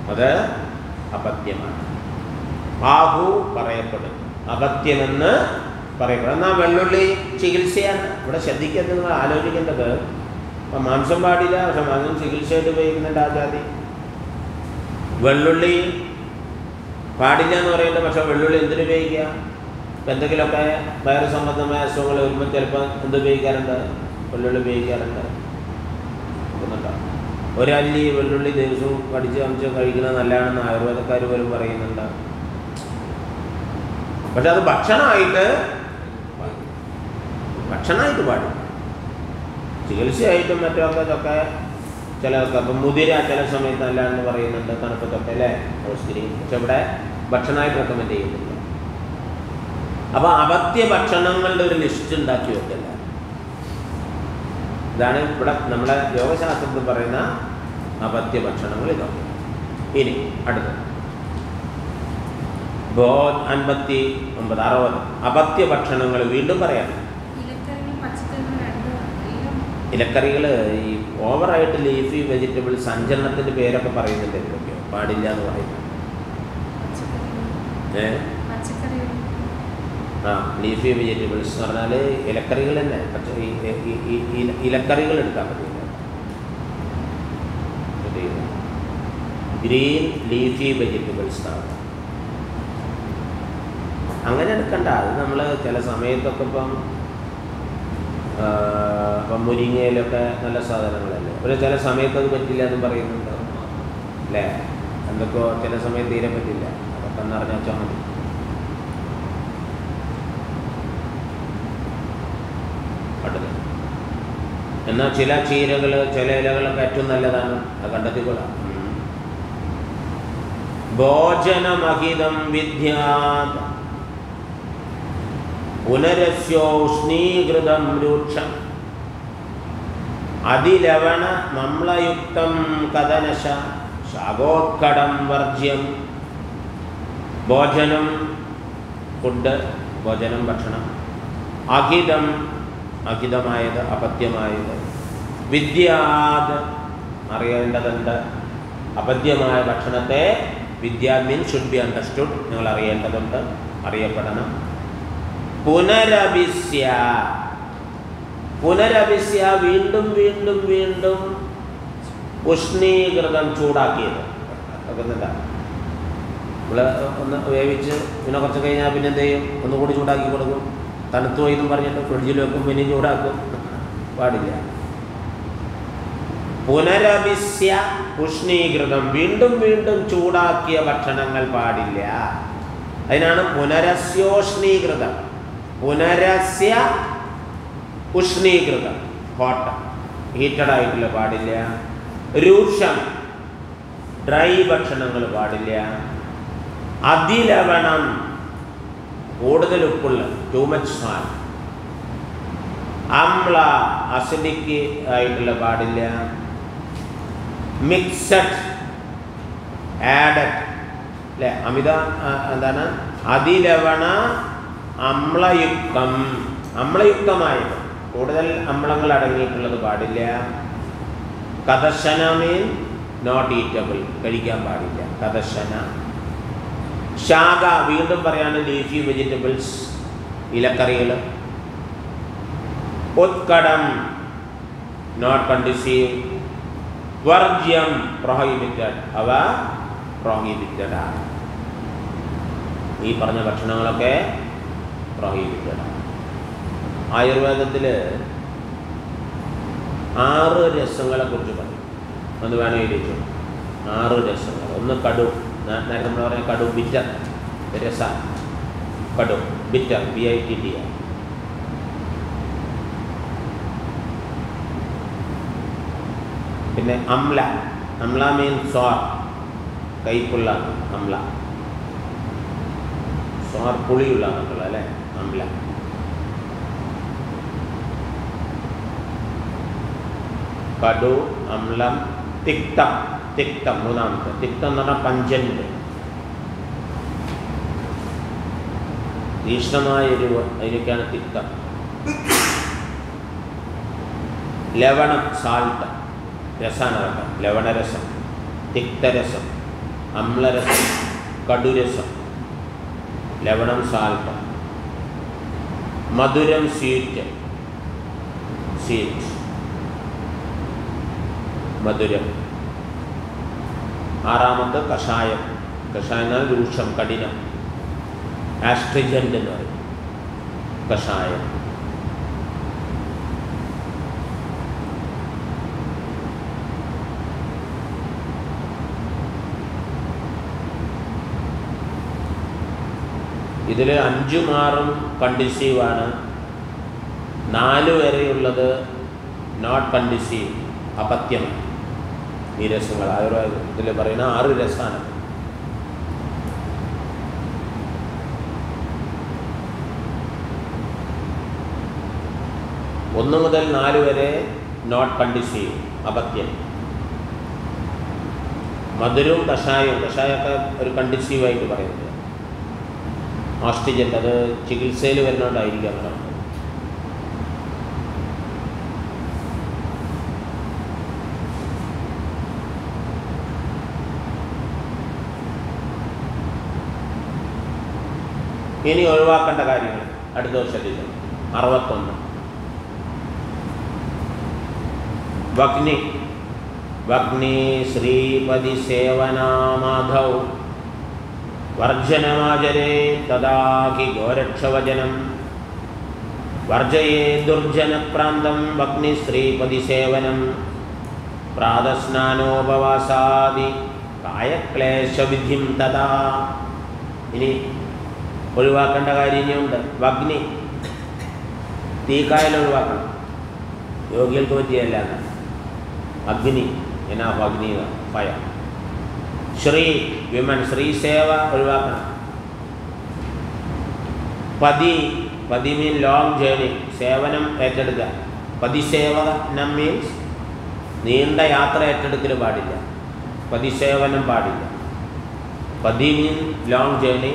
അത് അപത്യമാണ്. ബാഹു പറയപ്പെടും അപത്യമെന്ന് പറയപ്പെടും എന്നാൽ വെള്ളുള്ളി ചികിത്സയാണ്. ഇവിടെ ശ്രദ്ധിക്കുന്നത് നിങ്ങൾ ആലോചിക്കേണ്ടത്. ഇപ്പം മാംസം പാടില്ല പക്ഷെ മാംസം ചികിത്സയായിട്ട് ഉപയോഗിക്കുന്നുണ്ട് ആ ജാതി വെള്ളുള്ളി പാടില്ല എന്ന് പറയുന്നത് പക്ഷെ വെള്ളുള്ളി എന്തിനു ഉപയോഗിക്കുക? ഇപ്പം എന്തെങ്കിലുമൊക്കെ വയറ് സംബന്ധമായ അസുഖങ്ങൾ വരുമ്പോൾ ചിലപ്പോൾ എന്ത് ഉപയോഗിക്കാറുണ്ട്? വെള്ളുള്ളി ഉപയോഗിക്കാറുണ്ട്. ഒരല്ലി വെള്ളുള്ളി ദിവസവും കടിച്ച് അമിച്ച് കഴിക്കുന്നത് നല്ലതാണെന്ന് ആയുർവേദക്കാർ പോലും പറയുന്നുണ്ട്. പക്ഷെ അത് ഭക്ഷണമായിട്ട് ഭക്ഷണമായിട്ട് പാടില്ല. ചികിത്സയായിട്ടും മറ്റൊക്കെ ഇതൊക്കെ ചിലതൊക്കെ ഇപ്പം മുതിര ചില സമയത്ത് അല്ല എന്ന് പറയുന്നുണ്ട് തണുപ്പത്തൊക്കെ അല്ലേ? ഹോസ്പിറ്റലി പക്ഷെ ഇവിടെ ഭക്ഷണമായിട്ട് റെക്കമെൻഡ് ചെയ്യുന്നുണ്ട് അപ്പോൾ അപത്യ ഭക്ഷണങ്ങളുടെ ഒരു ലിസ്റ്റ് ഉണ്ടാക്കി വെക്കില്ല. ഇതാണ് ഇവിടെ നമ്മുടെ യോഗശാസ്ത്രത്തിൽ പറയുന്ന അപത്യ ഭക്ഷണങ്ങൾ ഇതൊക്കെ. ഇനി അടുത്തത്. ബോ അൻപത്തി ഒമ്പത് അറുപത്. അപത്യ ഭക്ഷണങ്ങൾ വീണ്ടും പറയാം ഇലക്കറികൾ പച്ചക്കറികൾ രണ്ടും എല്ലാം ഇലക്കറികൾ ഈ ഓവറായിട്ട് ലീഫി വെജിറ്റബിൾ സഞ്ചരണത്തിന്റെ പേരൊക്കെ പറയുന്നുണ്ട് എന്തൊക്കെയോ പാടില്ല എന്ന് പറയുന്നു. പച്ചക്കറികൾ ഏ? ആ ലീഫി വെജിറ്റബിൾസ് എന്ന് പറഞ്ഞാൽ ഇലക്കറികൾ തന്നെ. ഇലക്കറികൾ എടുക്കാൻ പറ്റില്ല. ഗ്രീൻ ലീഫി വെജിറ്റബിൾസ് ആണ്. അങ്ങനെ എടുക്കണ്ട അത് നമ്മൾ ചില സമയത്തൊക്കെ ഇപ്പം ആ, ഇപ്പം മുരിങ്ങയിലൊക്കെ നല്ല സാധനങ്ങളല്ലേ? ഒരു ചില സമയത്ത് അത് പറ്റില്ല എന്ന് പറയുന്നുണ്ട്. അല്ലേ? എന്തൊക്കെയോ ചില സമയത്ത് തീരെ പറ്റില്ല. അതൊക്കെ എന്നറിഞ്ഞാൽ വെച്ചാൽ മതി. എന്നാൽ ചില ചീരകൾ ചില ഇലകളൊക്കെ ഏറ്റവും നല്ലതാണ്. അത് കണ്ടെത്തിക്കൊള്ളാം ഭോജനമഹിതം വിദ്യാത് പുനരസ്യോഷ്ണീകൃതം രൂക്ഷം. അതിലവണ മമ്ലയുക്തം കഥനശ ശാഖോത്കടം വർജ്യം. ഭോജനം ഫുഡ് ഭോജനം ഭക്ഷണം. അഹിതം അഹിതമായത് അപത്യമായത് വിദ്യാത് അറിയേണ്ടതുണ്ട് അപദ്യമായ ഭക്ഷണത്തെ വിദ്യ മീൻ ഷുഡ് ബി അണ്ടർസ്റ്റുഡ് നിങ്ങൾ അറിയേണ്ടതുണ്ട് അറിയപ്പെടണം. പുനരഭിസ്യ. പുനരഭിസ്യ വീണ്ടും വീണ്ടും വീണ്ടും ഉഷ്ണീകൃതം ചൂടാക്കിയത്. വെക്കുന്നുണ്ട നമ്മൾ ഒന്ന് വേവിച്ച് പിന്നെ കുറച്ച് കഴിഞ്ഞാൽ പിന്നെ എന്ത് ചെയ്യും? ഒന്നുകൂടി ചൂടാക്കി കൊടുക്കും. തണുത്തു പോയി എന്നും പറഞ്ഞിട്ട് ഫ്രിഡ്ജിൽ വെക്കും പിന്നെയും ചൂടാക്കും. പാടില്ല. പുനരഭിസ്യ ഉഷ്ണീകൃതം. വീണ്ടും വീണ്ടും ചൂടാക്കിയ ഭക്ഷണങ്ങൾ പാടില്ല. അതിനാണ് പുനരസ്യോഷ്ണീകൃതം. പുനരസ്യ ഉഷ്ണീകൃതം. ഹോട്ട ഹീറ്റഡ് ആയിട്ടുള്ള പാടില്ല. രൂക്ഷം. ഡ്രൈ ഭക്ഷണങ്ങൾ പാടില്ല. അതിലവണം. കൂടുതൽ ഉപ്പുള്ള. ടൂ മച്ച് സാൽ അമ്ല അസിഡിക്ക് ആയിട്ടുള്ള പാടില്ല. മിക്സഡ് ആഡ് അല്ലേ അമിത എന്താണ്? അതിലവണ അമ്ലയുക്തം. അമ്ലയുക്തമായത് കൂടുതൽ അമ്ലങ്ങൾ അടങ്ങിയിട്ടുള്ളത് പാടില്ല. കഥശന മീൻ നോട്ട് ഈറ്റബിൾ കഴിക്കാൻ പാടില്ല. കഥശന ശാഖ. വീണ്ടും പറയാണ് ലീഫി വെജിറ്റബിൾസ് ഇലക്കറികൾ. ഉത്കടം നോട്ട് കണ്ടിസീവ് വർജ്യം. പ്രൊഹിബിറ്റഡ് അവ പ്രൊഹിബിറ്റഡ് ആണ്. ഈ പറഞ്ഞ ഭക്ഷണങ്ങളൊക്കെ പ്രൊഹിബിറ്റഡ് ആയുർവേദത്തിൽ ആറ് രസങ്ങളെ കുറിച്ച് പറയും. ഒന്ന് വേണമെങ്കിൽ ആറ് രസങ്ങൾ. ഒന്ന് കടു. നേരത്തെ നമ്മൾ പറയാം കടു ബിറ്റർ രസ. കടു. Bitter B I T T പിന്നെ അംല അംല മീൻ സ്വാർ കൈപ്പുള്ള അംല സ്വാർ പുളിയുള്ള അംല അല്ലേ? അംല കടു അമ്ലം തിക്തം തിക്തം മൂന്നാമത്തെ തിക്തം എന്ന് പറഞ്ഞാൽ പഞ്ചന്റ്. തീക്ഷ്ണമായ എരിവ് അതിനൊക്കെയാണ് തിക്തം ലവണം സാൾട്ട്. രസമാണ് അതൊക്കെ ലവണരസം തിക്തരസം അമ്ലരസം കടുരസം ലവണം സാൾട്ട്. മധുരം സ്വീറ്റ്. സ്വീറ്റ്. മധുരം. ആറാമത് കഷായം. കഷായം എന്നാൽ രൂക്ഷം കഠിനം. ആസ്ട്രിജന്റ് എന്ന് പറയും. കഷായം. ഇതിൽ അഞ്ചും ആറും കണ്ടിസീവാണ് നാല് വരെയുള്ളത് നോട്ട് കണ്ടിസീവ് അപത്യം. ഈ രസങ്ങൾ ആയുർവേദത്തിൽ പറയുന്ന ആറ് രസമാണ് ഒന്ന് മുതൽ നാല് വരെ നോട്ട് കണ്ടിസീവ് അപത്യം. മധുരവും കഷായവും കഷായമൊക്കെ ഒരു കണ്ടിസീവായിട്ട് പറയുന്നത്. ഓസ്റ്റിജൻ അത് ചികിത്സയിൽ വരുന്നതുകൊണ്ടായിരിക്കും വന്നത്. ഇനി ഒഴിവാക്കേണ്ട കാര്യങ്ങൾ. അടുത്ത ദിവസത്തിൽ അറുപത്തൊന്ന്. വഗ്നി. വഗ്നി ശ്രീപതി സേവനാമാധൗ. വർജനമാചരേ തഥാഹി ഗോരക്ഷവചനം. വർജയേ ദുർജനപ്രാന്തം വഗ്നി ശ്രീപതി സേവനം പ്രാതസ്നാനോപവാസാദി കായക്ലേശവിധിം തഥാ. ഇനി ഒഴിവാക്കേണ്ട കാര്യം ഇനിയുണ്ട് വഗ്നി തീക്കായൽ ഒഴിവാക്കണം. യോഗികൾക്ക് പറ്റിയല്ല അഗ്നി എന്നാ അഗ്നി ഫയർ ശ്രീ വിമൻ ശ്രീ സേവ ഒഴിവാക്കണം. പതി പതി മീൻ ലോങ് ജേണി സേവനം ഏറ്റെടുക്കുക പതിസേവനം മീൻസ് നീണ്ട യാത്ര ഏറ്റെടുക്കൽ പാടില്ല. പതിസേവനം പാടില്ല. പതി മീൻ ലോങ് ജേണി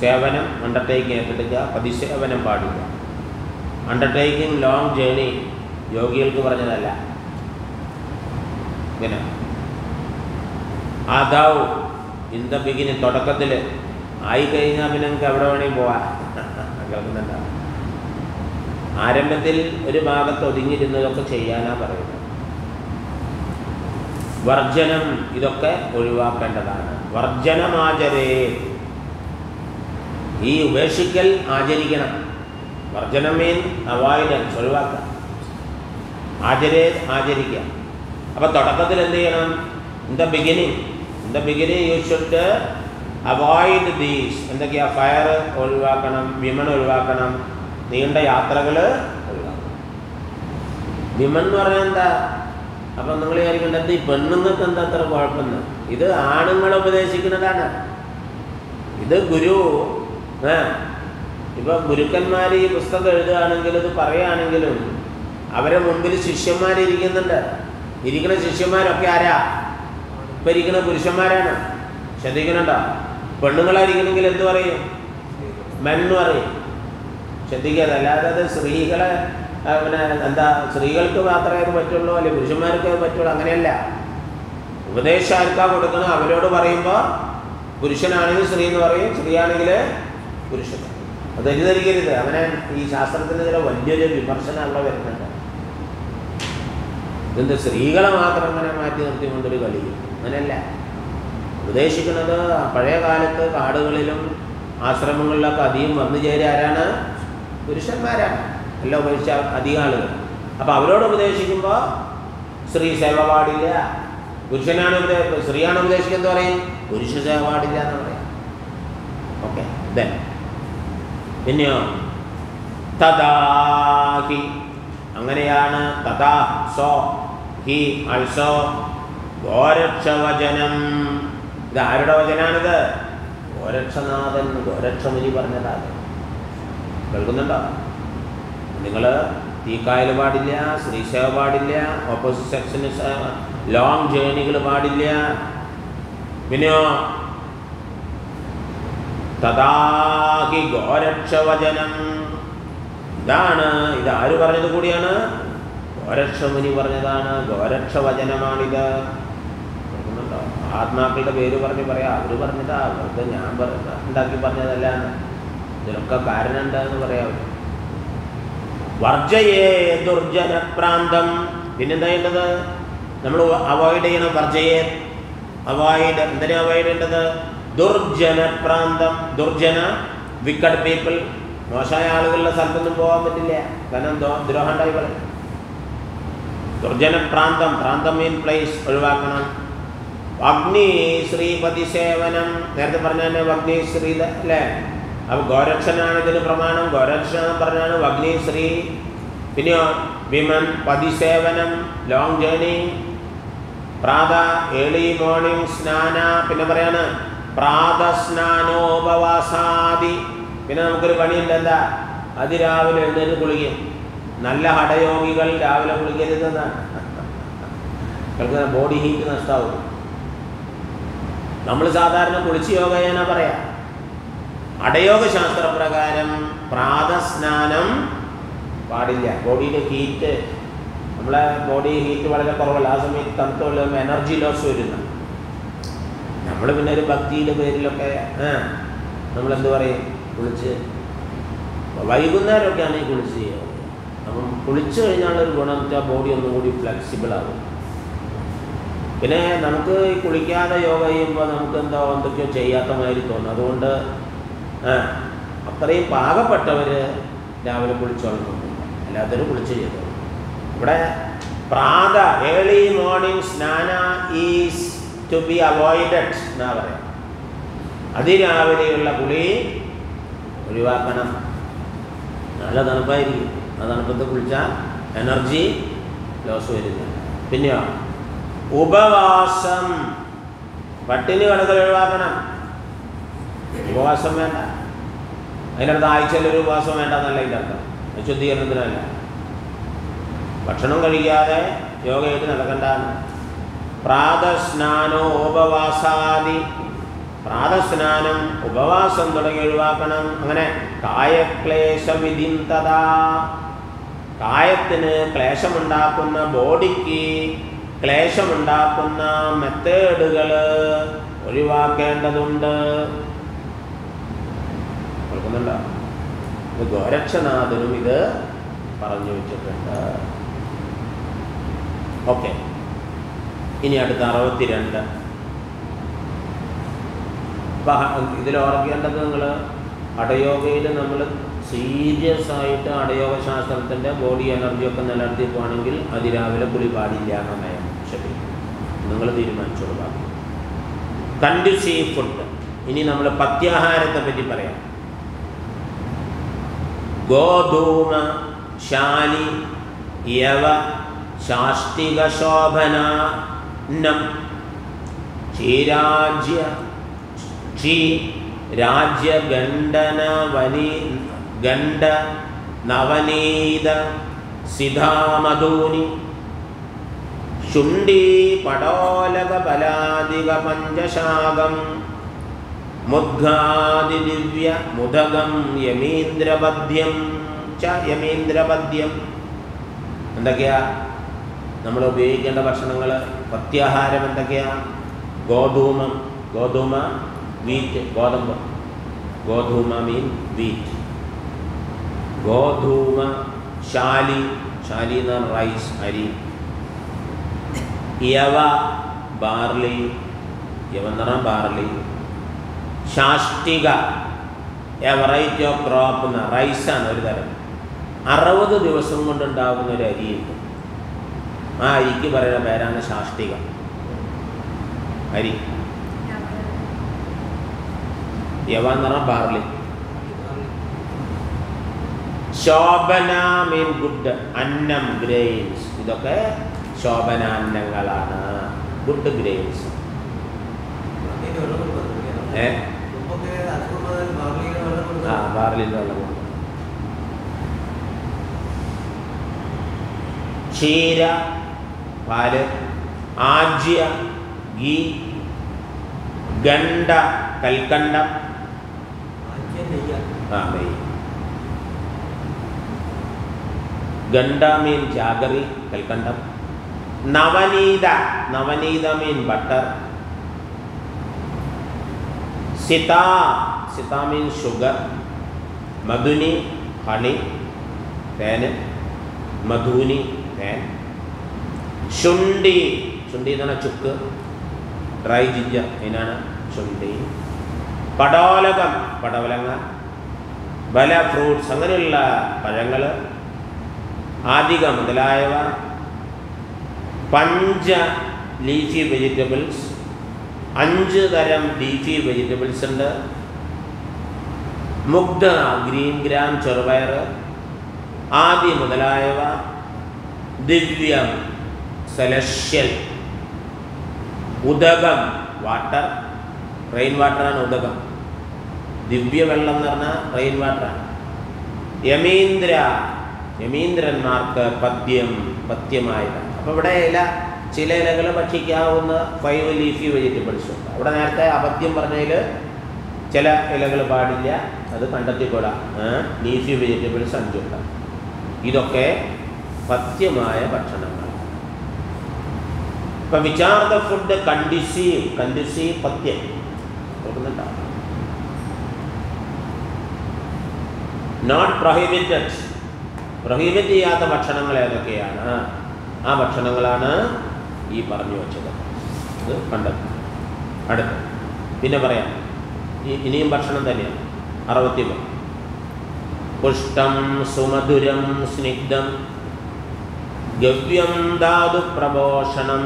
സേവനം അണ്ടർടേക്കിംഗ് ഏറ്റെടുക്കുക പതിസേവനം പാടില്ല. അണ്ടർടേക്കിംഗ് ലോങ് ജേണി യോഗികൾക്ക് പറഞ്ഞതല്ല. ഇങ്ങനെ അതാവ് ഇൻ ദ ബിഗിനി തുടക്കത്തിൽ ആയിക്കഴിഞ്ഞാൽ പിന്നെ നിങ്ങൾക്ക് എവിടെ വേണമെങ്കിൽ പോവാം. കേൾക്കുന്നുണ്ട? ആരംഭത്തിൽ ഒരു ഭാഗത്ത് ഒതുങ്ങിയിരുന്നതൊക്കെ ചെയ്യാനാണ് പറയുന്നത്. വർജനം ഇതൊക്കെ ഒഴിവാക്കേണ്ടതാണ്. വർജനമാചരേ ഈ ഉപേക്ഷിക്കൽ ആചരിക്കണം. വർജനം മീൻ അവോയ്ഡൻസ് ഒഴിവാക്കുക. ആചരേ ആചരിക്കുക. അപ്പോൾ തുടക്കത്തിൽ എന്ത് ചെയ്യണം? In the beginning in the beginning you should avoid these എന്തൊക്കെയാ? ഫയർ ഒഴിവാക്കണം വിമൺ ഒഴിവാക്കണം നീണ്ട യാത്രകൾ ഒഴിവാക്കണം. വിമൺ എന്ന് പറഞ്ഞാൽ എന്താ? അപ്പം നിങ്ങൾ വിചാരിക്കേണ്ടത് ഈ പെണ്ണുങ്ങൾക്ക് എന്താ അത്ര കുഴപ്പമെന്ന്? ഇത് ആണുങ്ങൾ ഉപദേശിക്കുന്നതാണ്. ഇത് ഗുരു ഏ? ഇപ്പം ഗുരുക്കന്മാർ ഈ പുസ്തകം എഴുതുകയാണെങ്കിലും ഇത് പറയുകയാണെങ്കിലും അവരെ മുമ്പിൽ ശിഷ്യന്മാരിരിക്കുന്നുണ്ട്. ഇരിക്കുന്ന ശിഷ്യന്മാരൊക്കെ ആരാ? ഇപ്പം ഇരിക്കുന്ന പുരുഷന്മാരാണ്. ശ്രദ്ധിക്കുന്നുണ്ടോ പെണ്ണുങ്ങളായിരിക്കണമെങ്കിൽ എന്തു പറയും? മെന്ന് പറയും. ശ്രദ്ധിക്കാതെ അല്ലാതെ അത് സ്ത്രീകളെ പിന്നെ എന്താ സ്ത്രീകൾക്ക് മാത്രമേ അത് പറ്റുള്ളൂ അല്ലെങ്കിൽ പുരുഷന്മാർക്ക് അത് പറ്റുള്ളൂ? അങ്ങനെയല്ല. ഉപദേശം ആർക്കാ കൊടുക്കണം അവരോട് പറയുമ്പോൾ പുരുഷനാണെങ്കിൽ സ്ത്രീ എന്ന് പറയും സ്ത്രീയാണെങ്കിൽ പുരുഷൻ. അത് തെറ്റിദ്ധരിക്കരുത്. അങ്ങനെ ഈ ശാസ്ത്രത്തിന് ചില വലിയൊരു വിമർശനം വരുന്നുണ്ട്. ഇതിന്റെ സ്ത്രീകളെ മാത്രം അങ്ങനെ മാറ്റി നിർത്തിക്കൊണ്ടൊരു കളി. അങ്ങനെയല്ല. ഉപദേശിക്കുന്നത് പഴയ കാലത്ത് കാടുകളിലും ആശ്രമങ്ങളിലൊക്കെ അധികം വന്നു ചേരുക ആരാണ്? പുരുഷന്മാരാണ്. എല്ലാം ഉപയോഗിച്ച അധികം ആളുകൾ. അപ്പോൾ അവരോട് ഉപദേശിക്കുമ്പോൾ സ്ത്രീ സേവ പാടില്ല. പുരുഷനാണ് സ്ത്രീയാണ് ഉപദേശിക്കുന്നത് പറയും. പുരുഷ സേവ പാടില്ല എന്ന് പറയും. Okay then. പിന്നെയോ? തഥാഹി അങ്ങനെയാണ് തഥാ സോ ഹി ആൾസോ ഗോരക്ഷവചനം. ഇത് ആരുടെ വചനാണിത്? ഗോരക്ഷനാഥൻ ഗോരക്ഷമുനി പറഞ്ഞതാണ് കേൾക്കുന്നുണ്ടോ? നിങ്ങൾ തീക്കായൽ പാടില്ല ശ്രീശേവ പാടില്ല ഓപ്പോസിറ്റ് സെക്ഷന് ലോങ് ജേണികൾ പാടില്ല. പിന്നെയോ? തഥാഹി ഗോരക്ഷവചനം. ഇതാണ്. ഇത് ആര് പറഞ്ഞത് കൂടിയാണ്? ഗോരക്ഷമുനി പറഞ്ഞതാണ്. ഗോരക്ഷവചനമാണിത്? ആത്മാക്കളുടെ പേര് പറഞ്ഞ് പറയാം അവർ പറഞ്ഞതാ വെറുതെ ഞാൻ ഉണ്ടാക്കി പറഞ്ഞതല്ല. ഇതിനൊക്കെ കാരണം എന്താന്ന് പറയാം വർജയേ ദുർജന പ്രാന്തം പിന്നെന്താ ചെയ്യേണ്ടത്? നമ്മൾ അവോയ്ഡ് ചെയ്യണം വർജയെ. അവോയ്ഡ് എന്തിനാ അവോയ്ഡ് ചെയ്യേണ്ടത്? ദുർജന പ്രാന്തം ദുർജന വിക്കഡ് പീപ്പിൾ. മോശമായ ആളുകളുടെ സ്ഥലത്തൊന്നും പോകാൻ പറ്റില്ല. കാരണം ദ്രോഹണ്ടായി പറയും. ദുർജന പ്രാന്തം പ്രാന്തം മീൻ പ്ലേസ് ഒഴിവാക്കണം. അഗ്നി ശ്രീപതി സേവനം. നേരത്തെ പറഞ്ഞ അഗ്നി ശ്രീ അല്ലേ അപ്പൊ ഗോരക്ഷനാണ് ഇതിന് പ്രമാണം. ഗോരക്ഷൻ പറഞ്ഞാണ് അഗ്നി ശ്രീ. പിന്നെയോ വിമൻ പതിസേവനം ലോങ് ജേണി പ്രാത ഏളി മോർണിംഗ് സ്നാന. പിന്നെ പറയാണ് പ്രാതസ്നാനോപവാസാദി പിന്നെ നമുക്കൊരു പണിയുണ്ട് എന്താ? അതിരാവിലെ എഴുന്നേറ്റ് കുളിക്കും. നല്ല ഹടയോഗികൾ രാവിലെ കുളിക്കരുതെന്നാണ്. *laughs* Body heat നഷ്ടാവും. നമ്മൾ സാധാരണ കുളിച്ച് യോഗ ചെയ്യാനാ പറയാ. അടയോഗ ശാസ്ത്രപ്രകാരം പ്രാതസ്നാനം പാടില്ല. ബോഡിയിലെ ഹീറ്റ് നമ്മളെ ബോഡി ഹീറ്റ് വളരെ കുറവല്ല. ആ സമയത്ത് തണുത്തുള്ള എനർജി ലോസ് വരുന്ന. നമ്മൾ പിന്നെ ഒരു ഭക്തിയുടെ പേരിലൊക്കെ നമ്മൾ നമ്മളെന്ത് പറയും? കുളിച്ച്. വൈകുന്നേരമൊക്കെയാണ് ഈ കുളിച്ച് ചെയ്യുക. അപ്പം കുളിച്ച് കഴിഞ്ഞാലൊരു ഗുണം വെച്ചാൽ ബോഡി ഒന്നും കൂടി ഫ്ലെക്സിബിൾ ആകും പിന്നെ നമുക്ക് ഈ കുളിക്കാതെ യോഗ ചെയ്യുമ്പോൾ നമുക്ക് എന്തോ എന്തൊക്കെയോ ചെയ്യാത്ത മാതിരി തോന്നും. അതുകൊണ്ട് അത്രയും പാകപ്പെട്ടവർ രാവിലെ കുളിച്ചോളണമെന്നില്ല അല്ലാത്തവർ കുളിച്ച് ചെയ്തു ഇവിടെ പ്രാത ഏർലി മോർണിംഗ് സ്നാന ഈസ് ടു ബി അവോയ്ഡഡ് എന്നാ പറയാം. അതിരാവിലെയുള്ള കുളി ഒഴിവാക്കണം. നല്ല തണുപ്പായിരിക്കും. ആ തണുപ്പത്ത് കുളിച്ചാൽ എനർജി ലോസ് വരില്ല പിന്നെയോ? ഉപവാസം. പട്ടിണി കിടക്കൽ ഒഴിവാക്കണം ഉപവാസം വേണ്ട. അതിനടുത്ത് ആഴ്ചയിൽ ഒരു ഉപവാസം വേണ്ട എന്നല്ല ഇതിന്റെ അർത്ഥം. ശുദ്ധീകരണത്തിനല്ല ഭക്ഷണം കഴിക്കാതെ യോഗയായിട്ട് നടക്കണ്ട പ്രാതസ്നാനോ ഉപവാസാദി. പ്രാതസ്നാനം ഉപവാസം തുടങ്ങി ഒഴിവാക്കണം. അങ്ങനെ കായക്ലേശവിധിന്തത കായത്തിന് ക്ലേശമുണ്ടാക്കുന്ന ബോഡിക്ക് ക്ലേശമുണ്ടാക്കുന്ന മെത്തേഡുകൾ ഒഴിവാക്കേണ്ടതുണ്ട്. കേൾക്കുന്നുണ്ടോ ഗോരക്ഷനാഥനും ഇത് പറഞ്ഞു വെച്ചിട്ടുണ്ട്. ഓക്കെ. ഇനി അടുത്ത അറുപത്തിരണ്ട്. ഇതിൽ ഓർക്കേണ്ടത് നിങ്ങൾ അടയോഗയിൽ നമ്മൾ സീരിയസ് ആയിട്ട് അടയോഗ ശാസ്ത്രത്തിന്റെ ബോഡി എനർജിയൊക്കെ നിലനിർത്തി പോകണമെങ്കിൽ അതിരാവിലെ കുളി പാടില്ല എന്ന ശരി. നിങ്ങൾ തീരുമാനിച്ചോളൂ ബാക്കി. കണ്ടുസീവ് ഫുഡ് ഇനി നമ്മൾ പത്യാഹാരത്തെ പറ്റി പറയാം. ഗോധൂമ ശാലി യവ ശാസ്തിക ശോഭന നം ക്ഷീരാജ്യ ക്ഷീ രാജ്യഗണ്ഡന വനി ഗണ്ഡ നവനീത സിധാമധൂനി. ശുണ്ടി പടോലക പലാദിക പഞ്ചശാകം മുദ്ഗാദിദിവ്യ മുദകം യമീന്ദ്രപദ്യം ച യമീന്ദ്രപദ്യം. എന്തൊക്കെയാ? നമ്മൾ ഉപയോഗിക്കേണ്ട ഭക്ഷണങ്ങൾ പ്രത്യാഹാരം എന്തൊക്കെയാ? ഗോധൂമം. ഗോധൂമ വീറ്റ് ഗോതമ്പ്. ഗോധൂമ മീൻ വീറ്റ് ഗോധൂമ ശാലി ശാലി എന്ന് പറഞ്ഞ റൈസ് അരി. യവ ബാർലി. യവ എന്ന് പറഞ്ഞാൽ ബാർലി. ശാഷ്ടിക. എ വെറൈറ്റി ഓഫ് ക്രോപ്പ് എന്ന റൈസാണ് ഒരു തരം. അറുപത് ദിവസം കൊണ്ടുണ്ടാകുന്ന ഒരു അരിയുണ്ട്. ആ അരിക്ക് പറയുന്ന പേരാണ് ശാഷ്ടിക. അരി. യവ എന്ന് പറഞ്ഞാൽ ബാർലി. ശോഭന മീൻ ഗുഡ് അന്നം ഗ്രെയിൻസ്. ഇതൊക്കെ ശോഭനാന്നങ്ങളാണ് ഗുഡ് ഗ്രെയിൻസ്. ഏ? ആ വെള്ളം കൊടുക്കും. ക്ഷീര പാൽ ആജ്യ ഗീ ഗണ്ട കൽക്കണ്ടം. ആ നെയ്യ്. ഗണ്ട മീൻ ജാഗറി കൽക്കണ്ടം. നവനീത നവനീത മീൻ ബട്ടർ. സിത സിത മീൻ ഷുഗർ. മധുനി ഹണി തേന് മധുനി തേൻ. ശുണ്ടി ശുണ്ടി എന്ന് പറഞ്ഞാൽ ചുക്ക്. ഡ്രൈ ജിഞ്ചർ അതിനാണ് ശുണ്ടി പടോലകം പടവലങ്ങ. ബല ഫ്രൂട്ട്സ് അങ്ങനെയുള്ള പഴങ്ങൾ. ആദിക മുതലായവ. പഞ്ച ലീഫി വെജിറ്റബിൾസ്. അഞ്ച് തരം ലീഫി വെജിറ്റബിൾസ് ഉണ്ട്. മുഗ്ധ ഗ്രീൻ ഗ്രാം ചെറുപയർ. ആദി മുതലായവ. ദിവ്യം സെലഷ്യൽ. ഉദകം വാട്ടർ. റെയിൻ വാട്ടറാണ് ഉദകം. ദിവ്യവെള്ളം എന്ന് പറഞ്ഞാൽ റെയിൻ വാട്ടറാണ്. യമീന്ദ്ര യമീന്ദ്രന്മാർക്ക് പദ്യം പദ്യമായതാണ് അപ്പോൾ ഇവിടെ ഇല ചില ഇലകൾ ഭക്ഷിക്കാവുന്ന ഫൈവ് ലീഫി വെജിറ്റബിൾസ് ഉണ്ട്. അവിടെ നേരത്തെ അപദ്യം പറഞ്ഞതിൽ ചില ഇലകൾ പാടില്ല. അത് കണ്ടെത്തിക്കൊള്ളാം ലീഫി വെജിറ്റബിൾസ് അഞ്ചുണ്ട് ഇതൊക്കെ പഥ്യമായ ഭക്ഷണങ്ങൾ. ഇപ്പം വിചാർദ ഫുഡ് കണ്ടിസീവ് കണ്ടിസീവ് പഥ്യം. നോട്ട് പ്രൊഹിബിറ്റഡ് പ്രൊഹിബിറ്റ് ചെയ്യാത്ത ഭക്ഷണങ്ങൾ ഏതൊക്കെയാണ്? ആ ഭക്ഷണങ്ങളാണ് ഈ പറഞ്ഞു വച്ചത്. ഇത് കണ്ടെത്തും അടുത്ത് പിന്നെ പറയാം. ഇനിയും ഭക്ഷണം തന്നെയാണ്. അറുപത്തി മൂന്ന് പുഷ്ടം സുമധുരം സ്നിഗ്ധം. ഗവ്യം ധാതു പ്രഭോഷണം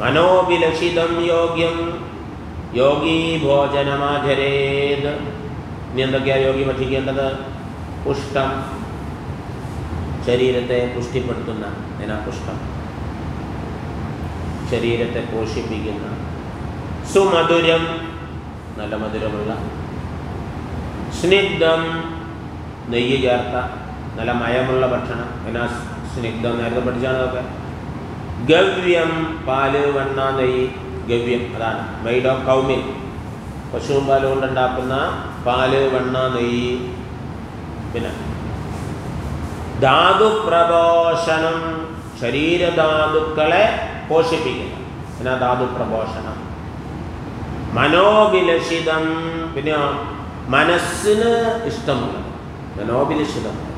മനോവിലഷിതം യോഗ്യം. യോഗി ഭോജനമാചരേത്. ഇനി എന്തൊക്കെയാണ് യോഗി ഭക്ഷിക്കേണ്ടത് പുഷ്ടം ശരീരത്തെ പുഷ്ടിപ്പെടുത്തുന്ന എന്നാ പുഷ്ടം ശരീരത്തെ പോഷിപ്പിക്കുന്ന സുമധുരം നല്ല മധുരമുള്ള. സ്നിഗ്ധം നെയ്യ് ചേർത്ത നല്ല മയമുള്ള ഭക്ഷണം. എന്നാ സ്നിഗ്ധം നേരത്തെ പഠിച്ചാണ് അതൊക്കെ ഗവ്യം പാൽ വെണ്ണ നെയ്യ് ഗവ്യം. അതാണ്. Made of cow milk. പശുവും പാലും കൊണ്ടുണ്ടാക്കുന്ന പാൽ വെണ്ണ നെയ്യ്. പിന്നെ ധാതുപ്രപോഷണം ശരീരധാതുക്കളെ പോഷിപ്പിക്കുക പിന്നെ ധാതുപ്രപോഷണം? മനോവിലഷിതം. പിന്നെ മനസ്സിന് ഇഷ്ടമുള്ള മനോവിലഷിതം.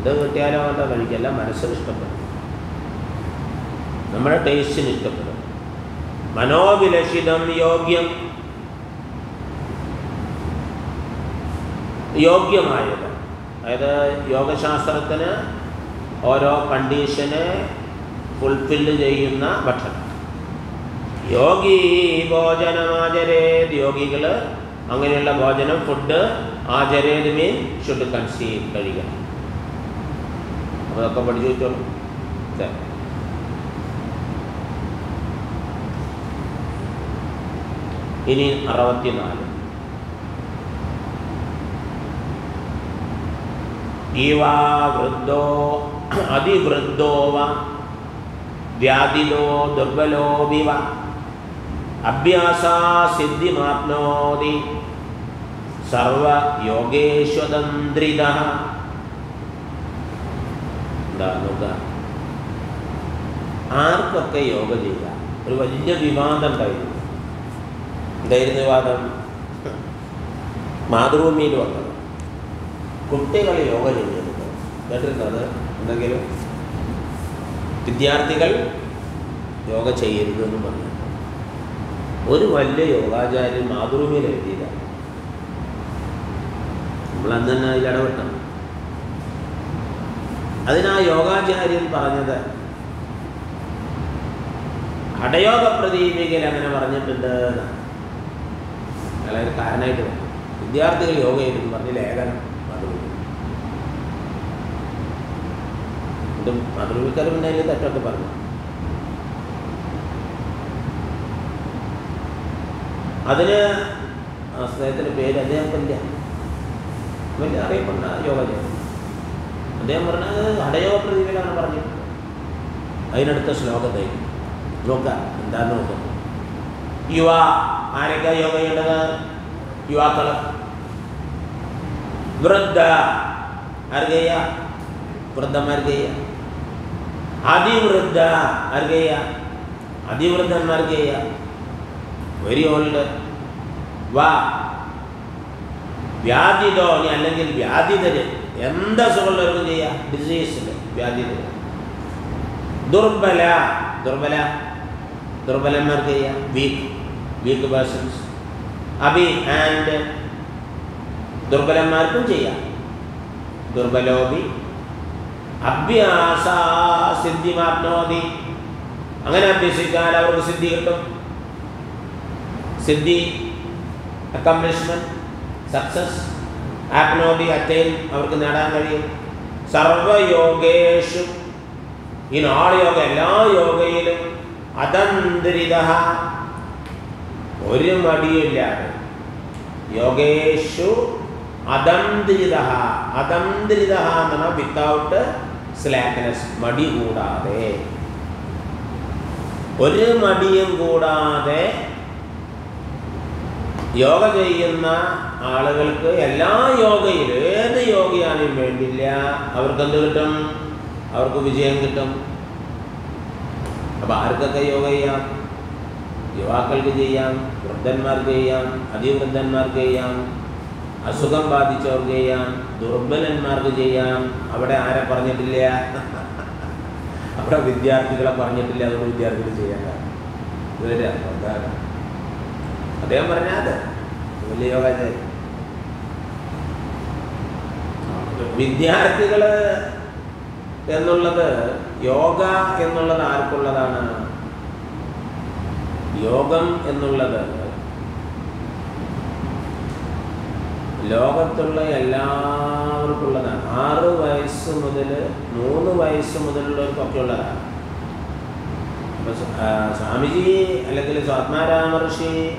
ഇത് കിട്ടിയാലോ എന്താ കഴിക്കല്ല മനസ്സിന് ഇഷ്ടപ്പെടും. നമ്മുടെ ടേസ്റ്റിന് ഇഷ്ടപ്പെടും. മനോവിലഷിതം യോഗ്യം. യോഗ്യമായത് അതായത് യോഗശാസ്ത്രത്തിന് ഓരോ കണ്ടീഷന് ഫുൾഫില്ല് ചെയ്യുന്ന ഭക്ഷണം. യോഗി ഭോജനമാചരേത്. യോഗികൾ അങ്ങനെയുള്ള ഭോജനം ഫുഡ് ആചരേത് മീൻ ഷുഡ് കൺസീവ് കഴിക്കണം. അതൊക്കെ പഠിച്ചു വെച്ചോളൂ. ഇനി അറുപത്തിനാല്. ഈവാ വൃദ്ധോ അതിവൃദ്ധോ വ വ്യാധിതോ ദുർബലോ വിവ അഭ്യാസാ സിദ്ധിമാപ്നോതി സർവയോഗേശ്വതന്ത്രിത എന്താ നോക്കുക. ആർക്കൊക്കെ യോഗ ചെയ്യാം ഒരു വലിയ വിവാദം ഉണ്ടായിരുന്നു. എന്തായിരുന്നു വിവാദം? മാതൃഭൂമിയിൽ വന്നത്. കുട്ടികൾ യോഗ ചെയ്യരുത് കേട്ടിരുന്നത് എന്തെങ്കിലും? വിദ്യാർത്ഥികൾ യോഗ ചെയ്യരുത് എന്ന് പറഞ്ഞു ഒരു വലിയ യോഗാചാര്യൻ മാതൃഭൂമിയിൽ എഴുതിയതാണ് നമ്മൾ അന്ന് തന്നെ അതിൽ ഇടപെട്ടണം അതിനാ യോഗാചാര്യൻ പറഞ്ഞത് ഹഠയോഗ പ്രദീപികയിൽ അങ്ങനെ പറഞ്ഞിട്ടുണ്ട് വളരെ കാരണമായിട്ട് വിദ്യാർത്ഥികൾ യോഗ ചെയ്തെന്ന് പറഞ്ഞ് ലേഖനം ഇത് മധുരവിക്കാർ പിന്നെ അതിൽ തെറ്റൊക്കെ പറഞ്ഞു. അതിന് അദ്ദേഹത്തിന്റെ പേര് അദ്ദേഹം വലിയ വലിയ അറിയപ്പെട്ട യോഗ അദ്ദേഹം പറഞ്ഞത് ഹടയോഗ പ്രതിഭയിലാണ് പറഞ്ഞത്. അതിനടുത്ത ശ്ലോകത്തെ നോക്കാം എന്താന്ന് നോക്കുന്നു യുവ ആരൊക്കെ യോഗ ചെയ്യേണ്ടത് യുവാക്കൾ വൃദ്ധ ആർക്ക് ചെയ്യാം വൃദ്ധന്മാർക്ക് ചെയ്യാം അതിവൃദ്ധ ആർക്ക് ചെയ്യാം അതിവൃദ്ധന്മാർക്ക് ചെയ്യാം വെരി ഓൾഡ് വാ. വ്യാധിതോ നീ അല്ലെങ്കിൽ വ്യാധിതര് എന്താ സുഖമുള്ളവർക്കും ചെയ്യാം? ഡിസീസിന് വ്യാധിതര്. ദുർബല. ദുർബല. ദുർബലന്മാർക്ക് ചെയ്യാം വീക്ക് വീക്ക് പേഴ്സൺസ് അഭി ആൻഡ് ദുർബലന്മാർക്കും ചെയ്യാം. ദുർബലോബി അഭ്യാസ സിദ്ധിമാപ്നോതി അങ്ങനെ അഭ്യസിച്ചാൽ അവർക്ക് സിദ്ധി കിട്ടും. സിദ്ധി അക്കംപ്ലിഷ്മെന്റ് സക്സസ് ആപ്നോതി അറ്റൈൻ അവർക്ക് നേടാൻ കഴിയും. സർവയോഗേഷു. ഈ നാളെ യോഗ എല്ലാ യോഗയിലും അതന്തരിത ഒരു മടിയില്ലാതെ യോഗേഷു അതന്ത്രിത അതന്ത്രിത എന്നാണ് വിത്തൗട്ട് സ്ലാക്നെസ് മടി കൂടാതെ. ഒരു മടിയും കൂടാതെ യോഗ ചെയ്യുന്ന ആളുകൾക്ക് എല്ലാ യോഗയിലും ഏത് യോഗയാണെങ്കിലും വേണ്ടില്ല. അവർക്ക് എന്ത് കിട്ടും? അവർക്ക് വിജയം കിട്ടും. അപ്പം ആർക്കൊക്കെ യോഗ ചെയ്യാം? യുവാക്കൾക്ക് ചെയ്യാം വൃദ്ധന്മാർക്ക് ചെയ്യാം അതിവൃദ്ധന്മാർക്ക് ചെയ്യാം അസുഖം ബാധിച്ചവർക്ക് ചെയ്യാം. ദുർബലന്മാർക്ക് ചെയ്യാം. അവിടെ ആരെ പറഞ്ഞിട്ടില്ല? അവിടെ വിദ്യാർത്ഥികളെ പറഞ്ഞിട്ടില്ല. അതുകൊണ്ട് വിദ്യാർത്ഥികൾ ചെയ്യാൻ ഇതുവരെ അതാണ്. അദ്ദേഹം പറഞ്ഞത് വലിയ യോഗാചാരി. വിദ്യാർത്ഥികൾ എന്നുള്ളത് യോഗ എന്നുള്ളത് ആർക്കുള്ളതാണ്? യോഗം എന്നുള്ളത് ലോകത്തുള്ള എല്ലാവർക്കും ഉള്ളതാണ് ആറ് വയസ്സ് മുതൽ മൂന്ന് വയസ്സ് മുതലുള്ളവർക്കൊക്കെ ഉള്ളതാണ് അപ്പോൾ സ്വാമിജി അല്ലെങ്കിൽ സ്വാത്മാരാമർഷി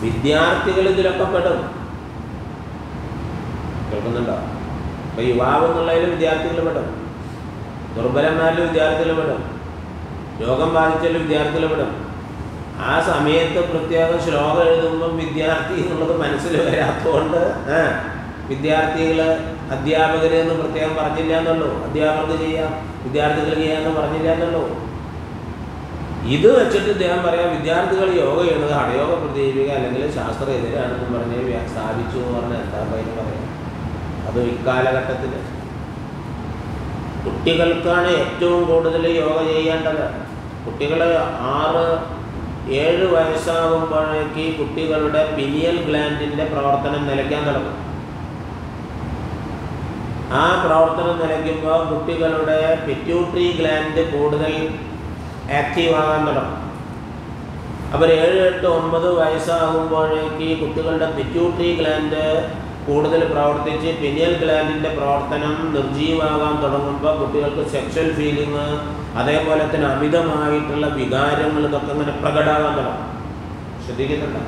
വിദ്യാർത്ഥികൾ ഇതിലൊക്കെ പെടും. കേൾക്കുന്നുണ്ടോ? അപ്പൊ യുവാവ് എന്നുള്ളതിൽ വിദ്യാർത്ഥികൾ പെടും. ദുർബലന്മാരിൽ വിദ്യാർത്ഥികൾ പെടും. രോഗം ബാധിച്ചാലും വിദ്യാർത്ഥികൾ പെടും. ആ സമയത്ത് പ്രത്യേകം ശ്ലോകം എഴുതുമ്പം വിദ്യാർത്ഥി എന്നുള്ളത് മനസ്സിൽ വരാത്തതുകൊണ്ട് വിദ്യാർത്ഥികൾ അധ്യാപകരെ എന്ന് പ്രത്യേകം പറഞ്ഞില്ല എന്നുള്ളൂ അധ്യാപകർക്ക് ചെയ്യാം വിദ്യാർത്ഥികൾ ചെയ്യാമെന്ന് പറഞ്ഞില്ല എന്നുള്ളൂ ഇത് വെച്ചിട്ട് ഇദ്ദേഹം പറയാം വിദ്യാർത്ഥികൾ യോഗ ചെയ്യുന്നത് അടയോഗ പ്രതിജീവിക അല്ലെങ്കിൽ ശാസ്ത്ര എതിരാണെന്ന് പറഞ്ഞ് സ്ഥാപിച്ചു എന്ന് പറഞ്ഞാൽ എന്താ പറയുന്നത് പറയാം? അത് ഇക്കാലഘട്ടത്തിൽ കുട്ടികൾക്കാണ് ഏറ്റവും കൂടുതൽ യോഗ ചെയ്യേണ്ടത്. കുട്ടികൾ ആറ് ഏഴ് വയസ്സാകുമ്പോഴേക്ക് കുട്ടികളുടെ പിനിയൽ ഗ്ലാൻഡിന്റെ പ്രവർത്തനം നിലയ്ക്കാൻ തുടങ്ങും. ആ പ്രവർത്തനം നിലയ്ക്കുമ്പോൾ കുട്ടികളുടെ പിറ്റ്യൂട്ടറി ഗ്ലാൻഡ് കൂടുതൽ ആക്റ്റീവ് ആകാൻ തുടങ്ങും. അപ്പോൾ ഏഴ് എട്ട് ഒമ്പത് വയസ്സാകുമ്പോഴേക്ക് കുട്ടികളുടെ പിറ്റ്യൂട്ടറി ഗ്ലാൻഡ് കൂടുതൽ പ്രവർത്തിച്ച് പിനിയൽ ഗ്ലാൻഡിന്റെ പ്രവർത്തനം നിർജീവമാകാൻ തുടങ്ങുമ്പോൾ കുട്ടികൾക്ക് സെക്ഷൽ ഫീലിംഗ് അതേപോലെ തന്നെ അമിതമായിട്ടുള്ള വികാരങ്ങൾ ഇതൊക്കെ ഇങ്ങനെ പ്രകടമാകാൻ തുടങ്ങും. ശ്രദ്ധിക്കുന്നുണ്ട്?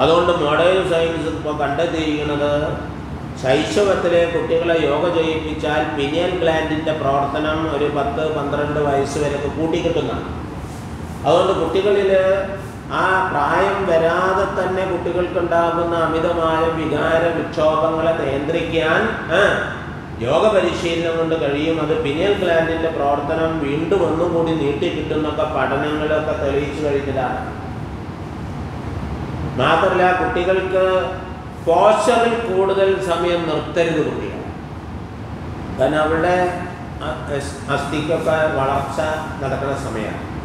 അതുകൊണ്ട് മോഡേൺ സയൻസ് ഇപ്പോൾ കണ്ടെത്തിയിരിക്കുന്നത് ശൈശവത്തിലെ കുട്ടികളെ യോഗ ചെയ്യിപ്പിച്ചാൽ പിനിയൽ ഗ്ലാൻഡിന്റെ പ്രവർത്തനം ഒരു പത്ത് പന്ത്രണ്ട് വയസ്സ് വരെയൊക്കെ കൂട്ടിക്കിട്ടുന്നതാണ്. അതുകൊണ്ട് കുട്ടികളിൽ ആ പ്രായം വരാതെ തന്നെ കുട്ടികൾക്കുണ്ടാകുന്ന അമിതമായ വികാര വിക്ഷോഭങ്ങളെ നിയന്ത്രിക്കാൻ യോഗ പരിശീലനം കൊണ്ട് കഴിയും. അത് പിനിയൽ ഗ്ലാൻഡിന്റെ പ്രവർത്തനം വീണ്ടും നീട്ടി കിട്ടുന്നതൊക്കെ പഠനങ്ങളൊക്കെ തെളിയിച്ചു കഴിഞ്ഞതാണ്. മാത്രമല്ല കുട്ടികൾക്ക് പോസ്റ്ററിൽ കൂടുതൽ സമയം നിർത്തരുത് കുട്ടികൾ കാരണം അവരുടെ അസ്ഥിക്കൊക്കെ വളർച്ച നടക്കുന്ന സമയമാണ്.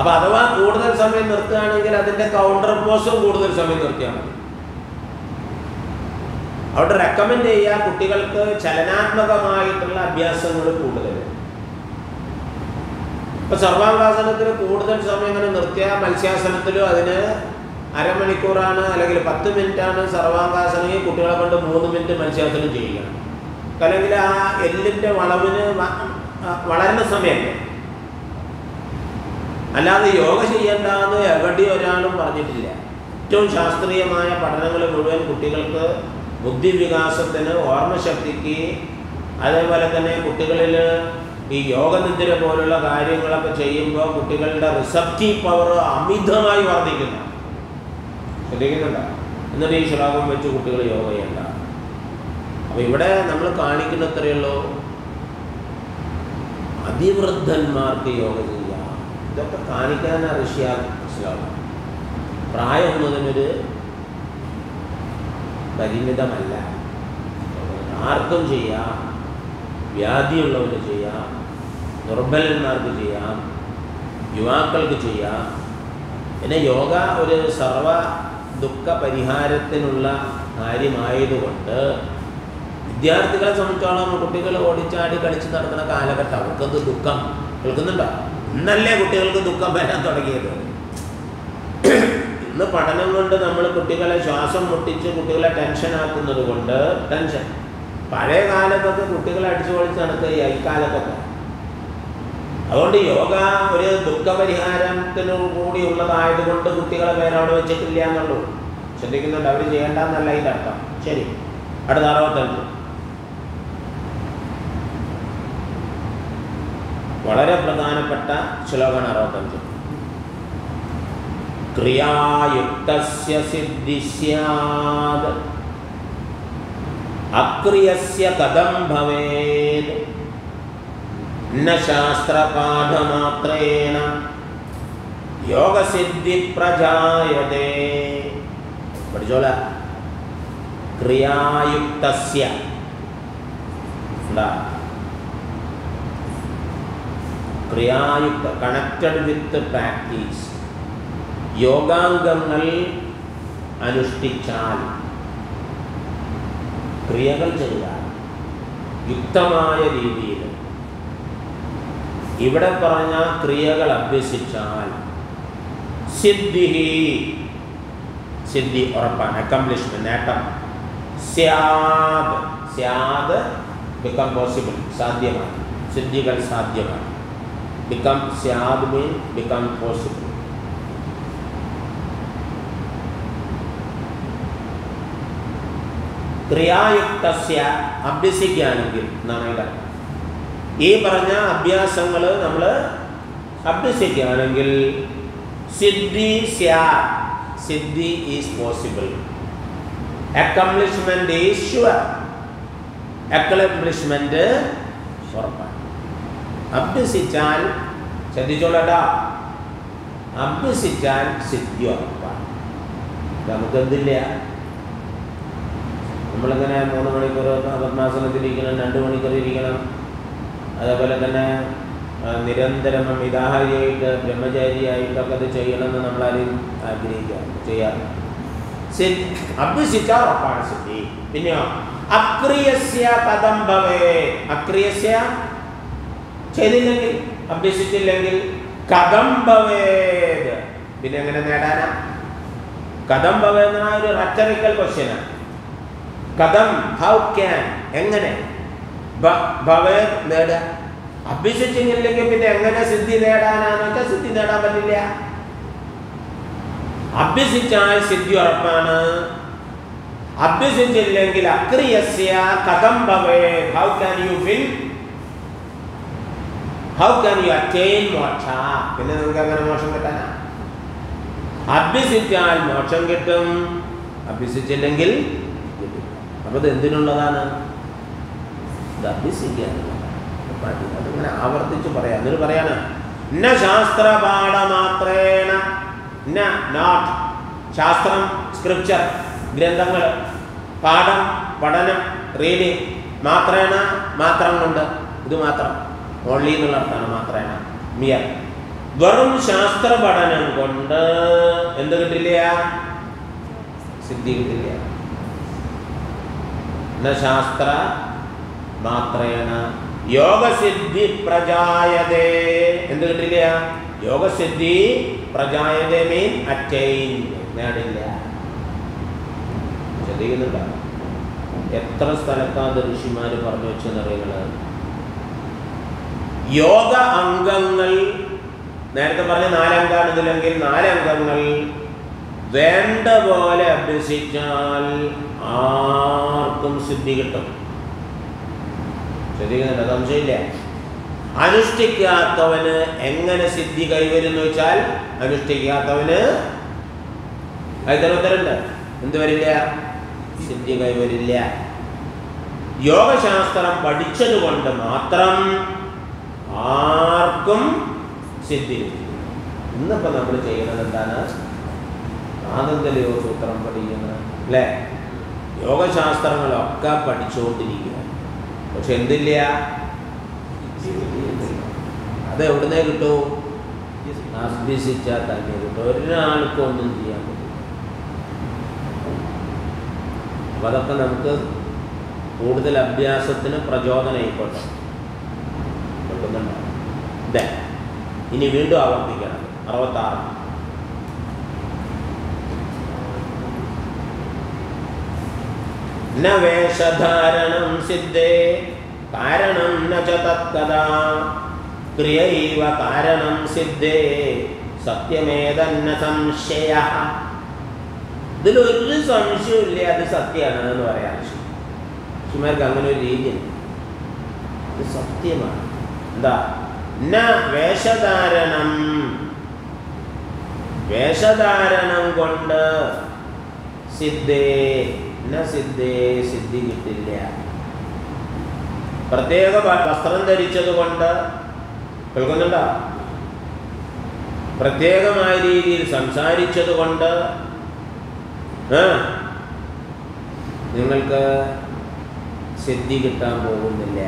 അപ്പൊ അഥവാ കൂടുതൽ സമയം നിർത്തുകയാണെങ്കിൽ അതിന്റെ കൗണ്ടർ പോസ്റ്റും കൂടുതൽ സമയം നിർത്തിയാൽ മതി. അവിടെ റെക്കമെൻഡ് ചെയ്യുക കുട്ടികൾക്ക് ചലനാത്മകമായിട്ടുള്ള അഭ്യാസങ്ങൾ കൂടുതൽ. ഇപ്പൊ സർവാംഗാസനത്തിൽ കൂടുതൽ സമയം ഇങ്ങനെ നിർത്തിയ മത്സ്യാസനത്തിലും അതിന് അരമണിക്കൂറാണ് അല്ലെങ്കിൽ പത്ത് മിനിറ്റാണ് സർവാംഗാസനം കുട്ടികളെ കൊണ്ട് മൂന്ന് മിനിറ്റ് മത്സ്യാസനം ചെയ്യുക. അല്ലെങ്കിൽ ആ എല്ലിന്റെ വളവിന് വളരുന്ന സമയമല്ലേ? അല്ലാതെ യോഗ ചെയ്യേണ്ടെന്ന് എവിടെ ഒരാളും പറഞ്ഞിട്ടില്ല. ഏറ്റവും ശാസ്ത്രീയമായ പഠനങ്ങൾ മുഴുവൻ കുട്ടികൾക്ക് ബുദ്ധിവികാസത്തിന് ഓർമ്മശക്തിക്ക് അതേപോലെ തന്നെ കുട്ടികളിൽ ഈ യോഗനിദ്ര പോലുള്ള കാര്യങ്ങളൊക്കെ ചെയ്യുമ്പോൾ കുട്ടികളുടെ റിസപ്റ്റീവ് പവർ അമിതമായി വർദ്ധിക്കുന്നു. ശ്രദ്ധിക്കുന്നുണ്ടോ? എന്നിട്ട് ഈ ശ്ലോകം വെച്ച് കുട്ടികൾ യോഗ ചെയ്യണ്ട. അപ്പോൾ ഇവിടെ നമ്മൾ കാണിക്കുന്ന അത്രയുള്ളൂ അതിവൃദ്ധന്മാർക്ക് യോഗ ഇതൊക്കെ കാണിക്കാൻ ഋഷിയ പ്രായം എന്നതിനൊരു പരിമിതമല്ല. ആർക്കും ചെയ്യാം. വ്യാധിയുള്ളവന് ചെയ്യാം. ദുർബലന്മാർക്ക് ചെയ്യാം. യുവാക്കൾക്ക് ചെയ്യാം. പിന്നെ യോഗ ഒരു സർവ ദുഃഖ പരിഹാരത്തിനുള്ള കാര്യമായതുകൊണ്ട് വിദ്യാർത്ഥികളെ സംബന്ധിച്ചോളം കുട്ടികൾ ഓടിച്ചാടി കളിച്ച് നടക്കുന്ന കാലഘട്ടം അവർക്കത് ദുഃഖം. കേൾക്കുന്നുണ്ടോ? ഇന്നല്ലേ കുട്ടികൾക്ക് ദുഃഖം വരാൻ തുടങ്ങിയത്? ഇന്ന് പഠനം കൊണ്ട് നമ്മൾ കുട്ടികളെ ശ്വാസം മുട്ടിച്ച് കുട്ടികളെ ടെൻഷൻ ആക്കുന്നത് കൊണ്ട് ടെൻഷൻ പഴയ കാലത്തൊക്കെ കുട്ടികളെ അടിച്ചു പൊളിച്ച് ഈ കാലത്തൊക്കെ. അതുകൊണ്ട് യോഗ ഒരു ദുഃഖപരിഹാരത്തിന് കൂടി ഉള്ളതായതുകൊണ്ട് കുട്ടികളെ പേരവിടെ വെച്ചിട്ടില്ല എന്നുള്ളൂ. ശ്രദ്ധിക്കുന്നുണ്ട് അവർ ചെയ്യേണ്ടെന്നല്ല അതിന്റെ അർത്ഥം. ശരി അടുത്ത അറുപത്തഞ്ച് വളരെ പ്രധാനപ്പെട്ട ശ്ലോകമാണ് അറുപത്തഞ്ച്. ക്രിയായുക്തസ്യ സിദ്ധി സ്യാത് അക്രിയസ്യ കഥം ഭവേത്. ന ശാസ്ത്രപാഠമാത്രേണ യോഗസിദ്ധി പ്രജായതേ പഠിച്ചോള. ക്രിയായുക്തസ്യ. എന്താ? ക്രിയായുക്ത കണക്റ്റഡ് വിത്ത് പ്രാക്ടീസ് യോഗാംഗങ്ങൾ അനുഷ്ഠിച്ചാൽ ക്രിയകൾ ചെയ്താൽ യുക്തമായ രീതിയിൽ. ഇവിടെ പറഞ്ഞ ക്രിയകൾ അഭ്യസിച്ചാൽ സിദ്ധി സിദ്ധി ഉറപ്പാണ്. അക്കംപ്ലിഷ്മെന്റ് നേട്ടം. സ്യാദ്. സ്യാദ് ബിക്കം പോസിബിൾ സാധ്യമാണ്. സിദ്ധികൾ സാധ്യമാണ്. ബിക്കം സ്യാദ് means become possible. ക്രിയായുക്തസ്യ അഭ്യസിക്കുകയാണെങ്കിൽ എന്നാണ് ഈ പറഞ്ഞ അഭ്യാസങ്ങൾ നമ്മൾ അഭ്യസിക്കുകയാണെങ്കിൽ സിദ്ധി സ്യാ സിദ്ധി is possible accomplishment is sure accomplishment ഉറപ്പാണ്. അഭ്യസിച്ചാൽ ശ്രദ്ധിച്ചോളട്ടാ അഭ്യസിച്ചാൽ സിദ്ധി ഉറപ്പാണ് നമുക്കെന്തില്ല? നമ്മളിങ്ങനെ മൂന്ന് മണിക്കൂർ പത്മാസനത്തിലിരിക്കണം രണ്ട് മണിക്കൂർ ഇരിക്കണം. അതേപോലെ തന്നെ നിരന്തരം മിതാഹാരിയായിട്ട് ബ്രഹ്മചാരിയായിട്ടൊക്കെ അത് ചെയ്യണമെന്ന് നമ്മളാരും ആഗ്രഹിക്കാം ചെയ്യാറ് അഭ്യസിച്ചാൽ ഉറപ്പാണ് സിദ്ധി. പിന്നെയോ അക്രിയസ്യ പദം ഭവേ അക്രിയസ്യ ചെയ്തില്ലെങ്കിൽ അഭ്യസിച്ചില്ലെങ്കിൽ കഥം ഭവേത് പിന്നെ എങ്ങനെ നേടാനാ? കഥം ഭവേത് എന്ന ഒരു റച്ചറിക്കൽ ക്വസ്റ്റ്യനാണ് കഥം ഹൗ ക്യാൻ എങ്ങനെ ഭവേദ് നേടുക. അഭ്യസിച്ചില്ലെങ്കിൽ പിന്നെ എങ്ങനെ സിദ്ധി നേടാനാന്ന് വെച്ചാൽ സിദ്ധി നേടാൻ പറ്റില്ല. അഭ്യസിച്ചാൽ സിദ്ധി ഉറപ്പാണ്. അഭ്യസിച്ചില്ലെങ്കിൽ അക്രിയസ്യ കഥം ഭവേ how can you win how can you attain moksha? പിന്നെ നിങ്ങൾക്ക് അങ്ങനെ മോക്ഷം കിട്ടാനാ? അഭ്യസിച്ചാൽ മോക്ഷം കിട്ടും. അഭ്യസിച്ചില്ലെങ്കിൽ കിട്ടില്ല അപ്പോൾ ഇത് എന്തിനുള്ളതാണ്? ഇത് അഭ്യസിക്കാനുള്ളതാണ് അതിങ്ങനെ ആവർത്തിച്ച് പറയാം. എന്നിട്ട് പറയാണ് ന ശാസ്ത്രപാഠമാത്രേണ ന നോട്ട് ശാസ്ത്രം സ്ക്രിപ്ചർ ഗ്രന്ഥങ്ങൾ പാഠം പഠനം റീഡിങ് മാത്രേണ മാത്രം കൊണ്ട്. ഇത് മാത്രം. ഓൺലി എന്നുള്ള അർത്ഥമാണ് മാത്രമല്ല വെറും ശാസ്ത്ര പഠനം കൊണ്ട് എന്ത് കിട്ടില്ല? സിദ്ധി കിട്ടില്ല. ശാസ്ത്ര മാത്രേണ. യോഗസിദ്ധി പ്രജായതേ. എന്ത് കിട്ടില്ല? യോഗസിദ്ധി പ്രജായതേ മീൻ അറ്റൈൻ. നേടില്ല. ശ്രദ്ധിക്കുന്നുണ്ടോ? എത്ര സ്ഥലത്താണ് ഋഷിമാർ പറഞ്ഞു വെച്ചെന്നറിയുന്നത് യോഗ അംഗങ്ങൾ നേരത്തെ പറഞ്ഞ നാലംഗാണ് ഇതിലെങ്കിൽ നാലംഗങ്ങൾ വേണ്ട പോലെ അഭ്യസിച്ചാൽ ആർക്കും സിദ്ധി കിട്ടും. ശ്രദ്ധിക്കുന്നുണ്ട്? സംശയമില്ല. അനുഷ്ഠിക്കാത്തവന് എങ്ങനെ സിദ്ധി കൈവരുന്നു വെച്ചാൽ അനുഷ്ഠിക്കാത്തവന് അതിന് ഉത്തരണ്ട് എന്ത് വരില്ല? സിദ്ധി കൈവരില്ല. യോഗശാസ്ത്രം പഠിച്ചതുകൊണ്ട് മാത്രം ആർക്കും സിദ്ധി കിട്ടി ഇന്നിപ്പോൾ നമ്മൾ ചെയ്യുന്നത് എന്താണ്? ആനന്ദലയോ സൂത്രം പഠിക്കുന്നത് അല്ലേ? യോഗശാസ്ത്രങ്ങളൊക്കെ പഠിച്ചുകൊണ്ടിരിക്കുക പക്ഷെ എന്തില്ല? അത് എവിടുന്നേ കിട്ടൂ? അഭ്യസിച്ചാൽ തന്നെ കിട്ടും. ഒരാൾക്കും ഒന്നും ചെയ്യാൻ പറ്റും അപ്പം അതൊക്കെ നമുക്ക് കൂടുതൽ അഭ്യാസത്തിന് പ്രചോദനമായിക്കോട്ടെ കിട്ടുന്നുണ്ടോ ഇതേ ഇനി വീണ്ടും ആവർത്തിക്കണം. അറുപത്താറ്. വേഷധാരണം സിദ്ധേ കാരണം ന ച തത്കഥാ. ക്രിയൈവ കാരണം സിദ്ധേ സത്യമേതന്ന സംശയ. ഇതിലൊരു സംശയമില്ല അത് സത്യമാണ് എന്ന് പറയാൻ ഋഷിമാർക്ക് അങ്ങനെ ഒരു രീതിയുണ്ട്. ഇത് സത്യമാണ്. എന്താ? ന വേഷധാരണം. വേഷധാരണം കൊണ്ട് സിദ്ധേ ന സിദ്ധേ സിദ്ധി കിട്ടില്ല. പ്രത്യേക വസ്ത്രം ധരിച്ചത് കൊണ്ട് കേൾക്കുന്നുണ്ടോ? പ്രത്യേകമായ രീതിയിൽ സംസാരിച്ചത് കൊണ്ട് നിങ്ങൾക്ക് സിദ്ധി കിട്ടാൻ പോകുന്നില്ല.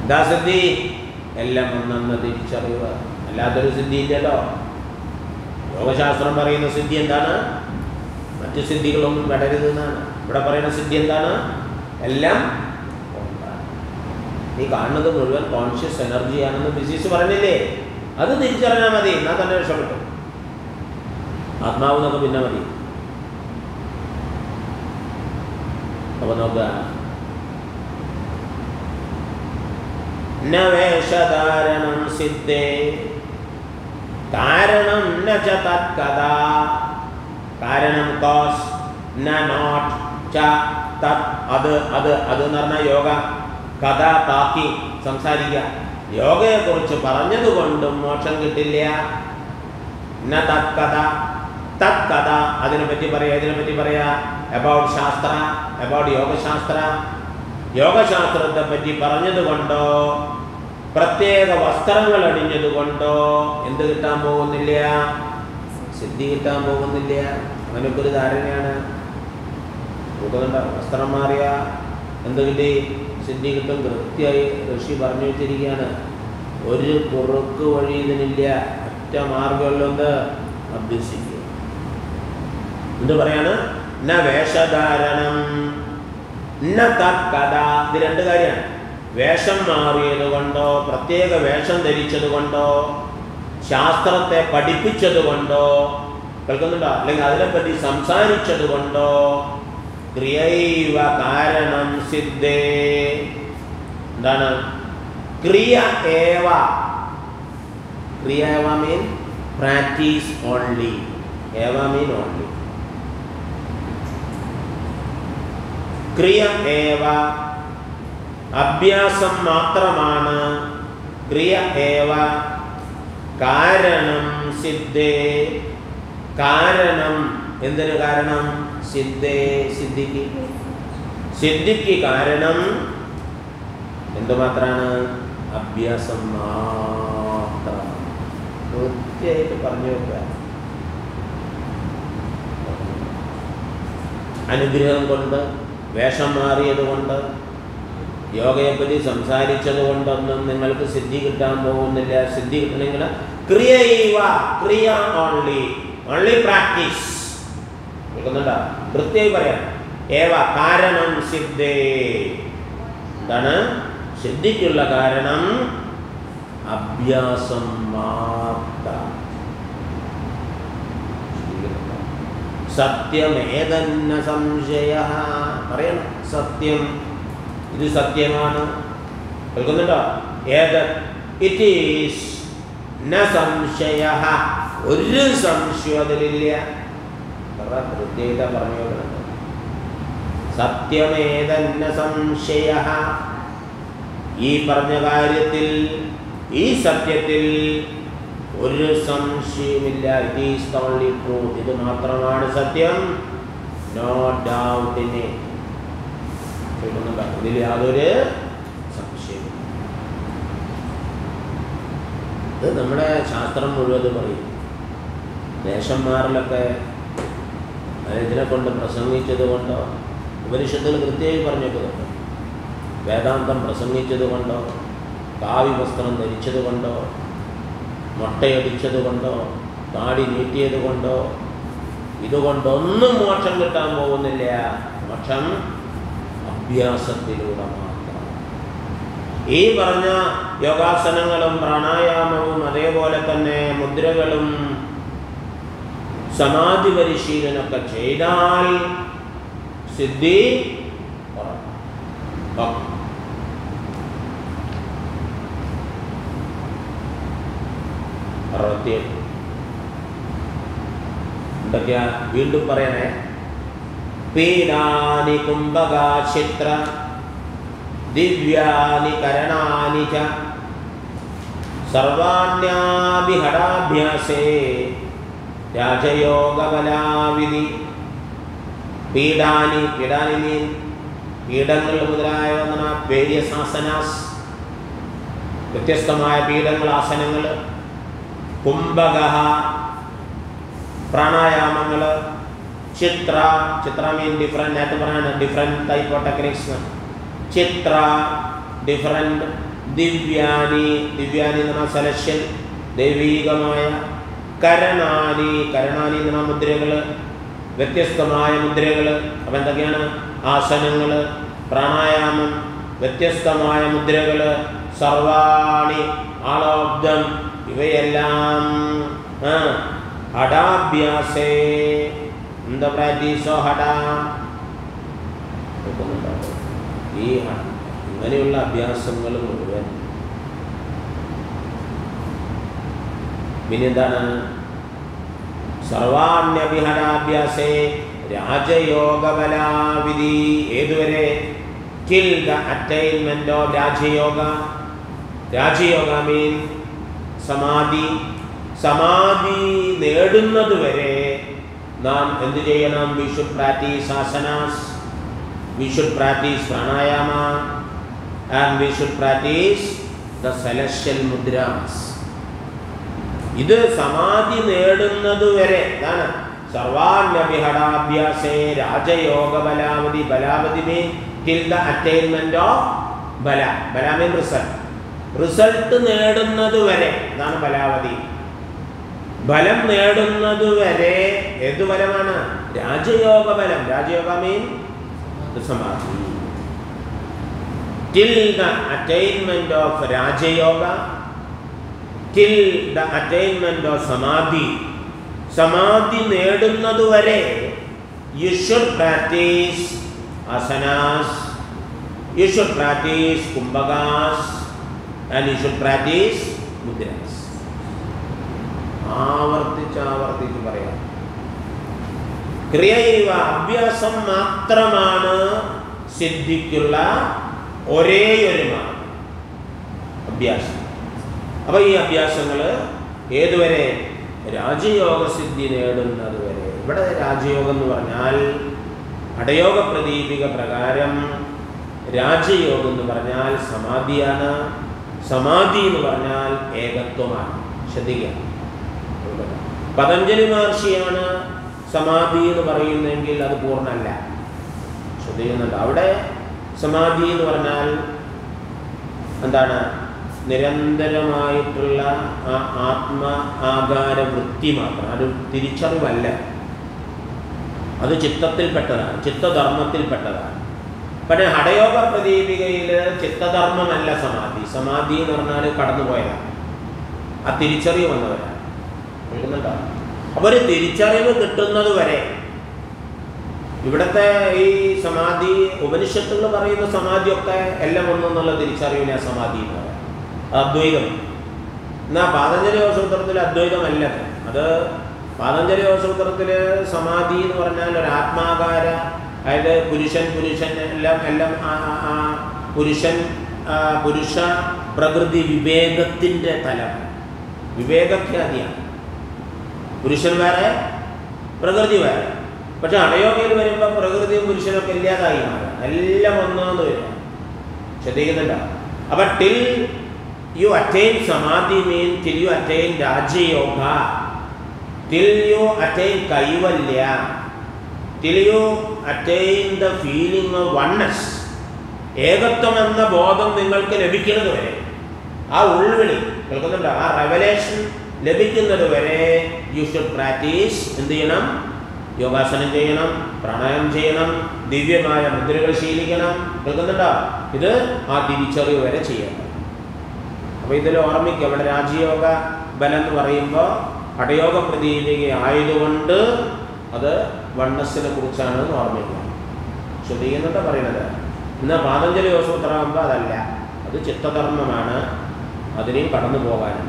എന്താ സിദ്ധി എല്ലാം ഒന്നെന്ന് തിരിച്ചറിയുക. അല്ലാത്തൊരു സിദ്ധിയില്ലല്ലോ യോഗശാസ്ത്രം പറയുന്ന സിദ്ധി എന്താണ്? മറ്റു സിദ്ധികളൊന്നും പെടരുത് ഇവിടെ പറയുന്ന സിദ്ധി എന്താണ്? എല്ലാം. നീ കാണുന്നത് മുഴുവൻ കോൺഷ്യസ് എനർജിയാണെന്ന് ഫിസിക്സ് പറഞ്ഞില്ലേ? അത് തിരിച്ചറിഞ്ഞാൽ മതി. എന്നാൽ തന്നെ രക്ഷപ്പെട്ടു. ആത്മാവ് എന്നൊക്കെ പിന്നെ മതി. അപ്പോൾ നോക്കുക. വേഷധാരണം സിദ്ധേ. കാരണം ച തത്കഥ. കാരണം കോസ് ന നോട്ട് ച തത്. അത് അത് അത് എന്ന് പറഞ്ഞാൽ യോഗ. കഥ താക്കി സംസാരിക്കുക. യോഗയെക്കുറിച്ച് പറഞ്ഞതുകൊണ്ടും മോക്ഷം കിട്ടില്ല. ന തത്കഥ. തത്കഥ. അതിനെ പറ്റി പറയാ ഇതിനെ പറ്റി പറയാ. എബൌട്ട് ശാസ്ത്ര എബൌട്ട് യോഗശാസ്ത്ര. യോഗശാസ്ത്രത്തെ പറ്റി പറഞ്ഞതുകൊണ്ടോ പ്രത്യേക വസ്ത്രങ്ങൾ അണിഞ്ഞതുകൊണ്ടോ എന്ത് കിട്ടാൻ പോകുന്നില്ല? സിദ്ധി കിട്ടാൻ പോകുന്നില്ല. അവനൊക്കൊരു ധാരണയാണ്. വസ്ത്രം മാറിയ എന്ത് കിട്ടി? സിദ്ധി കിട്ടും. കൃത്യമായി ഋഷി പറഞ്ഞു വെച്ചിരിക്കുകയാണ്. ഒരു കുറുക്ക് വഴി ഇതിനില്ല. ഒറ്റ മാർഗമുള്ളത് അഭ്യസിക്കുക. എന്ത് പറയാണ്? ന വേഷധാരണം ഇത് രണ്ട് കാര്യമാണ്. വേഷം മാറിയത് കൊണ്ടോ പ്രത്യേക വേഷം ധരിച്ചത് കൊണ്ടോ ശാസ്ത്രത്തെ പഠിപ്പിച്ചത് കൊണ്ടോ കേൾക്കുന്നുണ്ടോ? അല്ലെങ്കിൽ അതിനെപ്പറ്റി സംസാരിച്ചത് കൊണ്ടോ ക്രിയൈവ കാരണം സിദ്ധേ. എന്താണ്? ക്രിയ ഏവ? ക്രിയ ഏവ മീൻ പ്രാക്ടീസ് ഓൺലി ഏവ മീൻ ഓൺലി ക്രിയ ഏവ അഭ്യാസം മാത്രമാണ്. ക്രിയ ഏവ? കാരണം സിദ്ധേ. കാരണം എന്തിനു കാരണം? സിദ്ധേ. സിദ്ധിക്ക്. സിദ്ധിക്ക് കാരണം എന്തുമാത്രമാണ്? അഭ്യാസം മാത്രം കൃത്യമായിട്ട് പറഞ്ഞു വെക്കുക. അനുഗ്രഹം കൊണ്ട് വേഷം മാറിയത് കൊണ്ട് യോഗയെപ്പറ്റി സംസാരിച്ചത് കൊണ്ടൊന്നും നിങ്ങൾക്ക് സിദ്ധി കിട്ടാൻ പോകുന്നില്ല. സിദ്ധി കിട്ടണമെങ്കിൽ ക്രിയൈവ ക്രിയ ഓൺലി ഓൺലി പ്രാക്ടീസ് കേൾക്കുന്നുണ്ടോ? കൃത്യമായി പറയാം. ഏവ? കാരണം സിദ്ധേ. എന്താണ്? സിദ്ധിക്കുള്ള കാരണം അഭ്യാസം മാത്രം. സത്യം സത്യമേതന്ന സംശയ പറയണം. സത്യം ഇത് സത്യമാണ്. കേൾക്കുന്നുണ്ടോ? ഏത്? ഇറ്റ് ഈസ് ന സംശയ ഒരു സംശയം അതിലില്ല. കൃത്യത പറഞ്ഞു സത്യമേതന്ന സംശയ ഈ പറഞ്ഞ കാര്യത്തിൽ ഈ സത്യത്തിൽ ഒരു സംശയമില്ല ഇറ്റ് ഈസ് ഓൺലി ട്രൂത്ത് ഇത് മാത്രമാണ് സത്യം. നോ ഡൗട്ട് ഇൻ ഇതിൽ യാതൊരു സംശയവും ഇത് നമ്മുടെ ശാസ്ത്രം മുഴുവൻ പറയും. ദേശന്മാരിലൊക്കെ ഇതിനെ കൊണ്ട് പ്രസംഗിച്ചത് കൊണ്ടോ ഉപനിഷത്തിൽ കൃത്യമായി പറഞ്ഞിട്ടുണ്ട്. വേദാന്തം പ്രസംഗിച്ചത് കൊണ്ടോ കാവി വസ്ത്രം ധരിച്ചത് കൊണ്ടോ മുട്ടയടിച്ചത് കൊണ്ടോ താടി നീട്ടിയത് കൊണ്ടോ ഇതുകൊണ്ടൊന്നും മോക്ഷം കിട്ടാൻ പോകുന്നില്ല. മോക്ഷം അഭ്യാസത്തിലൂടെ മാത്രം. ഈ പറഞ്ഞ യോഗാസനങ്ങളും പ്രാണായാമവും അതേപോലെ തന്നെ മുദ്രകളും സമാധി പരിശീലനമൊക്കെ ചെയ്താൽ സിദ്ധി. അറുപത്തിയെട്ട് എന്തൊക്കെയാ വീണ്ടും പറയണേ? പീഡാനി കുംഭകാക്ഷിത്ര ദിവ്യാനി കരണാനി ച സർവാണ്യാഭിഹടാഭ്യാസേ രാജയോഗബലാവിധി പീഡാനി പീഡാനി മീൻ പീഠങ്ങൾ മുതലായ വേരിയസ് ആസനാസ് വ്യത്യസ്തമായ പീഠങ്ങൾ ആസനങ്ങൾ കുംഭക പ്രാണായാമങ്ങൾ ചിത്ര ചിത്ര മീൻ different, പറഞ്ഞാണ് ഡിഫറെന്റ് ടൈപ്പ് ഓഫ് ടെക്നിക്സ് ചിത്ര ഡിഫറെന്റ് ദിവ്യാനി ദിവ്യാനി എന്ന് പറഞ്ഞാൽ സെലക്ഷൻ ദൈവീകമായ കരണാനി കരണാനി എന്ന് പറഞ്ഞാൽ മുദ്രകൾ വ്യത്യസ്തമായ മുദ്രകൾ അപ്പം എന്തൊക്കെയാണ്? ആസനങ്ങൾ പ്രാണായാമം വ്യത്യസ്തമായ മുദ്രകൾ സർവാണി ആളോബ്ദം ഇവയെല്ലാം അടാഭ്യാസേ. എന്താ പ്രാക്ടീസോ ഹട? ഈ ഇങ്ങനെയുള്ള അഭ്യാസങ്ങൾ മുഴുവൻ. പിന്നെന്താണ്? സർവാണ്യഭിഹടാഭ്യാസേ രാജയോഗബലാവിധി. ഏതുവരെ? Till the attainment of raja yoga. Raja yoga mean samadhi. സമാധി നേടുന്നത് വരെ നാം എന്ത് ചെയ്യണം? We should practice asanas we should practice pranayama and we should practice the celestial mudras ഇത് സമാധി നേടുന്നത് വരെ ഇതാണ്. സർവാണ്യഭിഹടാഭ്യാസേ രാജയോഗ ബലാവധി ബലാവധി mean till the attainment of ബല ബലാമീൻ റിസൾട്ട് റിസൾട്ട് നേടുന്നത് വരെ ഇതാണ് ബലാവധി. ബലം നേടുന്നത് വരെ ഏത് രാജയോഗ ബലം raja yoga mean samadhi. Till the attainment of raja yoga till the attainment of samadhi. സമാധി നേടുന്നത് വരെ you should practice asanas you should practice kumbhakas and you should practice mudras ആവർത്തിച്ച് ആവർത്തിച്ച് പറയാം. ക്രിയൈവ അഭ്യാസം മാത്രമാണ് സിദ്ധിക്കുള്ള ഒരേ ഒരു മാർഗം അഭ്യാസം. അപ്പോൾ ഈ അഭ്യാസങ്ങൾ ഏതുവരെ? രാജയോഗ സിദ്ധി നേടുന്നത് വരെ ഇവിടെ രാജയോഗം എന്ന് പറഞ്ഞാൽ അടയോഗ പ്രദീപിക പ്രകാരം രാജയോഗം എന്ന് പറഞ്ഞാൽ സമാധിയാണ്. സമാധി എന്ന് പറഞ്ഞാൽ ഏകത്വമാണ്. ശ്രദ്ധിക്കുക. പതഞ്ജലി മഹർഷിയാണ് സമാധി എന്ന് പറയുന്നതെങ്കിൽ അത് പൂർണമല്ല. ശ്രദ്ധിക്കുന്നുണ്ട്. അവിടെ സമാധി എന്ന് പറഞ്ഞാൽ എന്താണ്? നിരന്തരമായിട്ടുള്ള ആ ആത്മ ആകാര വൃത്തി മാത്രം. അത് തിരിച്ചറിവല്ല. അത് ചിത്തത്തിൽപ്പെട്ടതാണ്. ചിത്തധർമ്മത്തിൽപ്പെട്ടതാണ്. പിന്നെ ഹടയോഗ പ്രദീപികയിൽ ചിത്തധർമ്മമല്ല സമാധി. സമാധി എന്ന് പറഞ്ഞാൽ കടന്നുപോയതാണ്. ആ തിരിച്ചറിവ് വന്നവരാണ്. കേൾക്കുന്നുണ്ടോ അപ്പോൾ ഒരു തിരിച്ചറിവ് കിട്ടുന്നത് വരെ. ഇവിടുത്തെ ഈ സമാധി ഉപനിഷത്തുകൾ പറയുന്ന സമാധിയൊക്കെ എല്ലാം ഒന്നെന്നുള്ള തിരിച്ചറിവിനെ സമാധി എന്ന് പറയാം. അദ്വൈതം. എന്നാ പാതഞ്ജലി ഓസൂത്രത്തിൽ അദ്വൈതമല്ല അത്. പാതഞ്ജലി സൂത്രത്തിൽ സമാധി എന്ന് പറഞ്ഞാൽ ഒരു ആത്മാകാര അതായത് പുരുഷൻ പുരുഷൻ എല്ലാം എല്ലാം പുരുഷൻ പുരുഷ പ്രകൃതി വിവേകത്തിന്റെ തലം. വിവേകഖ്യാതിയാണ്. പുരുഷൻ വേറെ പ്രകൃതി വേറെ. പക്ഷെ അടയോഗയിൽ വരുമ്പോൾ പ്രകൃതിയും പുരുഷനൊക്കെ ഇല്ലാതായി മാറും. എല്ലാം ഒന്നാന്ന് വരും ശ്രദ്ധിക്കുന്നുണ്ടോ? അപ്പൊ till you attain samadhi mean till you attain raja yoga till you attain kaivalya till you attain the feeling of oneness ഏകത്വം എന്ന ബോധം നിങ്ങൾക്ക് ലഭിക്കുന്നത് വരെ. ആ ഉൾവിളി കേൾക്കുന്നുണ്ടോ? ആ റെവലേഷൻ ലഭിക്കുന്നത് വരെ യു ഷുഡ് പ്രാക്ടീസ് എന്ത് ചെയ്യണം? യോഗാസനം ചെയ്യണം പ്രാണായാമം ചെയ്യണം ദിവ്യമായ മുദ്രകൾ ശീലിക്കണം. കേൾക്കുന്നുണ്ടോ? ഇത് ആ തിരിച്ചറിവ് വരെ ചെയ്യണം. അപ്പോൾ ഇതിൽ ഓർമ്മിക്കുക ഇവിടെ രാജയോഗ ബലം എന്ന് പറയുമ്പോൾ അടയോഗ പ്രതീതിക ആയതുകൊണ്ട് അത് വണ്ണസിനെ കുറിച്ചാണ് ഓർമ്മിക്കുക. ശ്രദ്ധിക്കുന്നുണ്ടോ പറയുന്നത്? എന്നാൽ പാതഞ്ജലി യോസൂത്രമാകുമ്പോൾ അതല്ല. അത് ചിത്തധർമ്മമാണ്. അതിനെയും കടന്നു പോകാനും.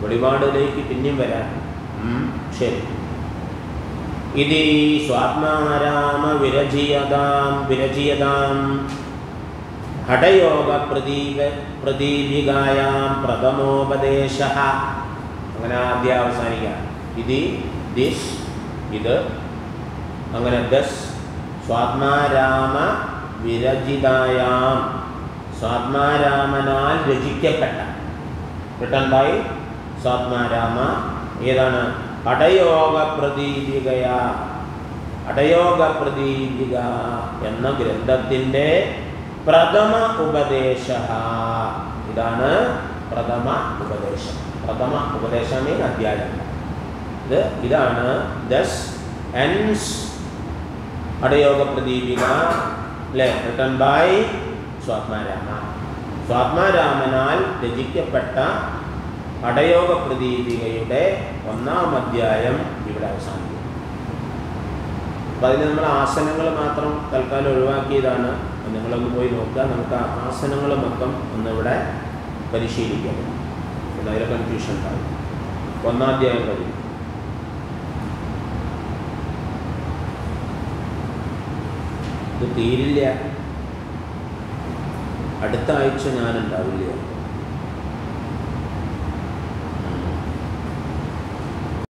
വെളിപാടിലേക്ക് പിന്നെയും വരാം ശരി. ഇതി സ്വാത്മാരാമ വിരചിയതാം വിരചിയതാം. ഹഠയോഗ പ്രദീപ പ്രദീപികായാം പ്രഥമോപദേശ. അങ്ങനെ ആദ്യം അവസാനിക്കാം. ഇതി ദിസ് ഇത്. അങ്ങനെ ദസ് സ്വാത്മാരാമ വിരചിതായാം. സ്വാത്മാരാമനാൽ രചിക്കപ്പെട്ട. റിട്ടൺ ബൈ സ്വാത്മാരാമ ഏതാണ്? അടയോഗ പ്രതീതികയ. അടയോഗ പ്രതീതിക എന്ന ഗ്രന്ഥത്തിന്റെ പ്രഥമ ഉപദേശ ഇതാണ് പ്രഥമ ഉപദേശം. പ്രഥമ ഉപദേശം മീൻ അധ്യായം. ഇത് ഇതാണ് ദസ് എൻസ് അടയോഗ പ്രദീപിക അല്ലേ? Written by സ്വാത്മാരാമ. സ്വാത്മാരാമനാൽ രചിക്കപ്പെട്ട അടയോഗ പ്രതീതികയുടെ ഒന്നാം അധ്യായം ഇവിടെ അവസാനിക്കും. അപ്പോൾ അതിന് നമ്മൾ ആസനങ്ങൾ മാത്രം തൽക്കാലം ഒഴിവാക്കിയതാണ്. നിങ്ങളൊന്ന് പോയി നോക്കുക. നമുക്ക് ആസനങ്ങൾ മൊത്തം ഒന്നിവിടെ പരിശീലിക്കാം. എന്തായാലും കൺഫ്യൂഷൻ ഉണ്ടാവും. ഒന്നാം അധ്യായം കഴിയും ഇത് തീരില്ല. അടുത്ത ആഴ്ച ഞാനുണ്ടാവില്ല.